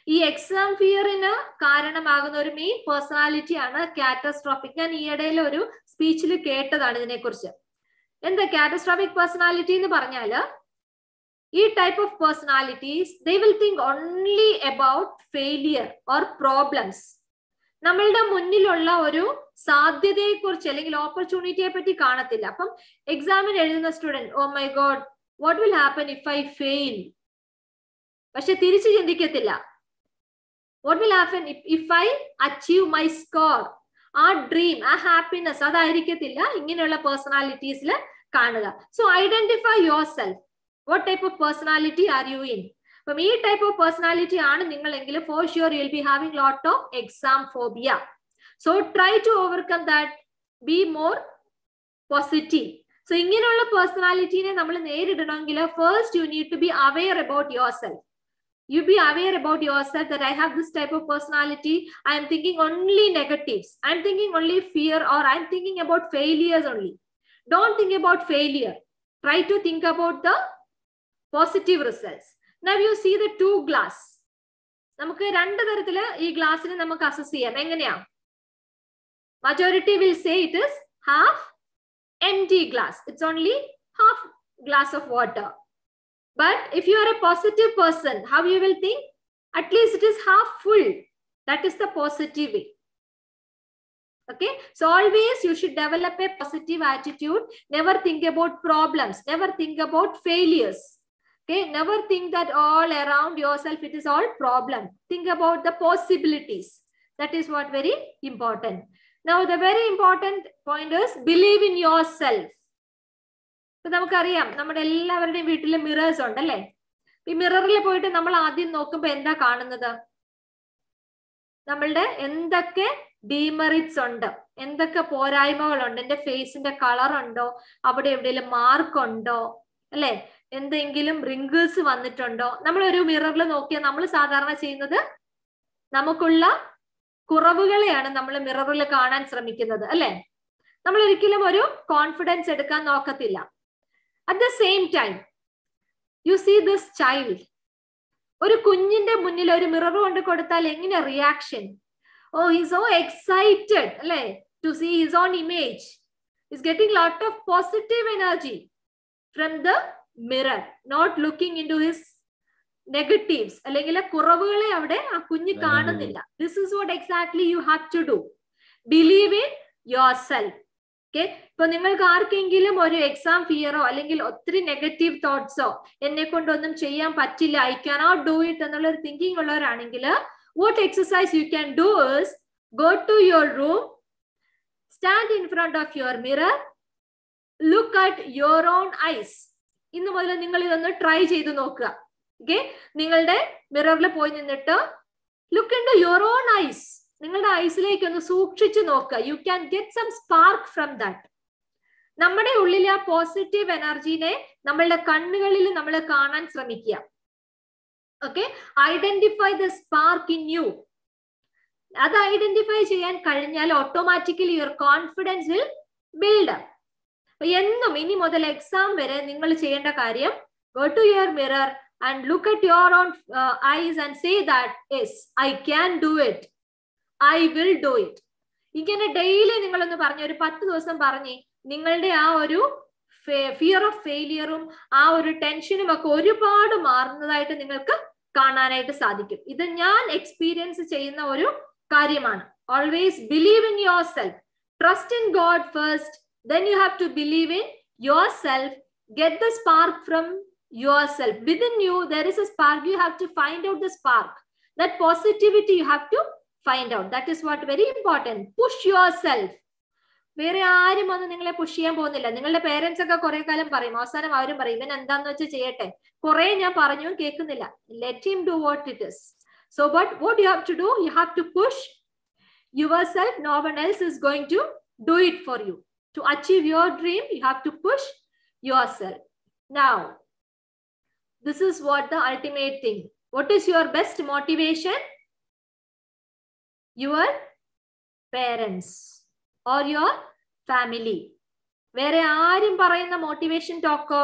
ഈ exam ഫിയറിന് കാരണമാകുന്ന ഒരു main പേഴ്സണാലിറ്റിയാണ് catastrophic ഞാൻ ഈയിടയിൽ ഒരു സ്പീച്ചിൽ കേട്ടതാണ് ഇതിനെക്കുറിച്ച് എന്താ കാറ്റസ്ട്രോഫിക് പേഴ്സണാലിറ്റി എന്ന് പറഞ്ഞാൽ ഈ type of personalities they will think only about failure or problems നമ്മളുടെ മുന്നിലുള്ള ഒരു സാധ്യതയെ കുറിച്ച് അല്ലെങ്കിൽ ഓപ്പർച്യൂണിറ്റിയെ പറ്റി കാണത്തില്ല. അപ്പം എക്സാമിന് എഴുതുന്ന student oh my God what will happen if I fail പക്ഷെ തിരിച്ചു ചിന്തിക്കത്തില്ല. What will happen if I achieve my score ആ ഡ്രീം ആ ഹാപ്പിനെസ് അതായിരിക്കത്തില്ല ഇങ്ങനെയുള്ള പേഴ്സണാലിറ്റീസിൽ കാണുക. So identify yourself what type of personality are you in അപ്പം ഈ ടൈപ്പ് ഓഫ് പേഴ്സണാലിറ്റി ആണ് നിങ്ങളെങ്കിൽ for sure you will be having lot of exam phobia so try to overcome that be more positive so ഇങ്ങനെയുള്ള പേഴ്സണാലിറ്റീനെ നമ്മൾ നേരിടണമെങ്കിൽ first you need to be aware about yourself you be aware about yourself that I have this type of personality. I am thinking only negatives. I'm thinking only fear or I'm thinking about failures only. Don't think about failure. Try to think about the positive results. Now you see the two glass. നമുക്ക് രണ്ട് തരത്തില് ഈ ഗ്ലാസ്സിനെ നമുക്ക് assess ചെയ്യാം എങ്ങനെയാ majority will say it is half empty glass it's only half glass of water But if you are a positive person, how you will think? At least it is half full. That is the positive way. Okay, so always you should develop a positive attitude. Never think about problems, never think about failures. Okay, never think that all around yourself it is all problem. Think about the possibilities. That is what very important. Now, the very important point is believe in yourself. ഇപ്പൊ നമുക്കറിയാം നമ്മുടെ എല്ലാവരുടെയും വീട്ടിൽ mirrors ഉണ്ട് അല്ലെ ഈ മിററിൽ പോയിട്ട് നമ്മൾ ആദ്യം നോക്കുമ്പോ എന്താ കാണുന്നത് നമ്മളുടെ എന്തൊക്കെ ഡീമെറിറ്റ്സ് ഉണ്ട് എന്തൊക്കെ പോരായ്മകളുണ്ട്? എന്റെ ഫേസിന്റെ കളർ ഉണ്ടോ അവിടെ എവിടെയെങ്കിലും മാർക്ക് ഉണ്ടോ അല്ലെ? എന്തെങ്കിലും റിങ്കിൾസ് വന്നിട്ടുണ്ടോ? നമ്മൾ ഒരു മിററിൽ നോക്കിയാൽ നമ്മൾ സാധാരണ ചെയ്യുന്നത് നമുക്കുള്ള കുറവുകളെയാണ് നമ്മൾ മിററിൽ കാണാൻ ശ്രമിക്കുന്നത് അല്ലെ? നമ്മൾ ഒരിക്കലും ഒരു കോൺഫിഡൻസ് എടുക്കാൻ നോക്കത്തില്ല. At the same time you see this child ഒരു കുഞ്ഞിന്റെ മുന്നിൽ ഒരു മിറർ കൊണ്ട് കൊടുത്താൽ എങ്ങനെ reaction oh he so excited അല്ലെ? To see his own image is getting lot of positive energy from the mirror not looking into his negatives അല്ലെങ്കിൽ കുറവുകളെ അവിടെ ആ കുഞ്ഞ് കാണുന്നില്ല. This is what exactly you have to do believe in yourself okay ഇപ്പൊ നിങ്ങൾക്ക് ആർക്കെങ്കിലും ഒരു എക്സാം ഫിയറോ അല്ലെങ്കിൽ ഒത്തിരി നെഗറ്റീവ് തോട്ട്സോ എന്നെ കൊണ്ടൊന്നും ചെയ്യാൻ പറ്റില്ല ഐ കനോട്ട് ഡു ഇറ്റ് എന്നുള്ള ഒരു തിങ്കിങ് ഉള്ളവരാണെങ്കിൽ what exercise you can do is go to your room, stand in front of your mirror, look at your own eyes. ഇന്ന് മുതൽ നിങ്ങൾ ഇതൊന്ന് ട്രൈ ചെയ്ത് നോക്കുക. ഓക്കെ നിങ്ങളുടെ മിററിൽ പോയി നിന്നിട്ട് look into your own eyes നിങ്ങളുടെ ഐസിലേക്ക് ഒന്ന് സൂക്ഷിച്ചു നോക്കുക. You can get some spark from that നമ്മുടെ ഉള്ളിലെ ആ പോസിറ്റീവ് എനർജീനെ നമ്മളുടെ കണ്ണുകളിൽ നമ്മൾ കാണാൻ ശ്രമിക്കുക. Okay identify the spark in you അത് ഐഡന്റിഫൈ ചെയ്യാൻ കഴിഞ്ഞാൽ automatically your confidence will build എന്നും ഇനി മുതൽ എക്സാം വരെ നിങ്ങൾ ചെയ്യേണ്ട കാര്യം go to your mirror and look at your own eyes and say that yes I can do it I will do it ഇങ്ങനെ ഡെയിലി നിങ്ങളൊന്ന് പറഞ്ഞു ഒരു പത്ത് ദിവസം പറഞ്ഞ് നിങ്ങളുടെ ആ ഒരു ഫിയർ ഓഫ് ഫെയിലിയറും ആ ഒരു ടെൻഷനും ഒക്കെ ഒരുപാട് മാറുന്നതായിട്ട് നിങ്ങൾക്ക് കാണാനായിട്ട് സാധിക്കും. ഇത് ഞാൻ എക്സ്പീരിയൻസ് ചെയ്യുന്ന ഒരു കാര്യമാണ്. Always believe in yourself trust in God first then you have to believe in yourself get the spark from yourself within you there is a spark you have to find out the spark that positivity you have to find out that is what very important push yourself വേറെ ആരും വന്ന് നിങ്ങളെ push ചെയ്യാൻ പോകുന്നില്ല. നിങ്ങളുടെ parents ഒക്കെ കുറെ കാലം പറയും. അവസാനം അവരും പറയും ഇവൻ എന്താന്ന് വെച്ചാൽ ചെയ്യട്ടെ? കുറെ ഞാൻ പറഞ്ഞു കേൾക്കുന്നില്ല. Let him do what it is so but what you have to do you have to push yourself no one else is going to do it for you to achieve your dream you have to push yourself now this is what the ultimate thing what is your best motivation? Your parents. Or your family വേറെ ആരും പറയുന്ന motivation Toko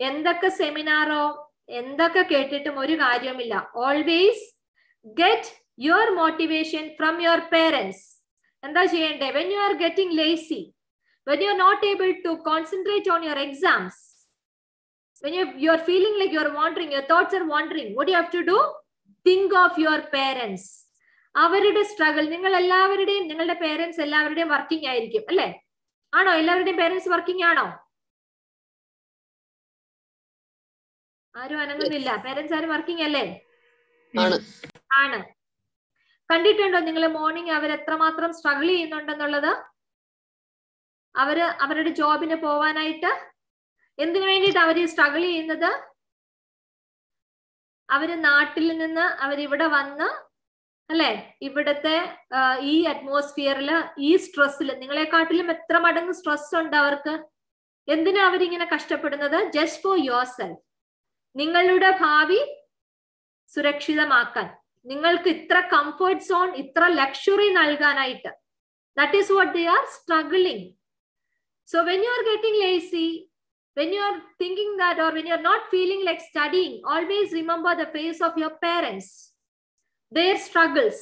എന്തൊക്കെ സെമിനാറോ എന്തൊക്കെ കേട്ടിട്ടും ഒരു കാര്യവുമില്ല always get your motivation from your parents എന്താ ചെയ്യണ്ടേ when you are getting lazy when you're not able to concentrate on your exams, when you are feeling like you are wandering, your thoughts are wandering, what do you have to do? Think of your. അവരുടെ struggle നിങ്ങൾ എല്ലാവരുടെയും നിങ്ങളുടെ parents എല്ലാവരുടെയും working ആയിരിക്കും അല്ലെ? ആണോ? എല്ലാവരുടെയും parents working ആണോ? ആരും അനങ്ങുന്നില്ല. പേരൻസ് ആരും വർക്കിംഗ് അല്ലേ? ആണ്. കണ്ടിട്ടുണ്ടോ നിങ്ങൾ മോർണിംഗ് അവർ എത്രമാത്രം സ്ട്രഗിൾ ചെയ്യുന്നുണ്ടെന്നുള്ളത്? അവർ അവരുടെ ജോബിന് പോവാനായിട്ട് എന്തിനു വേണ്ടിയിട്ട് അവർ സ്ട്രഗിൾ ചെയ്യുന്നത്? അവർ നാട്ടിൽ നിന്ന് അവരിവിടെ വന്ന് അല്ലെ? ഇവിടത്തെ ഈ അറ്റ്മോസ്ഫിയറിൽ ഈ സ്ട്രെസ്സിൽ നിങ്ങളെക്കാട്ടിലും എത്ര മടങ്ങ് സ്ട്രെസ് ഉണ്ട് അവർക്ക്? എന്തിനാ അവരിങ്ങനെ കഷ്ടപ്പെടുന്നത്? ജസ്റ്റ് ഫോർ യുവർ സെൽഫ് നിങ്ങളുടെ ഭാവി സുരക്ഷിതമാക്കാൻ. നിങ്ങൾക്ക് ഇത്ര കംഫർട്ട് സോൺ ഇത്ര ലക്ഷറി നൽകാനായിട്ട്. That is what they are struggling so when you are getting lazy when you are thinking that or when are not feeling like studying always remember the face of your parents. Their struggles.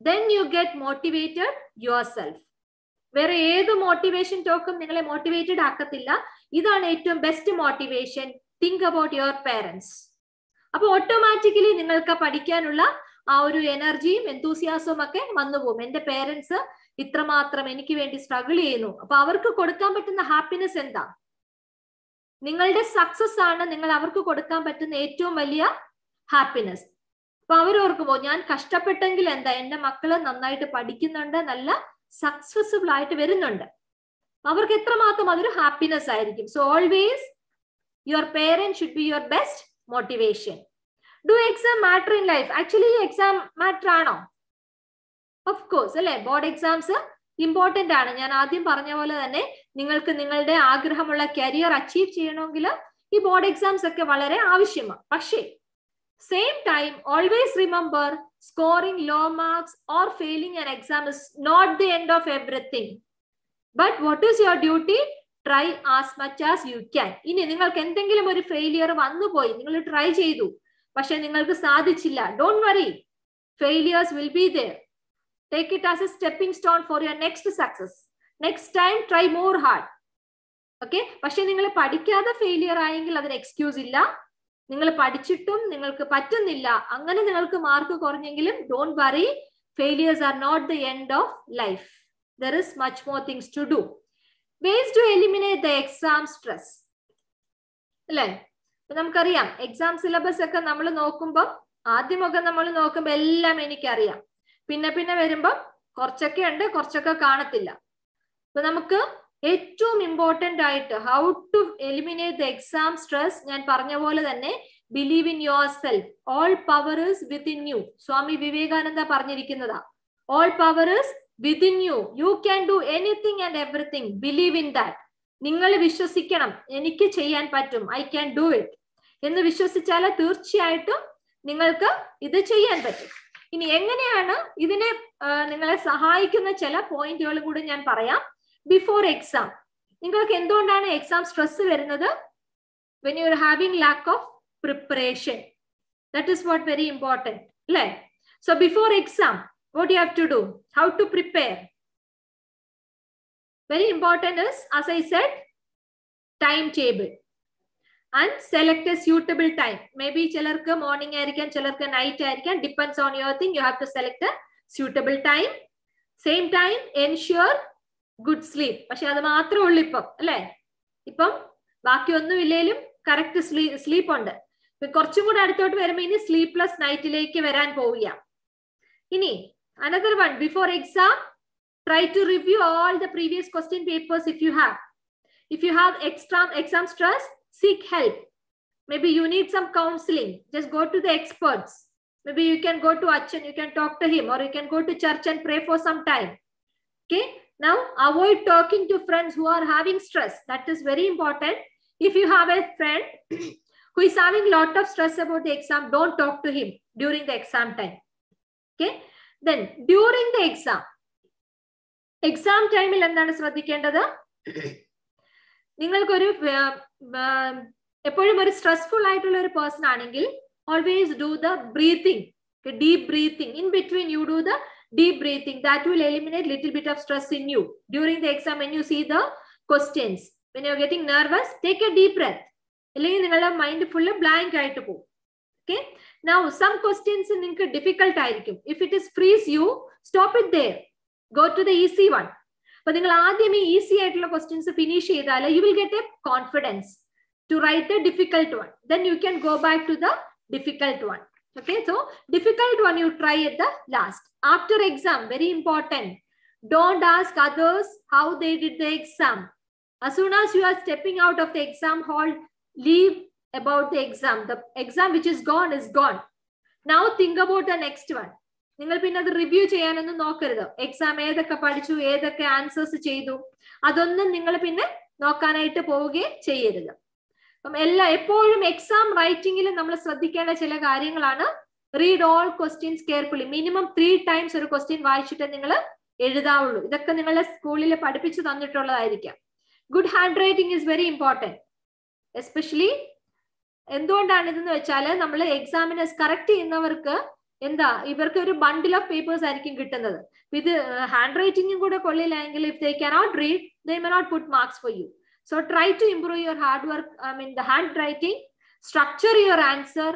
Then you get motivated yourself. വേറെ ഏത് motivation ടോക്കും നിങ്ങളെ motivated ആക്കത്തില്ല. ഇതാണ് ഏറ്റവും best motivation think about your parents അപ്പൊ automatically നിങ്ങൾക്ക് പഠിക്കാനുള്ള ആ ഒരു എനർജിയും എന്തൂസിയാസവും ഒക്കെ വന്നുപോകും എന്റെ പേരൻസ് ഇത്രമാത്രം എനിക്ക് വേണ്ടി സ്ട്രഗിൾ ചെയ്യുന്നു. അപ്പൊ അവർക്ക് കൊടുക്കാൻ പറ്റുന്ന ഹാപ്പിനെസ് എന്താ? നിങ്ങളുടെ സക്സസ് ആണ്. നിങ്ങൾ അവർക്ക് കൊടുക്കാൻ പറ്റുന്ന ഏറ്റവും വലിയ ഹാപ്പിനെസ് അപ്പൊ അവർ ഓർക്കുമ്പോ ഞാൻ കഷ്ടപ്പെട്ടെങ്കിൽ എന്താ എന്റെ മക്കൾ നന്നായിട്ട് പഠിക്കുന്നുണ്ട് നല്ല സക്സസ്ഫുൾ ആയിട്ട് വരുന്നുണ്ട്. അവർക്ക് എത്രമാത്രം അതൊരു ഹാപ്പിനെസ് ആയിരിക്കും. So always your parent should be your best motivation do exam matter in life actually exam matter ആണോ? ഓഫ് കോഴ്സ് അല്ലെ? ബോർഡ് എക്സാംസ് ഇമ്പോർട്ടന്റ് ആണ്. ഞാൻ ആദ്യം പറഞ്ഞ പോലെ തന്നെ നിങ്ങൾക്ക് നിങ്ങളുടെ ആഗ്രഹമുള്ള കരിയർ അച്ചീവ് ചെയ്യണമെങ്കിൽ ഈ ബോർഡ് എക്സാംസ് ഒക്കെ വളരെ ആവശ്യമാണ്. പക്ഷേ same time always remember scoring low marks or failing an exam is not the end of everything but what is your duty try as much as you can ഇനി നിങ്ങൾക്ക് എന്തെങ്കിലും ഒരു ഫെയിലിയർ വന്നുപോയി നിങ്ങൾ ട്രൈ ചെയ്തു. പക്ഷെ നിങ്ങൾക്ക് സാധിച്ചില്ല. Don't worry failures will be there take it as a stepping stone for your next success. Next time try more hard. Okay പക്ഷെ നിങ്ങൾ പഠിക്കാതെ ഫെയിലിയർ ആയെങ്കിൽ അതിന് എക്സ്ക്യൂസ് ഇല്ല. നിങ്ങൾ പഠിച്ചിട്ടും നിങ്ങൾക്ക് പറ്റുന്നില്ല അങ്ങനെ നിങ്ങൾക്ക് മാർക്ക് കുറഞ്ഞെങ്കിലും don't worry failures are not the end of life there is much more things to do ways to eliminate the exam stress അല്ലേ? നമുക്കറിയാം എക്സാം സിലബസ് ഒക്കെ നമ്മൾ നോക്കുമ്പോൾ ആദ്യമൊക്കെ നമ്മൾ നോക്കുമ്പോൾ എല്ലാം എനിക്കറിയാം. പിന്നെ പിന്നെ വരുമ്പോൾ കുറച്ചൊക്കെ ഉണ്ട് കുറച്ചൊക്കെ കാണത്തില്ല. അപ്പൊ നമുക്ക് ഏറ്റവും ഇമ്പോർട്ടന്റ് ആയിട്ട് how to eliminate the exam stress ഞാൻ പറഞ്ഞ പോലെ തന്നെ believe in yourself all power is within you Swami Vivekananda പറഞ്ഞിരിക്കുന്നതാ. All power is within you you can do anything and everything believe in that നിങ്ങൾ വിശ്വസിക്കണം. എനിക്ക് ചെയ്യാൻ പറ്റും. ഐ ക്യാൻ ഡു ഇറ്റ് എന്ന് വിശ്വസിച്ചാൽ തീർച്ചയായിട്ടും നിങ്ങൾക്ക് ഇത് ചെയ്യാൻ പറ്റും. ഇനി എങ്ങനെയാണ് ഇതിനെ നിങ്ങളെ സഹായിക്കുന്ന ചില പോയിന്റുകൾ കൂടി ഞാൻ പറയാം. ബിഫോർ എക്സാം നിങ്ങൾക്ക് എന്തുകൊണ്ടാണ് എക്സാം സ്ട്രെസ് വരുന്നത്? When you are having lack of preparation that is what very important അല്ലേ so before exam what you have to do? How to prepare? Very important is as i said timetable and select a suitable time. Maybe ചിലർക്ക് morning ആയിരിക്കാം ചിലർക്ക് night ആയിരിക്കാം. Depends on your thing you have to select suitable time same time ensure good sleep പക്ഷെ അത് മാത്രമേ ഉള്ളൂ ഇപ്പം അല്ലെ ഇപ്പം ബാക്കിയൊന്നും ഇല്ലേലും കറക്റ്റ് സ്ലീപ്പ് ഉണ്ട് കുറച്ചും കൂടെ അടുത്തോട്ട് വരുമ്പോൾ ഇനി സ്ലീപ്ലെസ് നൈറ്റിലേക്ക് വരാൻ പോവുക ഇനി another one before exam try to review all the previous question papers if you have if you have extra exam stress seek help maybe you need some counseling just go to the experts maybe you can go to achan you can talk to him or you can go to church and pray for some time okay now avoid talking to friends who are having stress that is very important if you have a friend who is having lot of stress about the exam don't talk to him during the exam time okay then during the exam exam ടൈമിൽ എന്താണ് ശ്രദ്ധിക്കേണ്ടത് നിങ്ങൾക്കൊരു എപ്പോഴും ഒരു stressful ആയിട്ടുള്ള ഒരു person ആണെങ്കിൽ always do the breathing deep breathing in between you do the Deep breathing that will eliminate little bit of stress in you. During the exam when you see the questions when you're getting nervous take a deep breath. അല്ലെങ്കിൽ നിങ്ങളുടെ mind full blank ആയിട്ട് പോകും. Okay now some questions നിങ്ങൾക്ക് difficult ആയിരിക്കും. If it is freeze you stop it there go to the easy one അപ്പൊ നിങ്ങൾ ആദ്യം ഈ ഈസി ആയിട്ടുള്ള ക്വസ്റ്റ്യൻസ് ഫിനിഷ് ചെയ്താൽ you will get a confidence to write the difficult one then you can go back to the difficult one okay so difficult one you try at the last after exam very important don't ask others how they did the exam as soon as you are stepping out of the exam hall leave about the exam the exam which is gone is gone now think about the next one നിങ്ങൾ പിന്നെ അത് review ചെയ്യാനൊന്നും നോക്കരുത് exam ഏതൊക്കെ പഠിച്ചു ഏതൊക്കെ answers ചെയ്തു അതൊന്നും നിങ്ങൾ പിന്നെ നോക്കാനായിട്ട് പോവുകയും ചെയ്യരുത് അപ്പം എല്ലാ എപ്പോഴും എക്സാം റൈറ്റിംഗിൽ നമ്മൾ ശ്രദ്ധിക്കേണ്ട ചില കാര്യങ്ങളാണ്. Read all questions carefully minimum three times ഒരു ക്വസ്റ്റ്യൻ വായിച്ചിട്ട് നിങ്ങൾ എഴുതാവുള്ളൂ. ഇതൊക്കെ നിങ്ങളെ സ്കൂളിൽ പഠിപ്പിച്ചു തന്നിട്ടുള്ളതായിരിക്കാം. Good handwriting is very important especially എന്തുകൊണ്ടാണ് ഇതെന്ന് വെച്ചാൽ നമ്മൾ എക്സാമിനേഴ്സ് കറക്റ്റ് ചെയ്യുന്നവർക്ക് എന്താ ഇവർക്ക് ഒരു ബണ്ടിൽ ഓഫ് പേപ്പേഴ്സ് ആയിരിക്കും കിട്ടുന്നത്. ഇത് ഹാൻഡ് റൈറ്റിംഗും കൂടെ കൊള്ളില്ലെങ്കിൽ if they cannot read they may not put marks for you So try to improve your hard work, I mean the handwriting, structure your answer,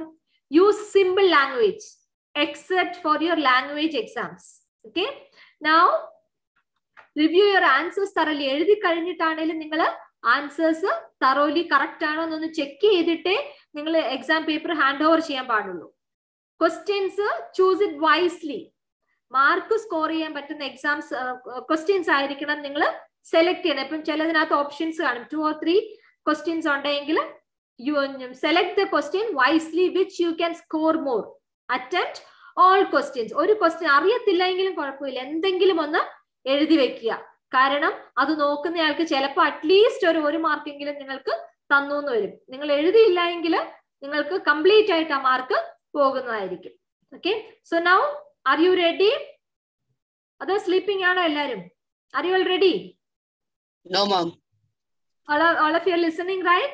use simple language, except for your language exams. Okay. Now, review your answers thoroughly. ചെയ്തിട്ടേ നിങ്ങൾ exam paper hand over ചെയ്യാൻ പാടുള്ളൂ questions wisely mark score ചെയ്യാൻ പറ്റുന്ന exams questions ആയിരിക്കണം നിങ്ങൾ select ചെയ്യണം. ഇപ്പം ചിലതിനകത്ത് ഓപ്ഷൻസ് കാണും. ടു ഓർ ത്രീ ക്വസ്റ്റ്യൻസ് ഉണ്ടെങ്കിൽ you select the question wisely which you can score more attempt all questions ഒരു ക്വസ്റ്റ്യൻ അറിയത്തില്ലെങ്കിലും കുഴപ്പമില്ല. എന്തെങ്കിലും ഒന്ന് എഴുതി വെക്കുക. കാരണം അത് നോക്കുന്നയാൾക്ക് ചിലപ്പോൾ അറ്റ്ലീസ്റ്റ് ഒരു ഒരു മാർക്കെങ്കിലും നിങ്ങൾക്ക് തന്നു എന്ന് വരും. നിങ്ങൾ എഴുതിയില്ല എങ്കിൽ നിങ്ങൾക്ക് കംപ്ലീറ്റ് ആയിട്ട് ആ മാർക്ക് പോകുന്നതായിരിക്കും. Okay so now are you ready അതോ സ്ലീപ്പിംഗ് ആണോ എല്ലാരും are you all ready No, ma'am. all of, all of you are listening right?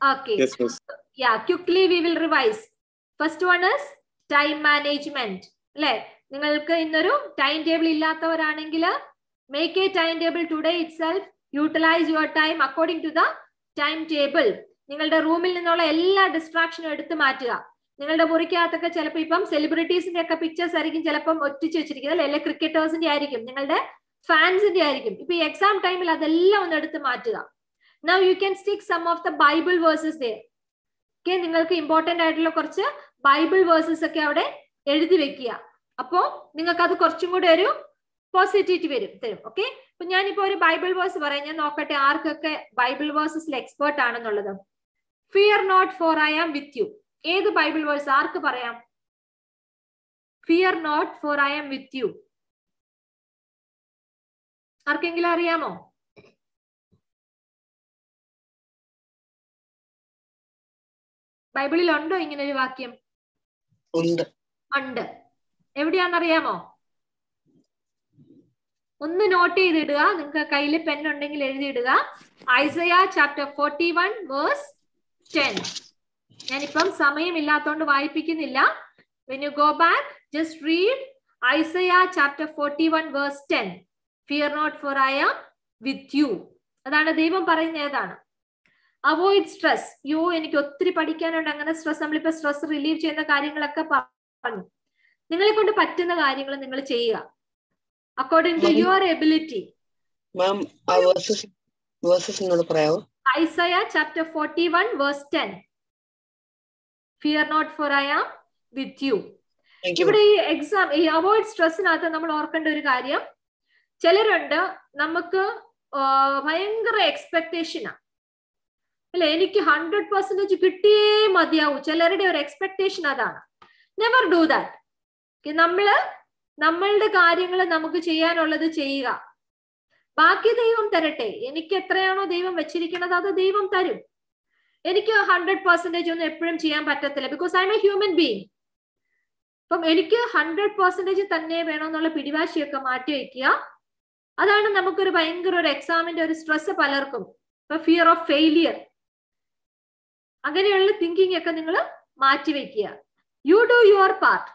Okay. Yes, yes. yeah quickly we will revise. First one is time management. അല്ലെ? നിങ്ങൾക്ക് ഇന്നൊരു time table ഇല്ലാത്തവരാണെങ്കിൽ make a time table today itself utilize your time according to the time table നിങ്ങളുടെ റൂമിൽ നിന്നുള്ള എല്ലാ ഡിസ്ട്രാക്ഷനും എടുത്തു മാറ്റുക. നിങ്ങളുടെ മുറിക്കകത്തൊക്കെ ചിലപ്പോൾ ഇപ്പം സെലിബ്രിറ്റീസിന്റെ ഒക്കെ പിക്ചേഴ്സ് ആയിരിക്കും ചിലപ്പം ഒറ്റിച്ച് വെച്ചിരിക്കുന്നത്. അല്ലെ? അല്ലെങ്കിൽ ക്രിക്കറ്റേഴ്സിന്റെ ആയിരിക്കും. നിങ്ങളുടെ ഫാൻസിന്റെ ആയിരിക്കും. ഇപ്പൊ ഈ എക്സാം ടൈമിൽ അതെല്ലാം ഒന്ന് എടുത്ത് മാറ്റുക. Now you can stick some of the Bible verses there okay നിങ്ങൾക്ക് ഇമ്പോർട്ടന്റ് ആയിട്ടുള്ള കുറച്ച് ബൈബിൾ വേഴ്സസ് ഒക്കെ അവിടെ എഴുതി വെക്കുക. അപ്പോ നിങ്ങൾക്ക് അത് കുറച്ചും കൂടെ ഒരു പോസിറ്റിവിറ്റി വരും തരും. ഓക്കെ അപ്പൊ ഞാനിപ്പോ ഒരു ബൈബിൾ വേഴ്സ് പറയാം. ഞാൻ നോക്കട്ടെ ആർക്കൊക്കെ ബൈബിൾ വേഴ്സസിൽ എക്സ്പേർട്ട് ആണെന്നുള്ളത്. Fear not for I am with you ഏത് ബൈബിൾ വേഴ്സ് ആർക്ക് പറയാം? Fear not for I am with you ആർക്കെങ്കിലും അറിയാമോ? ബൈബിളിൽ ഉണ്ടോ ഇങ്ങനെ ഒരു വാക്യം? ഉണ്ട്. ഉണ്ട്. എവിടെയാണെന്നറിയാമോ? ഒന്ന് നോട്ട് ചെയ്തിടുക. നിങ്ങൾക്ക് കയ്യിൽ പെൻ ഉണ്ടെങ്കിൽ എഴുതിയിടുക. Isaiah chapter forty one verse ten ഞാനിപ്പം സമയമില്ലാത്തോണ്ട് വായിപ്പിക്കുന്നില്ല. When you go back just read Isaiah chapter forty one verse ten fear not for I am with you അതാണ് ദൈവം പറയുന്ന ഏതാണ് അവോയ്ഡ് സ്ട്രെസ് യോ എനിക്ക് ഒത്തിരി പഠിക്കാനുണ്ട്. അങ്ങനെ സ്ട്രെസ് നമ്മളിപ്പോ സ്ട്രെസ് റിലീവ് ചെയ്യുന്ന കാര്യങ്ങളൊക്കെ പറഞ്ഞു. നിങ്ങളെ കൊണ്ട് പറ്റുന്ന കാര്യങ്ങൾ നിങ്ങൾ ചെയ്യുക. അക്കോർഡിംഗ് ടു യുവർ എബിലിറ്റി പറയാവോ? Isaiah chapter forty one verse ten fear not for I am with you ഇവിടെ ഈ എക്സാം ഈ അവോയ്ഡ് സ്ട്രെസ്സിനകത്ത് നമ്മൾ ഓർക്കേണ്ട ഒരു കാര്യം ചിലരുണ്ട് നമുക്ക് ഭയങ്കര എക്സ്പെക്ടേഷനാ അല്ലെ? എനിക്ക് ഹൺഡ്രഡ് പെർസെന്റേജ് കിട്ടിയേ മതിയാവൂ. ചിലരുടെ ഒരു എക്സ്പെക്ടേഷൻ അതാണ്. നെവർ ഡു ദാറ്റ് നമ്മൾ നമ്മളുടെ കാര്യങ്ങൾ നമുക്ക് ചെയ്യാനുള്ളത് ചെയ്യുക. ബാക്കി ദൈവം തരട്ടെ. എനിക്ക് എത്രയാണോ ദൈവം വെച്ചിരിക്കുന്നത് അത് ദൈവം തരും. എനിക്ക് ഹൺഡ്രഡ് പെർസെന്റേജ് ഒന്നും എപ്പോഴും ചെയ്യാൻ പറ്റത്തില്ല. Because I am a human being അപ്പം എനിക്ക് ഹൺഡ്രഡ് പെർസെന്റേജ് തന്നെ വേണമെന്നുള്ള പിടിവാശിയൊക്കെ മാറ്റി വെക്കുക അതാണ് നമുക്കൊരു ഭയങ്കര ഒരു എക്സാമിന്റെ ഒരു സ്ട്രെസ് പലർക്കും. ഇപ്പൊ ഫിയർ ഓഫ് ഫെയിലിയർ അങ്ങനെയുള്ള തിങ്കിങ് ഒക്കെ നിങ്ങൾ മാറ്റി വെക്കുക. യു ഡു യുവർ പാർട്ട്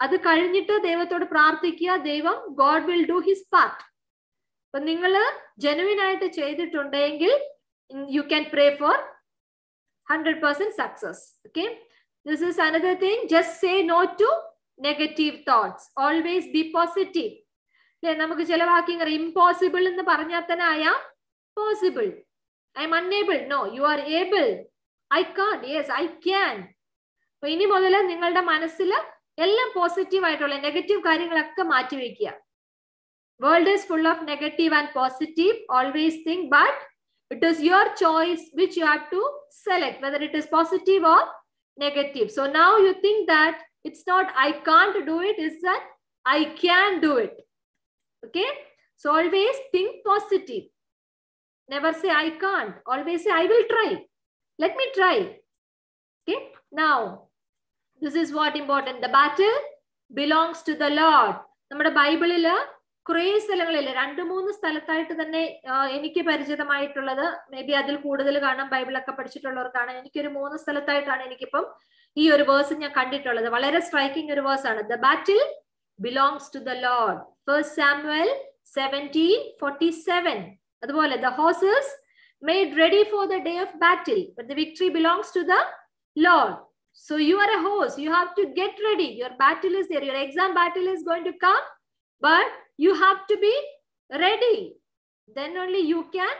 അത് കഴിഞ്ഞിട്ട് ദൈവത്തോട് പ്രാർത്ഥിക്കുക. ദൈവം God will do his part അപ്പൊ നിങ്ങൾ ജെനുവിൻ ആയിട്ട് ചെയ്തിട്ടുണ്ടെങ്കിൽ you can pray for hundred percent success okay this is another thing just say no to negative thoughts always be positive നമുക്ക് ചില വാക്യങ്ങൾ ഇമ്പോസിബിൾ എന്ന് പറഞ്ഞാൽ തന്നെ I am possible I am unable no you are able I can't yes I can അപ്പൊ ഇനി മുതൽ നിങ്ങളുടെ മനസ്സിൽ എല്ലാം പോസിറ്റീവ് ആയിട്ടുള്ള നെഗറ്റീവ് കാര്യങ്ങളൊക്കെ മാറ്റി വെക്കുക world is full of negative and positive always think but it is your choice which you have to select whether it is positive or negative so now you think that it's not I can't do it is that I can do it okay? So always think positive. Never say i can't. Always say i will try. Let me try. Okay? Now this is what important. The battle belongs to the lord. നമ്മുടെ ബൈബിളിൽ കുറേ സ്ഥലങ്ങളിൽ രണ്ട് മൂന്ന് സ്ഥലത്തായിട്ട് തന്നെ എനിക്ക് പരിചിതമായിട്ടുള്ളത് may be അതിൽ കൂടുതൽ കാണാം ബൈബിളൊക്കെ പഠിച്ചിട്ടുള്ളവർക്കാണ്. എനിക്കൊരു മൂന്ന് സ്ഥലത്തായിട്ടാണ് എനിക്കിപ്പം ഈ ഒരു വേഴ്സ് ഞാൻ കണ്ടിട്ടുള്ളത്. വളരെ സ്ട്രൈക്കിംഗ് ഒരു വേഴ്സ് ആണ്. The battle belongs to the Lord. First Samuel 17 47. അതുപോലെ the horses made ready for the day of battle, but the victory belongs to the Lord. So you are a horse, you have to get ready. Your battle is there, your exam battle is going to come, but you have to be ready. Then only you can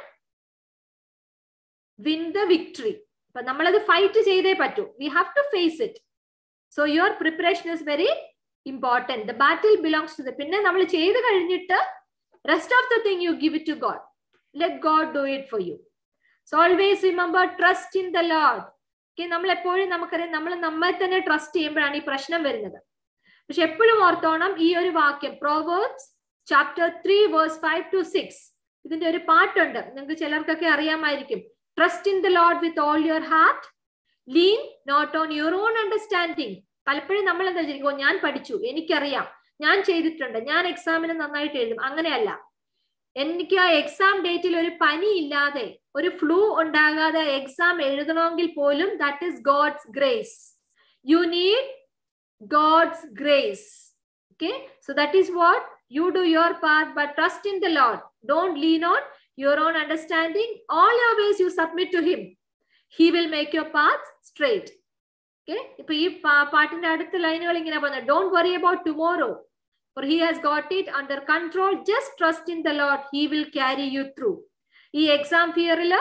win the victory. അപ്പൊ നമ്മളത് fight ചെയ്തേ പറ്റൂ we have to face it so your preparation is very Important the battle belongs to the പിന്നെ നമ്മൾ ചെയ്ത് കഴിഞ്ഞിട്ട് rest of the thing you give it to God let God do it for you so always remember trust in the Lord okay നമ്മൾ എപ്പോഴും നമുക്കറിയാം നമ്മൾ നമ്മെ തന്നെ ട്രസ്റ്റ് ചെയ്യുമ്പോഴാണ് ഈ പ്രശ്നം വരുന്നത്. പക്ഷെ എപ്പോഴും ഓർത്തോണം ഈ ഒരു വാക്യം proverbs chapter three verse five to six ഇതിന്റെ ഒരു പാട്ടുണ്ട്. നിങ്ങൾക്ക് ചിലർക്കൊക്കെ അറിയാമായിരിക്കും. Trust in the Lord with all your heart lean not on your own understanding പലപ്പോഴും നമ്മൾ എന്താ വിചാരിക്കും ഞാൻ പഠിച്ചു എനിക്കറിയാം ഞാൻ ചെയ്തിട്ടുണ്ട് ഞാൻ എക്സാമിന് നന്നായിട്ട് എഴുതും. അങ്ങനെയല്ല. എനിക്ക് ആ എക്സാം ഡേറ്റിൽ ഒരു പനി ഇല്ലാതെ ഒരു ഫ്ലൂ ഉണ്ടാകാതെ എക്സാം എഴുതണമെങ്കിൽ പോലും that is God's grace you need God's grace okay so that is what you do your part but trust in the Lord don't lean on your own understanding all your ways you submit to him he will make your path straight okay ഇപ്പൊ ഈ പാട്ടിന്റെ അടുത്ത ലൈനുകൾ ഇങ്ങനെ പറഞ്ഞത് don't worry about tomorrow for he has got it under control just trust in the Lord he will carry you through ഈ exam ഫിയറിൽ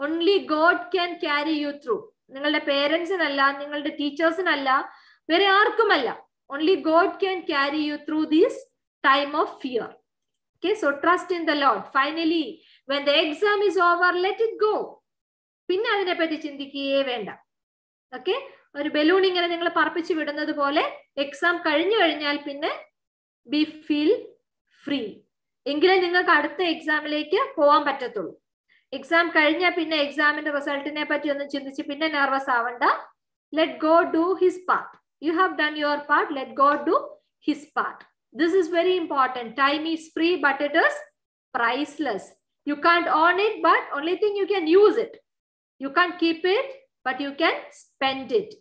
only God can carry you through നിങ്ങളുടെ പേരൻസിനല്ല നിങ്ങളുടെ ടീച്ചേഴ്സിനല്ല വേറെ ആർക്കുമല്ല. Only God can carry you through these time of fear okay so trust in the Lord finally when the exam is over let it go പിന്നെ അതിനെപ്പറ്റി ചിന്തിക്കുകയേ വേണ്ട. Okay ഒരു balloon ഇങ്ങനെ നിങ്ങൾ പറപ്പിച്ച് വിടുന്നത് പോലെ എക്സാം കഴിഞ്ഞു കഴിഞ്ഞാൽ പിന്നെ ബി ഫീൽ ഫ്രീ എങ്കിലേ നിങ്ങൾക്ക് അടുത്ത എക്സാമിലേക്ക് പോകാൻ പറ്റത്തുള്ളൂ. എക്സാം കഴിഞ്ഞാൽ പിന്നെ എക്സാമിന്റെ റിസൾട്ടിനെ പറ്റി ഒന്നും ചിന്തിച്ച് പിന്നെ നെർവസ് ആവണ്ട. Let go do his part you have done your part let go do his part this is very important time is free but it is priceless you can't own it but only thing you can use it you can't keep it but you can spend it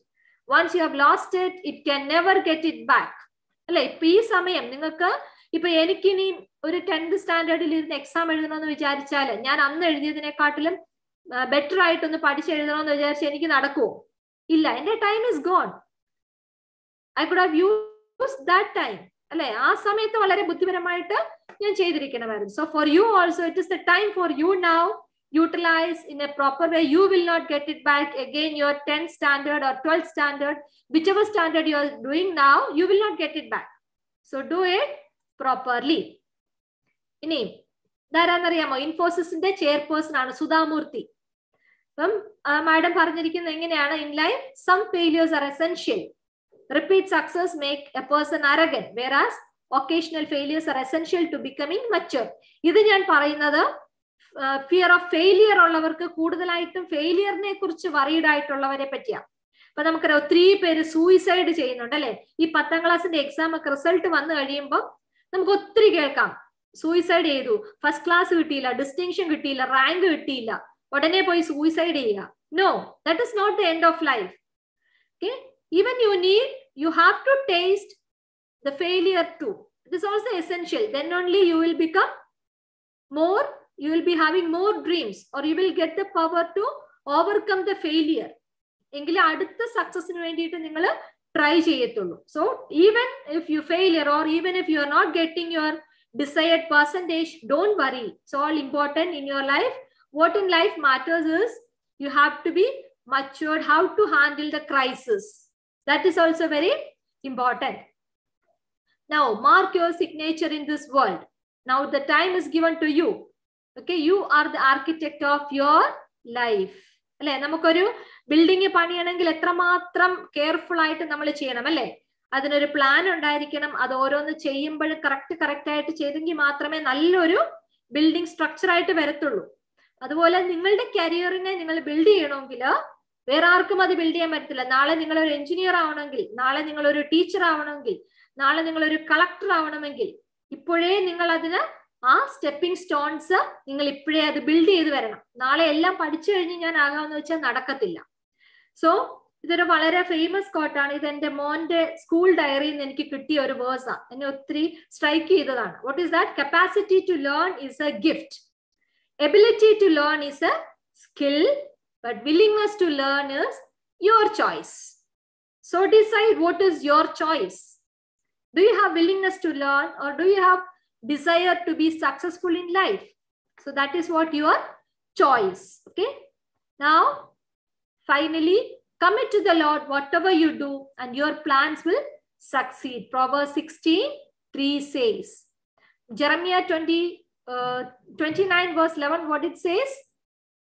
once you have lost it it can never get it back അല്ലെ? ഇപ്പൊ ഈ സമയം നിങ്ങൾക്ക് ഇപ്പൊ എനിക്കിനി ഒരു tenth സ്റ്റാൻഡേർഡിൽ ഇരുന്ന് exam എഴുതണമെന്ന് വിചാരിച്ചാൽ ഞാൻ അന്ന് എഴുതിയതിനെക്കാട്ടിലും ബെറ്റർ ആയിട്ടൊന്ന് പഠിച്ചെഴുതണമെന്ന് വിചാരിച്ച് എനിക്ക് നടക്കുമോ ഇല്ല എന്റെ time is gone I could have use that time അല്ലെ? ആ സമയത്ത് വളരെ ബുദ്ധിപരമായിട്ട് ഞാൻ ചെയ്തിരിക്കണമായിരുന്നു. So for you also it is the time for you now utilize in a proper way you will not get it back. Again your 10th standard or 12th standard whichever standard you are doing now you will not get it back. So do it properly. ഇനി ഇതാരാന്നറിയാമോ? ഇൻഫോസിസിന്റെ chairperson ആണ് സുധാമൂർത്തി. അപ്പം madam പറഞ്ഞിരിക്കുന്നത് എങ്ങനെയാണ്? In life some failures are essential repeat success make a person arrogant whereas occasional failures are essential to becoming mature ഇത് ഞാൻ പറയുന്നത് fear of failure ഉള്ളവർക്ക് കൂടുതലായിട്ടും ഫെയിലിയറിനെ കുറിച്ച് വറീഡ് ആയിട്ടുള്ളവരെ പറ്റിയാണ്. അപ്പൊ നമുക്കറിയാം ഒത്തിരി പേര് സൂയിസൈഡ് ചെയ്യുന്നുണ്ട് അല്ലെ? ഈ പത്താം ക്ലാസ്സിന്റെ എക്സാം ഒക്കെ റിസൾട്ട് വന്നു കഴിയുമ്പോൾ നമുക്ക് ഒത്തിരി കേൾക്കാം. സൂയിസൈഡ് ചെയ്തു. ഫസ്റ്റ് ക്ലാസ് കിട്ടിയില്ല ഡിസ്റ്റിങ്ഷൻ കിട്ടിയില്ല റാങ്ക് കിട്ടിയില്ല. ഉടനെ പോയി സൂയിസൈഡ് ചെയ്യുക. No that is not the end of life okay even you need you have to taste the failure to it is also essential Then only you will become more, you will be having more dreams or you will get the power to overcome the failure. എങ്കിൽ അടുത്ത സക്സസിന് വേണ്ടിയിട്ട് നിങ്ങൾ try ചെയ്യത്തുള്ളൂ so even if you failure or even if you are not getting your decide percentage don't worry it's all important in your life what in life matters is you have to be matured how to handle the crisis that is also very important now mark your signature in this world now the time is given to you Okay you are the architect of your life അല്ലെ? നമുക്കൊരു building പണിയണമെങ്കിൽ എത്രമാത്രം careful ആയിട്ട് നമ്മൾ ചെയ്യണം അല്ലെ? അതിനൊരു plan ഉണ്ടായിരിക്കണം. അത് ഓരോന്ന് ചെയ്യുമ്പോൾ കറക്റ്റ് കറക്റ്റ് ആയിട്ട് ചെയ്തെങ്കിൽ മാത്രമേ നല്ലൊരു ബിൽഡിംഗ് സ്ട്രക്ചർ ആയിട്ട് വരത്തുള്ളൂ. അതുപോലെ നിങ്ങളുടെ കരിയറിനെ നിങ്ങൾ ബിൽഡ് ചെയ്യണമെങ്കിൽ വേറെ ആർക്കും അത് ബിൽഡ് ചെയ്യാൻ പറ്റത്തില്ല. നാളെ നിങ്ങൾ ഒരു എഞ്ചിനീയർ ആവണമെങ്കിൽ നാളെ നിങ്ങൾ ഒരു ടീച്ചർ ആവണമെങ്കിൽ നാളെ നിങ്ങൾ ഒരു കളക്ടർ ആവണമെങ്കിൽ ഇപ്പോഴേ നിങ്ങൾ അതിന് ആ സ്റ്റെപ്പിംഗ് സ്റ്റോൺസ് നിങ്ങൾ ഇപ്പോഴേ അത് ബിൽഡ് ചെയ്ത് വരണം. നാളെ എല്ലാം പഠിച്ചു കഴിഞ്ഞ് ഞാൻ ആകാമെന്ന് വെച്ചാൽ നടക്കത്തില്ല. സോ ഇതൊരു വളരെ ഫേമസ് കോട്ടാണ് ഇത് എന്റെ മോന്റെ സ്കൂൾ ഡയറിയിൽ നിന്ന് എനിക്ക് കിട്ടിയ ഒരു വേഴ്സാ എന്നെ ഒത്തിരി സ്ട്രൈക്ക് ചെയ്തതാണ്. What is that capacity to learn is a gift ability to learn is a skill but willingness to learn is your choice so decide what is your choice do you have willingness to learn or do you have desire to be successful in life. So that is what your choice okay? Now finally commit to the lord whatever you do and your plans will succeed. Proverbs 16 3 says jeremiah 20 uh, 29 verse 11 what it says?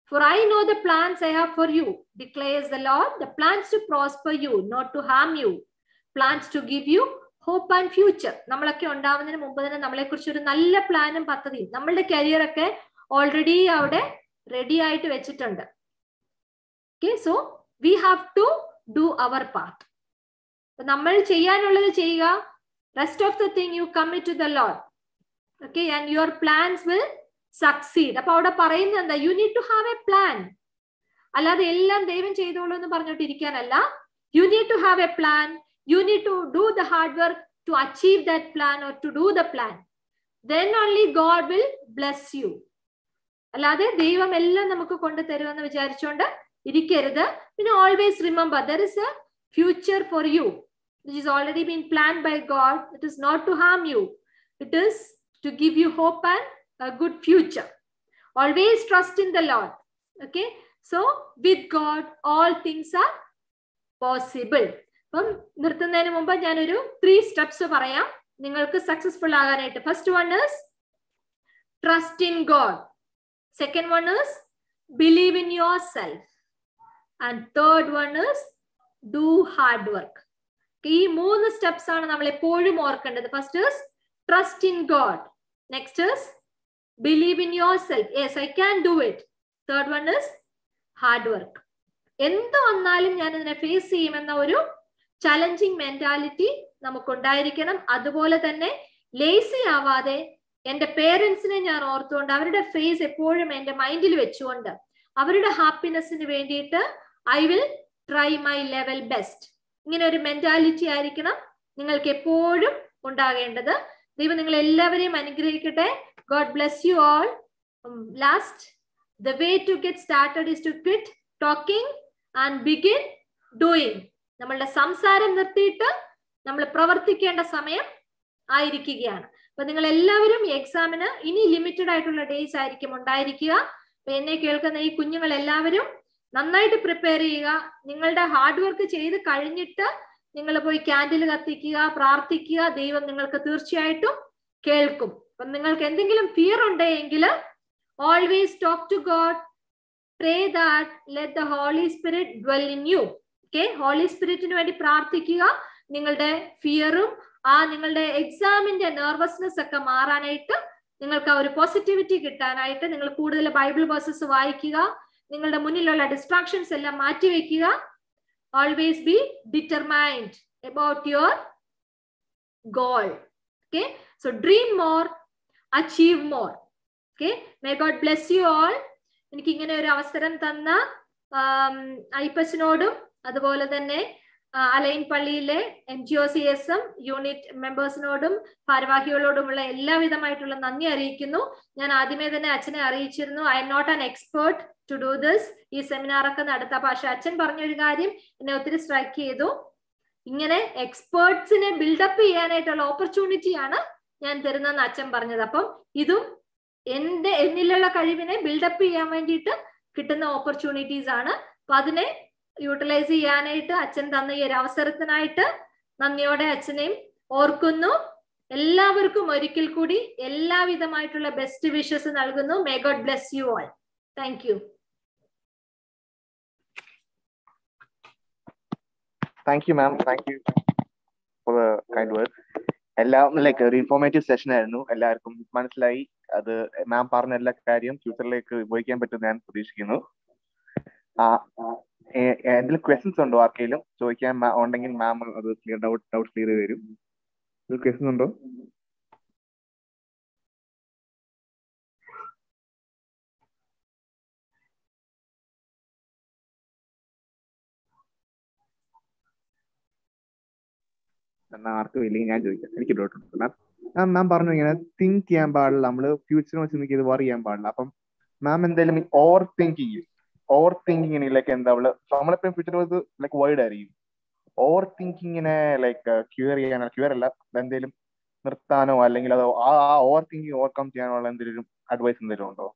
For i know the plans i have for you declares the lord the plans to prosper you not to harm you plans to give you hope and future നമ്മളൊക്കെ ഉണ്ടാവുന്നതിന് മുമ്പ് തന്നെ നമ്മളെ കുറിച്ച് ഒരു നല്ല പ്ലാനും പദ്ധതിയും നമ്മളുടെ കരിയർ ഒക്കെ ഓൾറെഡി അവിടെ റെഡി ആയിട്ട് വെച്ചിട്ടുണ്ട്. Okay so we have to do our part നമ്മൾ ചെയ്യാനുള്ളത് ചെയ്യുക. Rest of the thing you commit to the Lord okay and your plans will succeed അപ്പൊ അവിടെ പറയുന്നത് എന്താ? You need to have a plan അല്ലാതെ എല്ലാം ദൈവം ചെയ്തോളൂ എന്ന് പറഞ്ഞിട്ടിരിക്കാനല്ല you need to have a plan you need to do the hard work to achieve that plan or to do the plan then only God will bless you അല്ലാതെ ദൈവം എല്ലാം നമുക്ക് കൊണ്ടു തരുമെന്ന് വിചാരിച്ചുകൊണ്ട് ഇരിക്കരുത് പിന്നെ always remember there is a future for you which is already been plan by God it is not to harm you it is to give you hope and a good future. Always trust in the Lord. Okay. So with God, all things are possible. അപ്പം നിർത്തുന്നതിന് മുമ്പ് ഞാനൊരു three steps പറയാം. നിങ്ങൾക്ക് successful ആകാനായിട്ട്. First one is trust in God second one is believe in yourself and third one is do hard work ഈ മൂന്ന് steps ആണ് നമ്മൾ എപ്പോഴും ഓർക്കേണ്ടത്. First is trust in God next is believe in yourself yes I can do it third one is hard work എന്ത് വന്നാലും ഞാൻ ഇതിനെ ഫേസ് ചെയ്യുമെന്ന ഒരു ചലഞ്ചിങ് മെന്റാലിറ്റി നമുക്കുണ്ടായിരിക്കണം. അതുപോലെ തന്നെ ലേസി ആവാതെ എന്റെ പേരൻസിനെ ഞാൻ ഓർത്തുകൊണ്ട് അവരുടെ ഫേസ് എപ്പോഴും എന്റെ മൈൻഡിൽ വെച്ചുകൊണ്ട് അവരുടെ ഹാപ്പിനെസ്സിന് വേണ്ടിയിട്ട് I will try my level best ഇങ്ങനെ ഒരു മെന്റാലിറ്റി ആയിരിക്കണം നിങ്ങൾക്ക് എപ്പോഴും ഉണ്ടാകേണ്ടത്. ദൈവം നിങ്ങൾ എല്ലാവരെയും അനുഗ്രഹിക്കട്ടെ. God bless you all last the way to get started is to quit talking and begin doing നമ്മളുടെ സംസാരം നിർത്തിയിട്ട് നമ്മൾ പ്രവർത്തിക്കേണ്ട സമയം ആയിരിക്കുകയാണ്. അപ്പൊ നിങ്ങൾ എല്ലാവരും എക്സാമിന് ഇനി ലിമിറ്റഡ് ആയിട്ടുള്ള ഡേയ്സ് ആയിരിക്കും ഉണ്ടായിരിക്കുക. അപ്പൊ എന്നെ കേൾക്കുന്ന ഈ കുഞ്ഞുങ്ങൾ എല്ലാവരും നന്നായിട്ട് പ്രിപ്പയർ ചെയ്യുക. നിങ്ങളുടെ ഹാർഡ് വർക്ക് ചെയ്ത് കഴിഞ്ഞിട്ട് നിങ്ങൾ പോയി ക്യാൻഡിൽ കത്തിക്കുക പ്രാർത്ഥിക്കുക. ദൈവം നിങ്ങൾക്ക് തീർച്ചയായിട്ടും കേൾക്കും. അപ്പൊ നിങ്ങൾക്ക് എന്തെങ്കിലും ഫിയർ ഉണ്ടെങ്കിൽ always talk to God pray that let the Holy Spirit dwell in you okay holy സ്പിരിറ്റിന് വേണ്ടി പ്രാർത്ഥിക്കുക. നിങ്ങളുടെ ഫിയറും ആ നിങ്ങളുടെ എക്സാമിന്റെ നെർവസ്നെസ് ഒക്കെ മാറാനായിട്ട് നിങ്ങൾക്ക് ആ ഒരു പോസിറ്റിവിറ്റി കിട്ടാനായിട്ട് നിങ്ങൾ കൂടുതൽ ബൈബിൾ വേഴ്സസ് വായിക്കുക. നിങ്ങളുടെ മുന്നിലുള്ള ഡിസ്ട്രാക്ഷൻസ് എല്ലാം മാറ്റിവെക്കുക always be determined about your goal okay so dream more achieve more okay may God bless you all. എനിക്ക് ഇങ്ങനെ ഒരു അവസരം തന്ന ഐപ്പസിനോടും അതുപോലെ തന്നെ അലൈൻ പള്ളിയിലെ M G O C S M unit മെമ്പേഴ്സിനോടും ഭാരവാഹികളോടുമുള്ള എല്ലാവിധമായിട്ടുള്ള നന്ദി അറിയിക്കുന്നു. ഞാൻ ആദ്യമേ തന്നെ അച്ഛനെ അറിയിച്ചിരുന്നു. I'm not an expert to do this. ഈ സെമിനാർ ഒക്കെ നടത്താം പക്ഷെ അച്ഛൻ പറഞ്ഞൊരു കാര്യം എന്നെ ഒത്തിരി സ്ട്രൈക്ക് ചെയ്തു. ഇങ്ങനെ എക്സ്പേർട്സിനെ ബിൽഡപ്പ് ചെയ്യാനായിട്ടുള്ള ഓപ്പർച്യൂണിറ്റിയാണ് ഞാൻ തരുന്നതെന്ന് അച്ഛൻ പറഞ്ഞത്. അപ്പം ഇതും എന്റെ എന്നിലുള്ള കഴിവിനെ ബിൽഡപ്പ് ചെയ്യാൻ വേണ്ടിയിട്ട് കിട്ടുന്ന ഓപ്പർച്യൂണിറ്റീസ് ആണ് അപ്പൊ അതിനെ യൂട്ടിലൈസ് ചെയ്യാനായിട്ട് അച്ഛൻ തന്ന ഈ ഒരു അവസരത്തിനായിട്ട് നന്ദിയോടെ അച്ഛനെയും ഓർക്കുന്നു. എല്ലാവർക്കും ഒരിക്കൽ കൂടി എല്ലാവിധമായിട്ടുള്ള ബെസ്റ്റ് വിഷസ് നൽകുന്നു. May God bless you all thank you thank you ma'am thank you for kind word എല്ലാം ലൈക്ക് ഒരു ഇൻഫോർമേറ്റീവ് സെഷൻ ആയിരുന്നു. എല്ലാവർക്കും മനസ്സിലായി. അത് മാം പറഞ്ഞ എല്ലാ കാര്യവും ഫ്യൂച്ചറിലേക്ക് ഉപയോഗിക്കാൻ പറ്റും ഞാൻ പ്രതീക്ഷിക്കുന്നു. എന്തെങ്കിലും ക്വസ്റ്റ്യൻസ് ഉണ്ടോ ആർക്കെങ്കിലും ചോദിക്കാൻ ഉണ്ടെങ്കിൽ മാം അത് ക്ലിയർ ഡൗട്ട് ഡൗട്ട് ക്ലിയർ ചെയ്ത് തരും. ക്വസ്റ്റ്യൻ ഉണ്ടോ? ആർക്കും ഇല്ലെങ്കിൽ ഞാൻ ചോദിക്കാം. എനിക്ക് ഡൗട്ട് ഉണ്ട്. മാം മാം പറഞ്ഞു ഇങ്ങനെ തിങ്ക് ചെയ്യാൻ പാടില്ല. നമ്മൾ ഫ്യൂച്ചറിനെ വെച്ച് ചിന്തിക്കുക വറി ചെയ്യാൻ പാടില്ല. അപ്പം മാം എന്തായാലും ഓവർ തിങ്കിങ് ഓവർ തിങ്കിങ്ങിന് ലൈക്ക് എന്താ അവൾ നമ്മളെപ്പോഴും ഫ്യൂച്ചർ വെച്ച് ലൈക്ക് വൈഡ് ആയിരിക്കും. ഓവർ തിങ്കിങ്ങിനെ ലൈക്ക് ക്യൂർ ചെയ്യാനോ ക്യൂർ അല്ല എന്തെങ്കിലും നിർത്താനോ അല്ലെങ്കിൽ അത് ആ ഓവർ തിങ്കിങ് ഓവർകം ചെയ്യാനുള്ള എന്തെങ്കിലും അഡ്വൈസ് എന്തെങ്കിലും ഉണ്ടോ?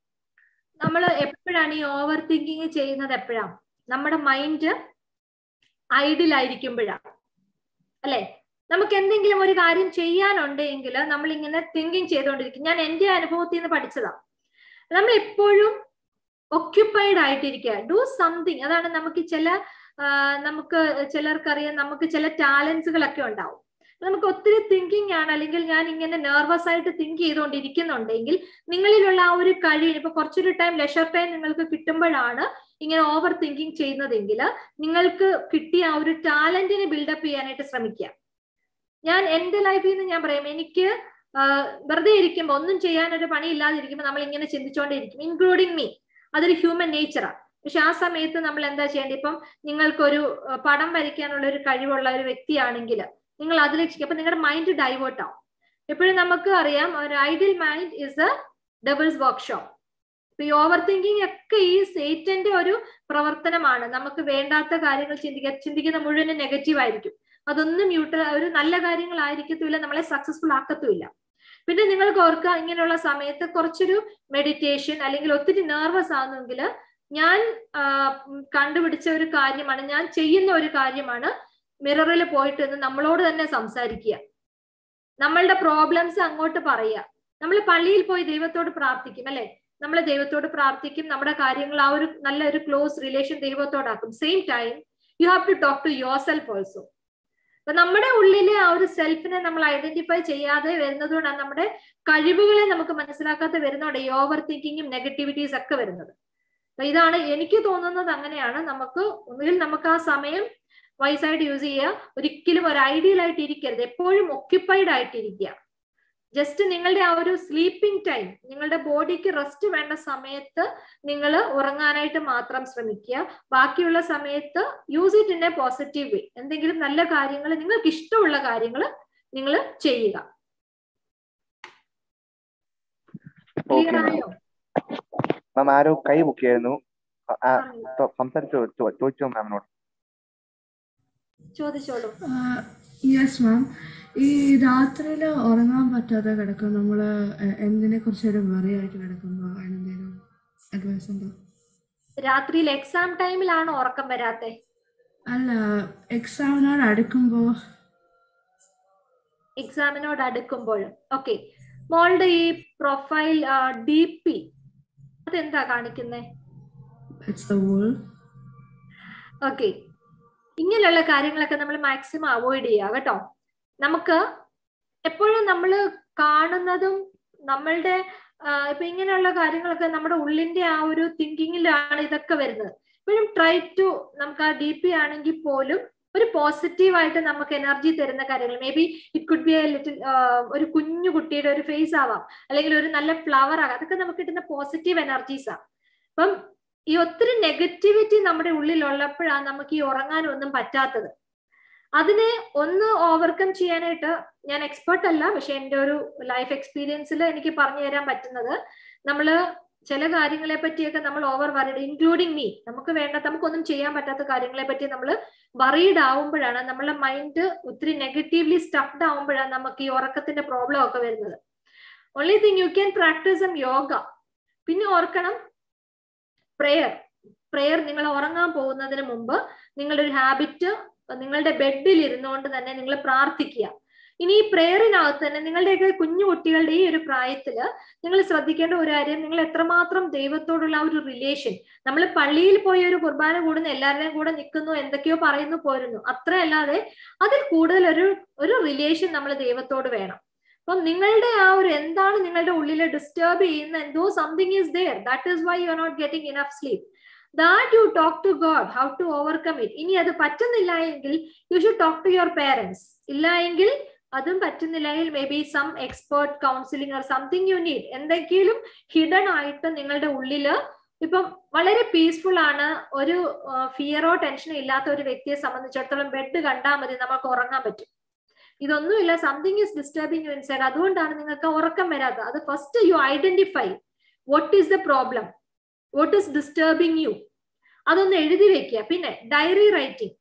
നമ്മൾ എപ്പോഴാണ് ഈ ഓവർ തിങ്കിങ് ചെയ്യുന്നത് എപ്പോഴാണ് നമ്മുടെ മൈൻഡ് ഐഡിൽ ആയിരിക്കുമ്പോഴാണ് അല്ലെ? നമുക്ക് എന്തെങ്കിലും ഒരു കാര്യം ചെയ്യാനുണ്ടെങ്കിൽ നമ്മൾ ഇങ്ങനെ തിങ്കിങ് ചെയ്തുകൊണ്ടിരിക്കും. ഞാൻ എന്റെ അനുഭവത്തിൽ നിന്ന് പഠിച്ചതാ. നമ്മൾ എപ്പോഴും ഒക്യുപ്പൈഡ് ആയിട്ടിരിക്കുക ഡു സംതിങ് അതാണ് നമുക്ക് ചില നമുക്ക് ചിലർക്കറിയാം നമുക്ക് ചില ടാലൻസുകളൊക്കെ ഉണ്ടാവും. നമുക്ക് ഒത്തിരി തിങ്കിങ് ആണ് അല്ലെങ്കിൽ ഞാൻ ഇങ്ങനെ നെർവസ് ആയിട്ട് തിങ്ക് ചെയ്തുകൊണ്ടിരിക്കുന്നുണ്ടെങ്കിൽ നിങ്ങളിലുള്ള ആ ഒരു കഴിവ് ഇപ്പൊ കുറച്ചൊരു ടൈം ലെഷർ ടൈം നിങ്ങൾക്ക് കിട്ടുമ്പോഴാണ് ഇങ്ങനെ ഓവർ തിങ്കിങ് ചെയ്യുന്നതെങ്കിൽ നിങ്ങൾക്ക് കിട്ടിയ ആ ഒരു ടാലന്റിനെ ബിൽഡപ്പ് ചെയ്യാനായിട്ട് ശ്രമിക്കുക. ഞാൻ എന്റെ ലൈഫിൽ നിന്ന് ഞാൻ പറയാം എനിക്ക് വെറുതെ ഇരിക്കുമ്പോൾ ഒന്നും ചെയ്യാനൊരു പണി ഇല്ലാതിരിക്കുമ്പോൾ നമ്മൾ ഇങ്ങനെ ചിന്തിച്ചുകൊണ്ടിരിക്കും ഇൻക്ലൂഡിങ് മീ അതൊരു ഹ്യൂമൻ നേച്ചറാണ് പക്ഷെ ആ സമയത്ത് നമ്മൾ എന്താ ചെയ്യേണ്ടത്? ഇപ്പം നിങ്ങൾക്കൊരു പടം വരയ്ക്കാനുള്ള ഒരു കഴിവുള്ള ഒരു വ്യക്തിയാണെങ്കിൽ നിങ്ങൾ അതിലേക്ക് അപ്പൊ നിങ്ങളുടെ മൈൻഡ് ഡൈവേർട്ട് ആവും. എപ്പോഴും നമുക്ക് അറിയാം ഒരു ideal mind is a devil's workshop ഈ ഓവർ തിങ്കിങ് ഒക്കെ ഈ സേറ്റന്റെ ഒരു പ്രവർത്തനമാണ്. നമുക്ക് വേണ്ടാത്ത കാര്യങ്ങൾ ചിന്തിക്ക ചിന്തിക്കുന്ന മുഴുവൻ നെഗറ്റീവ് ആയിരിക്കും. അതൊന്നും യൂട്ട ഒരു നല്ല കാര്യങ്ങളായിരിക്കത്തുമില്ല നമ്മളെ സക്സസ്ഫുൾ ആക്കത്തുമില്ല. പിന്നെ നിങ്ങൾക്ക് ഓർക്കുക ഇങ്ങനെയുള്ള സമയത്ത് കുറച്ചൊരു മെഡിറ്റേഷൻ അല്ലെങ്കിൽ ഒത്തിരി നെർവസ് ആകുന്നെങ്കിൽ ഞാൻ കണ്ടുപിടിച്ച ഒരു കാര്യമാണ് ഞാൻ ചെയ്യുന്ന ഒരു കാര്യമാണ് മിററിൽ പോയിട്ട് നിന്ന് നമ്മളോട് തന്നെ സംസാരിക്കുക. നമ്മളുടെ പ്രോബ്ലംസ് അങ്ങോട്ട് പറയുക. നമ്മൾ പള്ളിയിൽ പോയി ദൈവത്തോട് പ്രാർത്ഥിക്കും അല്ലെ? നമ്മൾ ദൈവത്തോട് പ്രാർത്ഥിക്കും നമ്മുടെ കാര്യങ്ങൾ ആ ഒരു നല്ല ഒരു close relation ദൈവത്തോടാക്കും. Same time you have to talk to yourself also അപ്പൊ നമ്മുടെ ഉള്ളിലെ ആ ഒരു സെൽഫിനെ നമ്മൾ ഐഡന്റിഫൈ ചെയ്യാതെ വരുന്നതുകൊണ്ടാണ് നമ്മുടെ കഴിവുകളെ നമുക്ക് മനസ്സിലാക്കാതെ വരുന്നതുകൊണ്ട് ഈ ഓവർ തിങ്കിങ്ങും നെഗറ്റിവിറ്റീസ് ഒക്കെ വരുന്നത്. അപ്പൊ ഇതാണ് എനിക്ക് തോന്നുന്നത് അങ്ങനെയാണ്. നമുക്ക് ഒന്നുകിൽ നമുക്ക് ആ സമയം വൈസായിട്ട് യൂസ് ചെയ്യുക. ഒരിക്കലും ഒരു ഐഡിയൽ ആയിട്ട് ഇരിക്കരുത്. എപ്പോഴും ഒക്യുപ്പൈഡ് ആയിട്ടിരിക്കുക. ജസ്റ്റ് നിങ്ങളുടെ ആ ഒരു സ്ലീപ്പിംഗ് ടൈം നിങ്ങളുടെ ബോഡിക്ക് റെസ്റ്റ് വേണ്ട സമയത്ത് നിങ്ങൾ ഉറങ്ങാനായിട്ട് മാത്രം ശ്രമിക്കുക. ബാക്കിയുള്ള സമയത്ത് use it in a positive way എന്തെങ്കിലും നല്ല കാര്യങ്ങൾ നിങ്ങൾക്ക് ഇഷ്ടമുള്ള കാര്യങ്ങൾ നിങ്ങൾ ചെയ്യുക. ഓക്കെ മാം ആരോ കൈ ബുക്ക് സംസാരിച്ചോ ചോദിച്ചോളൂ. യെസ് മാം ഈ രാത്രിയിൽ ഉറങ്ങാൻ പറ്റാതെ കിടക്കും. നമ്മൾ എന്തിനെ കുറിച്ചൊരു വെറിയായിട്ട് കിടക്കുമ്പോൾ അതിനെന്തെങ്കിലും അഡ്വൈസ് ഉണ്ടോ? രാത്രിയിൽ എക്സാം ടൈമിലാണ് ഉറക്കം വരാത്തെ? അല്ല എക്സാമിനോട് അടുക്കുമ്പോ? എക്സാമിനോട് അടുക്കുമ്പോൾ ഓക്കെ മോളുടെ ഈ പ്രൊഫൈൽ ഡി പി അതെന്താ കാണിക്കുന്നേ? ഓക്കെ ഇങ്ങനെയുള്ള കാര്യങ്ങളൊക്കെ നമ്മൾ മാക്സിമം അവോയ്ഡ് ചെയ്യുക കേട്ടോ. നമുക്ക് എപ്പോഴും നമ്മൾ കാണുന്നതും നമ്മളുടെ ഇപ്പൊ ഇങ്ങനെയുള്ള കാര്യങ്ങളൊക്കെ നമ്മുടെ ഉള്ളിന്റെ ആ ഒരു തിങ്കിങ്ങിലാണ് ഇതൊക്കെ വരുന്നത്. എപ്പോഴും ട്രൈ ടു നമുക്ക് ആ ഡി പി ആണെങ്കിൽ പോലും ഒരു പോസിറ്റീവായിട്ട് നമുക്ക് എനർജി തരുന്ന കാര്യങ്ങൾ. Maybe it could be a little ഒരു കുഞ്ഞു കുട്ടിയുടെ ഒരു ഫേസ് ആവാം. അല്ലെങ്കിൽ ഒരു നല്ല ഫ്ലവർ ആകാം. അതൊക്കെ നമുക്ക് കിട്ടുന്ന പോസിറ്റീവ് എനർജീസ് ആണ് അപ്പം ഈ ഒത്തിരി നെഗറ്റിവിറ്റി നമ്മുടെ ഉള്ളിൽ ഉള്ളപ്പോഴാണ് നമുക്ക് ഈ ഉറങ്ങാനൊന്നും പറ്റാത്തത്. അതിനെ ഒന്ന് ഓവർകം ചെയ്യാനായിട്ട് ഞാൻ എക്സ്പെർട്ട് അല്ല. പക്ഷെ എന്റെ ഒരു ലൈഫ് എക്സ്പീരിയൻസിൽ എനിക്ക് പറഞ്ഞു തരാൻ പറ്റുന്നത് നമ്മൾ ചില കാര്യങ്ങളെ പറ്റിയൊക്കെ നമ്മൾ ഓവർ വറീഡ് ഇൻക്ലൂഡിങ് മീ നമുക്ക് വേണ്ട നമുക്കൊന്നും ചെയ്യാൻ പറ്റാത്ത കാര്യങ്ങളെ പറ്റി നമ്മൾ വറീഡ് ആവുമ്പോഴാണ് നമ്മളെ മൈൻഡ് ഒത്തിരി നെഗറ്റീവ്ലി സ്റ്റഫ്ഡ് ആവുമ്പോഴാണ് നമുക്ക് ഈ ഉറക്കത്തിന്റെ പ്രോബ്ലം ഒക്കെ വരുന്നത്. Only thing you can practise um yoga പിന്നെ ഓർക്കണം പ്രെയർ പ്രെയർ നിങ്ങൾ ഉറങ്ങാൻ പോകുന്നതിന് മുമ്പ് നിങ്ങളുടെ ഒരു ഹാബിറ്റ് നിങ്ങളുടെ ബെഡിൽ ഇരുന്നുകൊണ്ട് തന്നെ നിങ്ങൾ പ്രാർത്ഥിക്കുക. ഇനി ഈ പ്രേയറിനകത്ത് തന്നെ നിങ്ങളുടെയൊക്കെ കുഞ്ഞു കുട്ടികളുടെ ഈ ഒരു പ്രായത്തിൽ നിങ്ങൾ ശ്രദ്ധിക്കേണ്ട ഒരു കാര്യം നിങ്ങൾ എത്രമാത്രം ദൈവത്തോടുള്ള ഒരു റിലേഷൻ നമ്മൾ പള്ളിയിൽ പോയി ഒരു കുർബാന കൂടുന്ന എല്ലാവരുടെയും കൂടെ നിൽക്കുന്നു എന്തൊക്കെയോ പറയുന്നു പോരുന്നു. അത്രയല്ലാതെ അതിൽ കൂടുതൽ ഒരു ഒരു റിലേഷൻ നമ്മൾ ദൈവത്തോട് വേണം. അപ്പം നിങ്ങളുടെ ആ ഒരു എന്താണ് നിങ്ങളുടെ ഉള്ളിൽ ഡിസ്റ്റർബ് ചെയ്യുന്ന എന്തോ something is there that is why you are not getting enough sleep that you talk to God how to overcome it ഇനി അത് പറ്റുന്നില്ല എങ്കിൽ you should talk to your parents ഇല്ല എങ്കിൽ അതും പറ്റുന്നില്ലെങ്കിൽ maybe some expert counselling or something you need എന്തെങ്കിലും hidden ആയിട്ട് നിങ്ങളുടെ ഉള്ളിൽ ഇപ്പം വളരെ പീസ്ഫുൾ ആണ്. ഒരു ഫിയറോ ടെൻഷനോ ഇല്ലാത്ത ഒരു വ്യക്തിയെ സംബന്ധിച്ചിടത്തോളം ബെഡ് കണ്ടാൽ മതി നമുക്ക് ഉറങ്ങാൻ പറ്റും. ഇതൊന്നുമില്ല something is disturbing you inside അതുകൊണ്ടാണ് നിങ്ങൾക്ക് ഉറക്കം വരാത്തത്. അത് first you identify what is the problem what is disturbing you അതൊന്ന് എഴുതി വെക്കുക. പിന്നെ ഡയറി റൈറ്റിംഗ്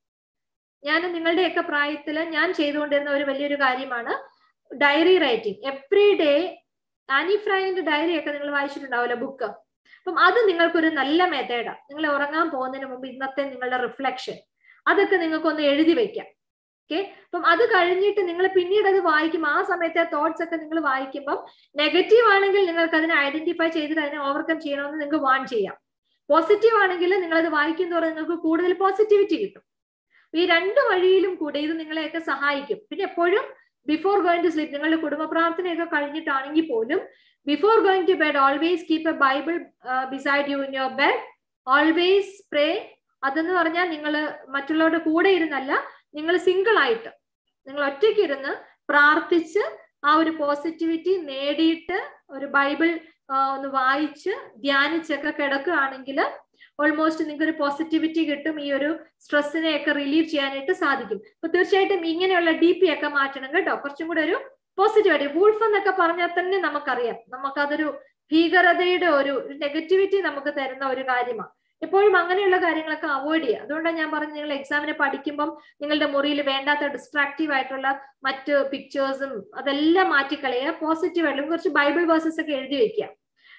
ഞാൻ നിങ്ങളുടെയൊക്കെ പ്രായത്തിൽ ഞാൻ ചെയ്തുകൊണ്ടിരുന്ന ഒരു വലിയൊരു കാര്യമാണ് diary writing every day Anne ഫ്രൈന്റെ diary ഒക്കെ നിങ്ങൾ വായിച്ചിട്ടുണ്ടാവുമല്ലോ ബുക്ക് അപ്പം അത് നിങ്ങൾക്കൊരു നല്ല മെത്തേഡാണ് നിങ്ങൾ ഉറങ്ങാൻ പോകുന്നതിന് മുമ്പ് ഇന്നത്തെ നിങ്ങളുടെ റിഫ്ലക്ഷൻ അതൊക്കെ നിങ്ങൾക്കൊന്ന് എഴുതി വെക്കാം ഓക്കെ അപ്പം അത് കഴിഞ്ഞിട്ട് നിങ്ങൾ പിന്നീട് അത് വായിക്കും. ആ സമയത്തെ തോട്ട്സ് ഒക്കെ നിങ്ങൾ വായിക്കുമ്പം നെഗറ്റീവ് ആണെങ്കിൽ നിങ്ങൾക്ക് അതിനെ ഐഡന്റിഫൈ ചെയ്തിട്ട് അതിനെ ഓവർകം ചെയ്യണമെന്ന് നിങ്ങൾക്ക് വാൺ ചെയ്യാം. പോസിറ്റീവ് ആണെങ്കിൽ നിങ്ങൾ അത് വായിക്കും തോറും നിങ്ങൾക്ക് കൂടുതൽ പോസിറ്റിവിറ്റി കിട്ടും. ഈ രണ്ട് വഴിയിലും കൂടെ ഇത് നിങ്ങളെയൊക്കെ സഹായിക്കും. പിന്നെ എപ്പോഴും ബിഫോർ ഗോയിങ് ടു സ്ലീപ്പ് നിങ്ങളുടെ കുടുംബ പ്രാർത്ഥനയൊക്കെ കഴിഞ്ഞിട്ടാണെങ്കിൽ പോലും before going to bed always keep a Bible beside you in your bed always pray അതെന്ന് പറഞ്ഞാൽ നിങ്ങൾ മറ്റുള്ളവരുടെ കൂടെ ഇരുന്നല്ല നിങ്ങൾ സിംഗിൾ ആയിട്ട് നിങ്ങൾ ഒറ്റയ്ക്ക് ഇരുന്ന് പ്രാർത്ഥിച്ച് ആ ഒരു പോസിറ്റിവിറ്റി നേടിയിട്ട് ഒരു ബൈബിൾ ഒന്ന് വായിച്ച് ധ്യാനിച്ചൊക്കെ കിടക്കുകയാണെങ്കിൽ ഓൾമോസ്റ്റ് നിങ്ങൾക്ക് ഒരു പോസിറ്റിവിറ്റി കിട്ടും. ഈ ഒരു സ്ട്രെസ്സിനെ ഒക്കെ റിലീവ് ചെയ്യാനായിട്ട് സാധിക്കും. അപ്പൊ തീർച്ചയായിട്ടും ഇങ്ങനെയുള്ള ഡി പി ഒക്കെ മാറ്റണം കേട്ടോ. കുറച്ചും കൂടെ ഒരു പോസിറ്റീവ് വൂൾഫ് എന്നൊക്കെ പറഞ്ഞാൽ തന്നെ നമുക്കറിയാം. നമുക്കതൊരു ഭീകരതയുടെ ഒരു നെഗറ്റിവിറ്റി നമുക്ക് തരുന്ന ഒരു കാര്യമാണ്. എപ്പോഴും അങ്ങനെയുള്ള കാര്യങ്ങളൊക്കെ അവോയ്ഡ് ചെയ്യുക. അതുകൊണ്ടാണ് ഞാൻ പറഞ്ഞത് നിങ്ങൾ എക്സാമിന് പഠിക്കുമ്പം നിങ്ങളുടെ മുറിയിൽ വേണ്ടാത്ത ഡിസ്ട്രാക്റ്റീവ് ആയിട്ടുള്ള മറ്റ് പിക്ചേഴ്സും അതെല്ലാം മാറ്റിക്കളയുക. പോസിറ്റീവ് ആയിട്ടുള്ള കുറച്ച് ബൈബിൾ വേഴ്സസ് ഒക്കെ എഴുതി വെക്കുക.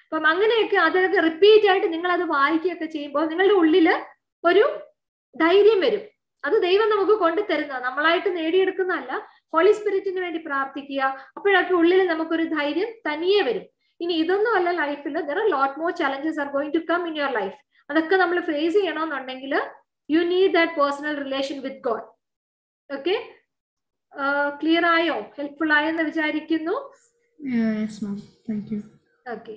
അപ്പം അങ്ങനെയൊക്കെ അതൊക്കെ റിപ്പീറ്റ് ആയിട്ട് നിങ്ങൾ അത് വായിക്കുകയൊക്കെ ചെയ്യുമ്പോൾ നിങ്ങളുടെ ഉള്ളിൽ ഒരു ധൈര്യം വരും. അത് ദൈവം നമുക്ക് കൊണ്ടുതരുന്ന നമ്മളായിട്ട് നേടിയെടുക്കുന്നതല്ല. ഹോളി സ്പിരിറ്റിന് വേണ്ടി പ്രാർത്ഥിക്കുക. അപ്പോഴൊക്കെ ഉള്ളിൽ നമുക്കൊരു ധൈര്യം തനിയെ വരും. ഇനി ഇതൊന്നും അല്ല ലൈഫിൽ there are lot more challenges are going to come in your life അതൊക്കെ നമ്മൾ ഫേസ് ചെയ്യണമെന്നുണ്ടെങ്കിൽ you need that personal relation with God okay clear ആയോ? ഹെൽപ്ഫുൾ ആയെന്ന് വിചാരിക്കുന്നു? ഓക്കെ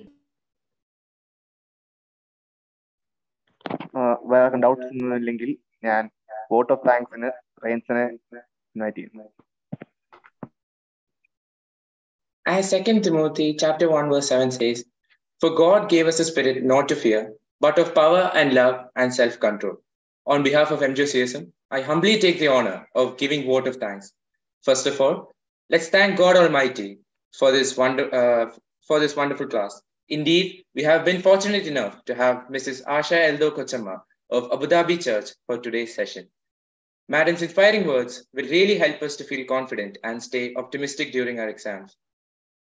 വേറെ ഡൗട്ട്സ് ഇല്ലെങ്കിൽ ഞാൻ വോട്ട് ഓഫ് താങ്ക്സിന് റെയിൻസിനെ ഇൻവൈറ്റ് ചെയ്യുന്നു. As 2 Timothy chapter 1 verse 7 says, For God gave us a spirit not to fear, but of power and love and self-control. On behalf of MJCSM, I humbly take the honor of giving vote of thanks. First of all, let's thank God Almighty for this wonder uh, for this wonderful class. Indeed, we have been fortunate enough to have Mrs. Asha Eldo Kochama of Abu Dhabi Church for today's session. Madam's inspiring words will really help us to feel confident and stay optimistic during our exams.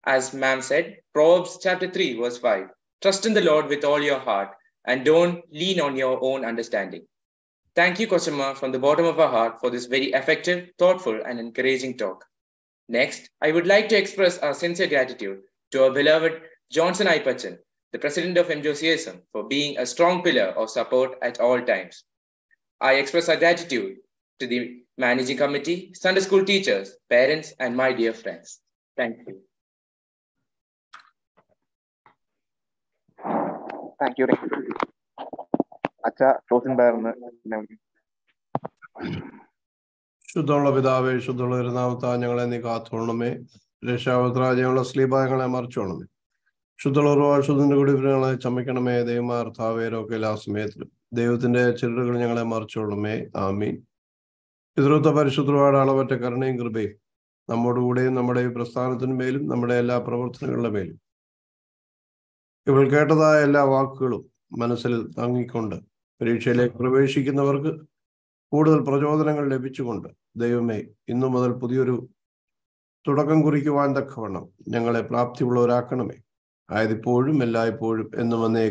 As ma'am said, Proverbs chapter 3, verse 5 Trust in the Lord with all your heart and don't lean on your own understanding. Thank you, Kochama, from the bottom of our heart for this very effective, thoughtful, and encouraging talk. Next, I would like to express our sincere gratitude to our beloved Johnson Ipachan, the president of MJOCSM, for being a strong pillar of support at all times. I express our gratitude to the managing committee, Sunday school teachers, parents, and my dear friends. Thank you. Thank you അച്ഛ closing ശുദ്ധമുള്ള പിതാവേ ശുദ്ധമുള്ള ഒരു നാമത്താ ഞങ്ങളെ നീ കാത്തോണമേ രക്ഷാവത്ര ഞങ്ങളെ സ്ലീപായങ്ങളെ മറിച്ചോണമേ ശുദ്ധമുള്ള ശുദ്ധന്റെ കൂടി ഞങ്ങളെ ചമയ്ക്കണമേ. ദൈവമാർത്താവേരൊക്കെ എല്ലാ സമയത്തിലും. ദൈവത്തിന്റെ ചിരടുകൾ ഞങ്ങളെ മറിച്ചോണമേ ആമീൻ. പിതൃത്വ പരിശുദ്ധയുടെ മറ്റേ കരുണയും കൃപയും. നമ്മോടുകൂടെയും നമ്മുടെ പ്രസ്ഥാനത്തിനു മേലും നമ്മുടെ എല്ലാ പ്രവർത്തനങ്ങളുടെ മേലും. ഇവൾ കേട്ടതായ എല്ലാ വാക്കുകളും മനസ്സിൽ തങ്ങിക്കൊണ്ട് പരീക്ഷയിലേക്ക് പ്രവേശിക്കുന്നവർക്ക് കൂടുതൽ പ്രചോദനങ്ങൾ ലഭിച്ചുകൊണ്ട് ദൈവമേ ഇന്നു മുതൽ പുതിയൊരു തുടക്കം കുറിക്കുവാൻ തക്കവണ്ണം ഞങ്ങളെ പ്രാപ്തിയുള്ളവരാക്കണമേ. ആയതിപ്പോഴും എല്ലായ്പ്പോഴും എന്നും വന്നേ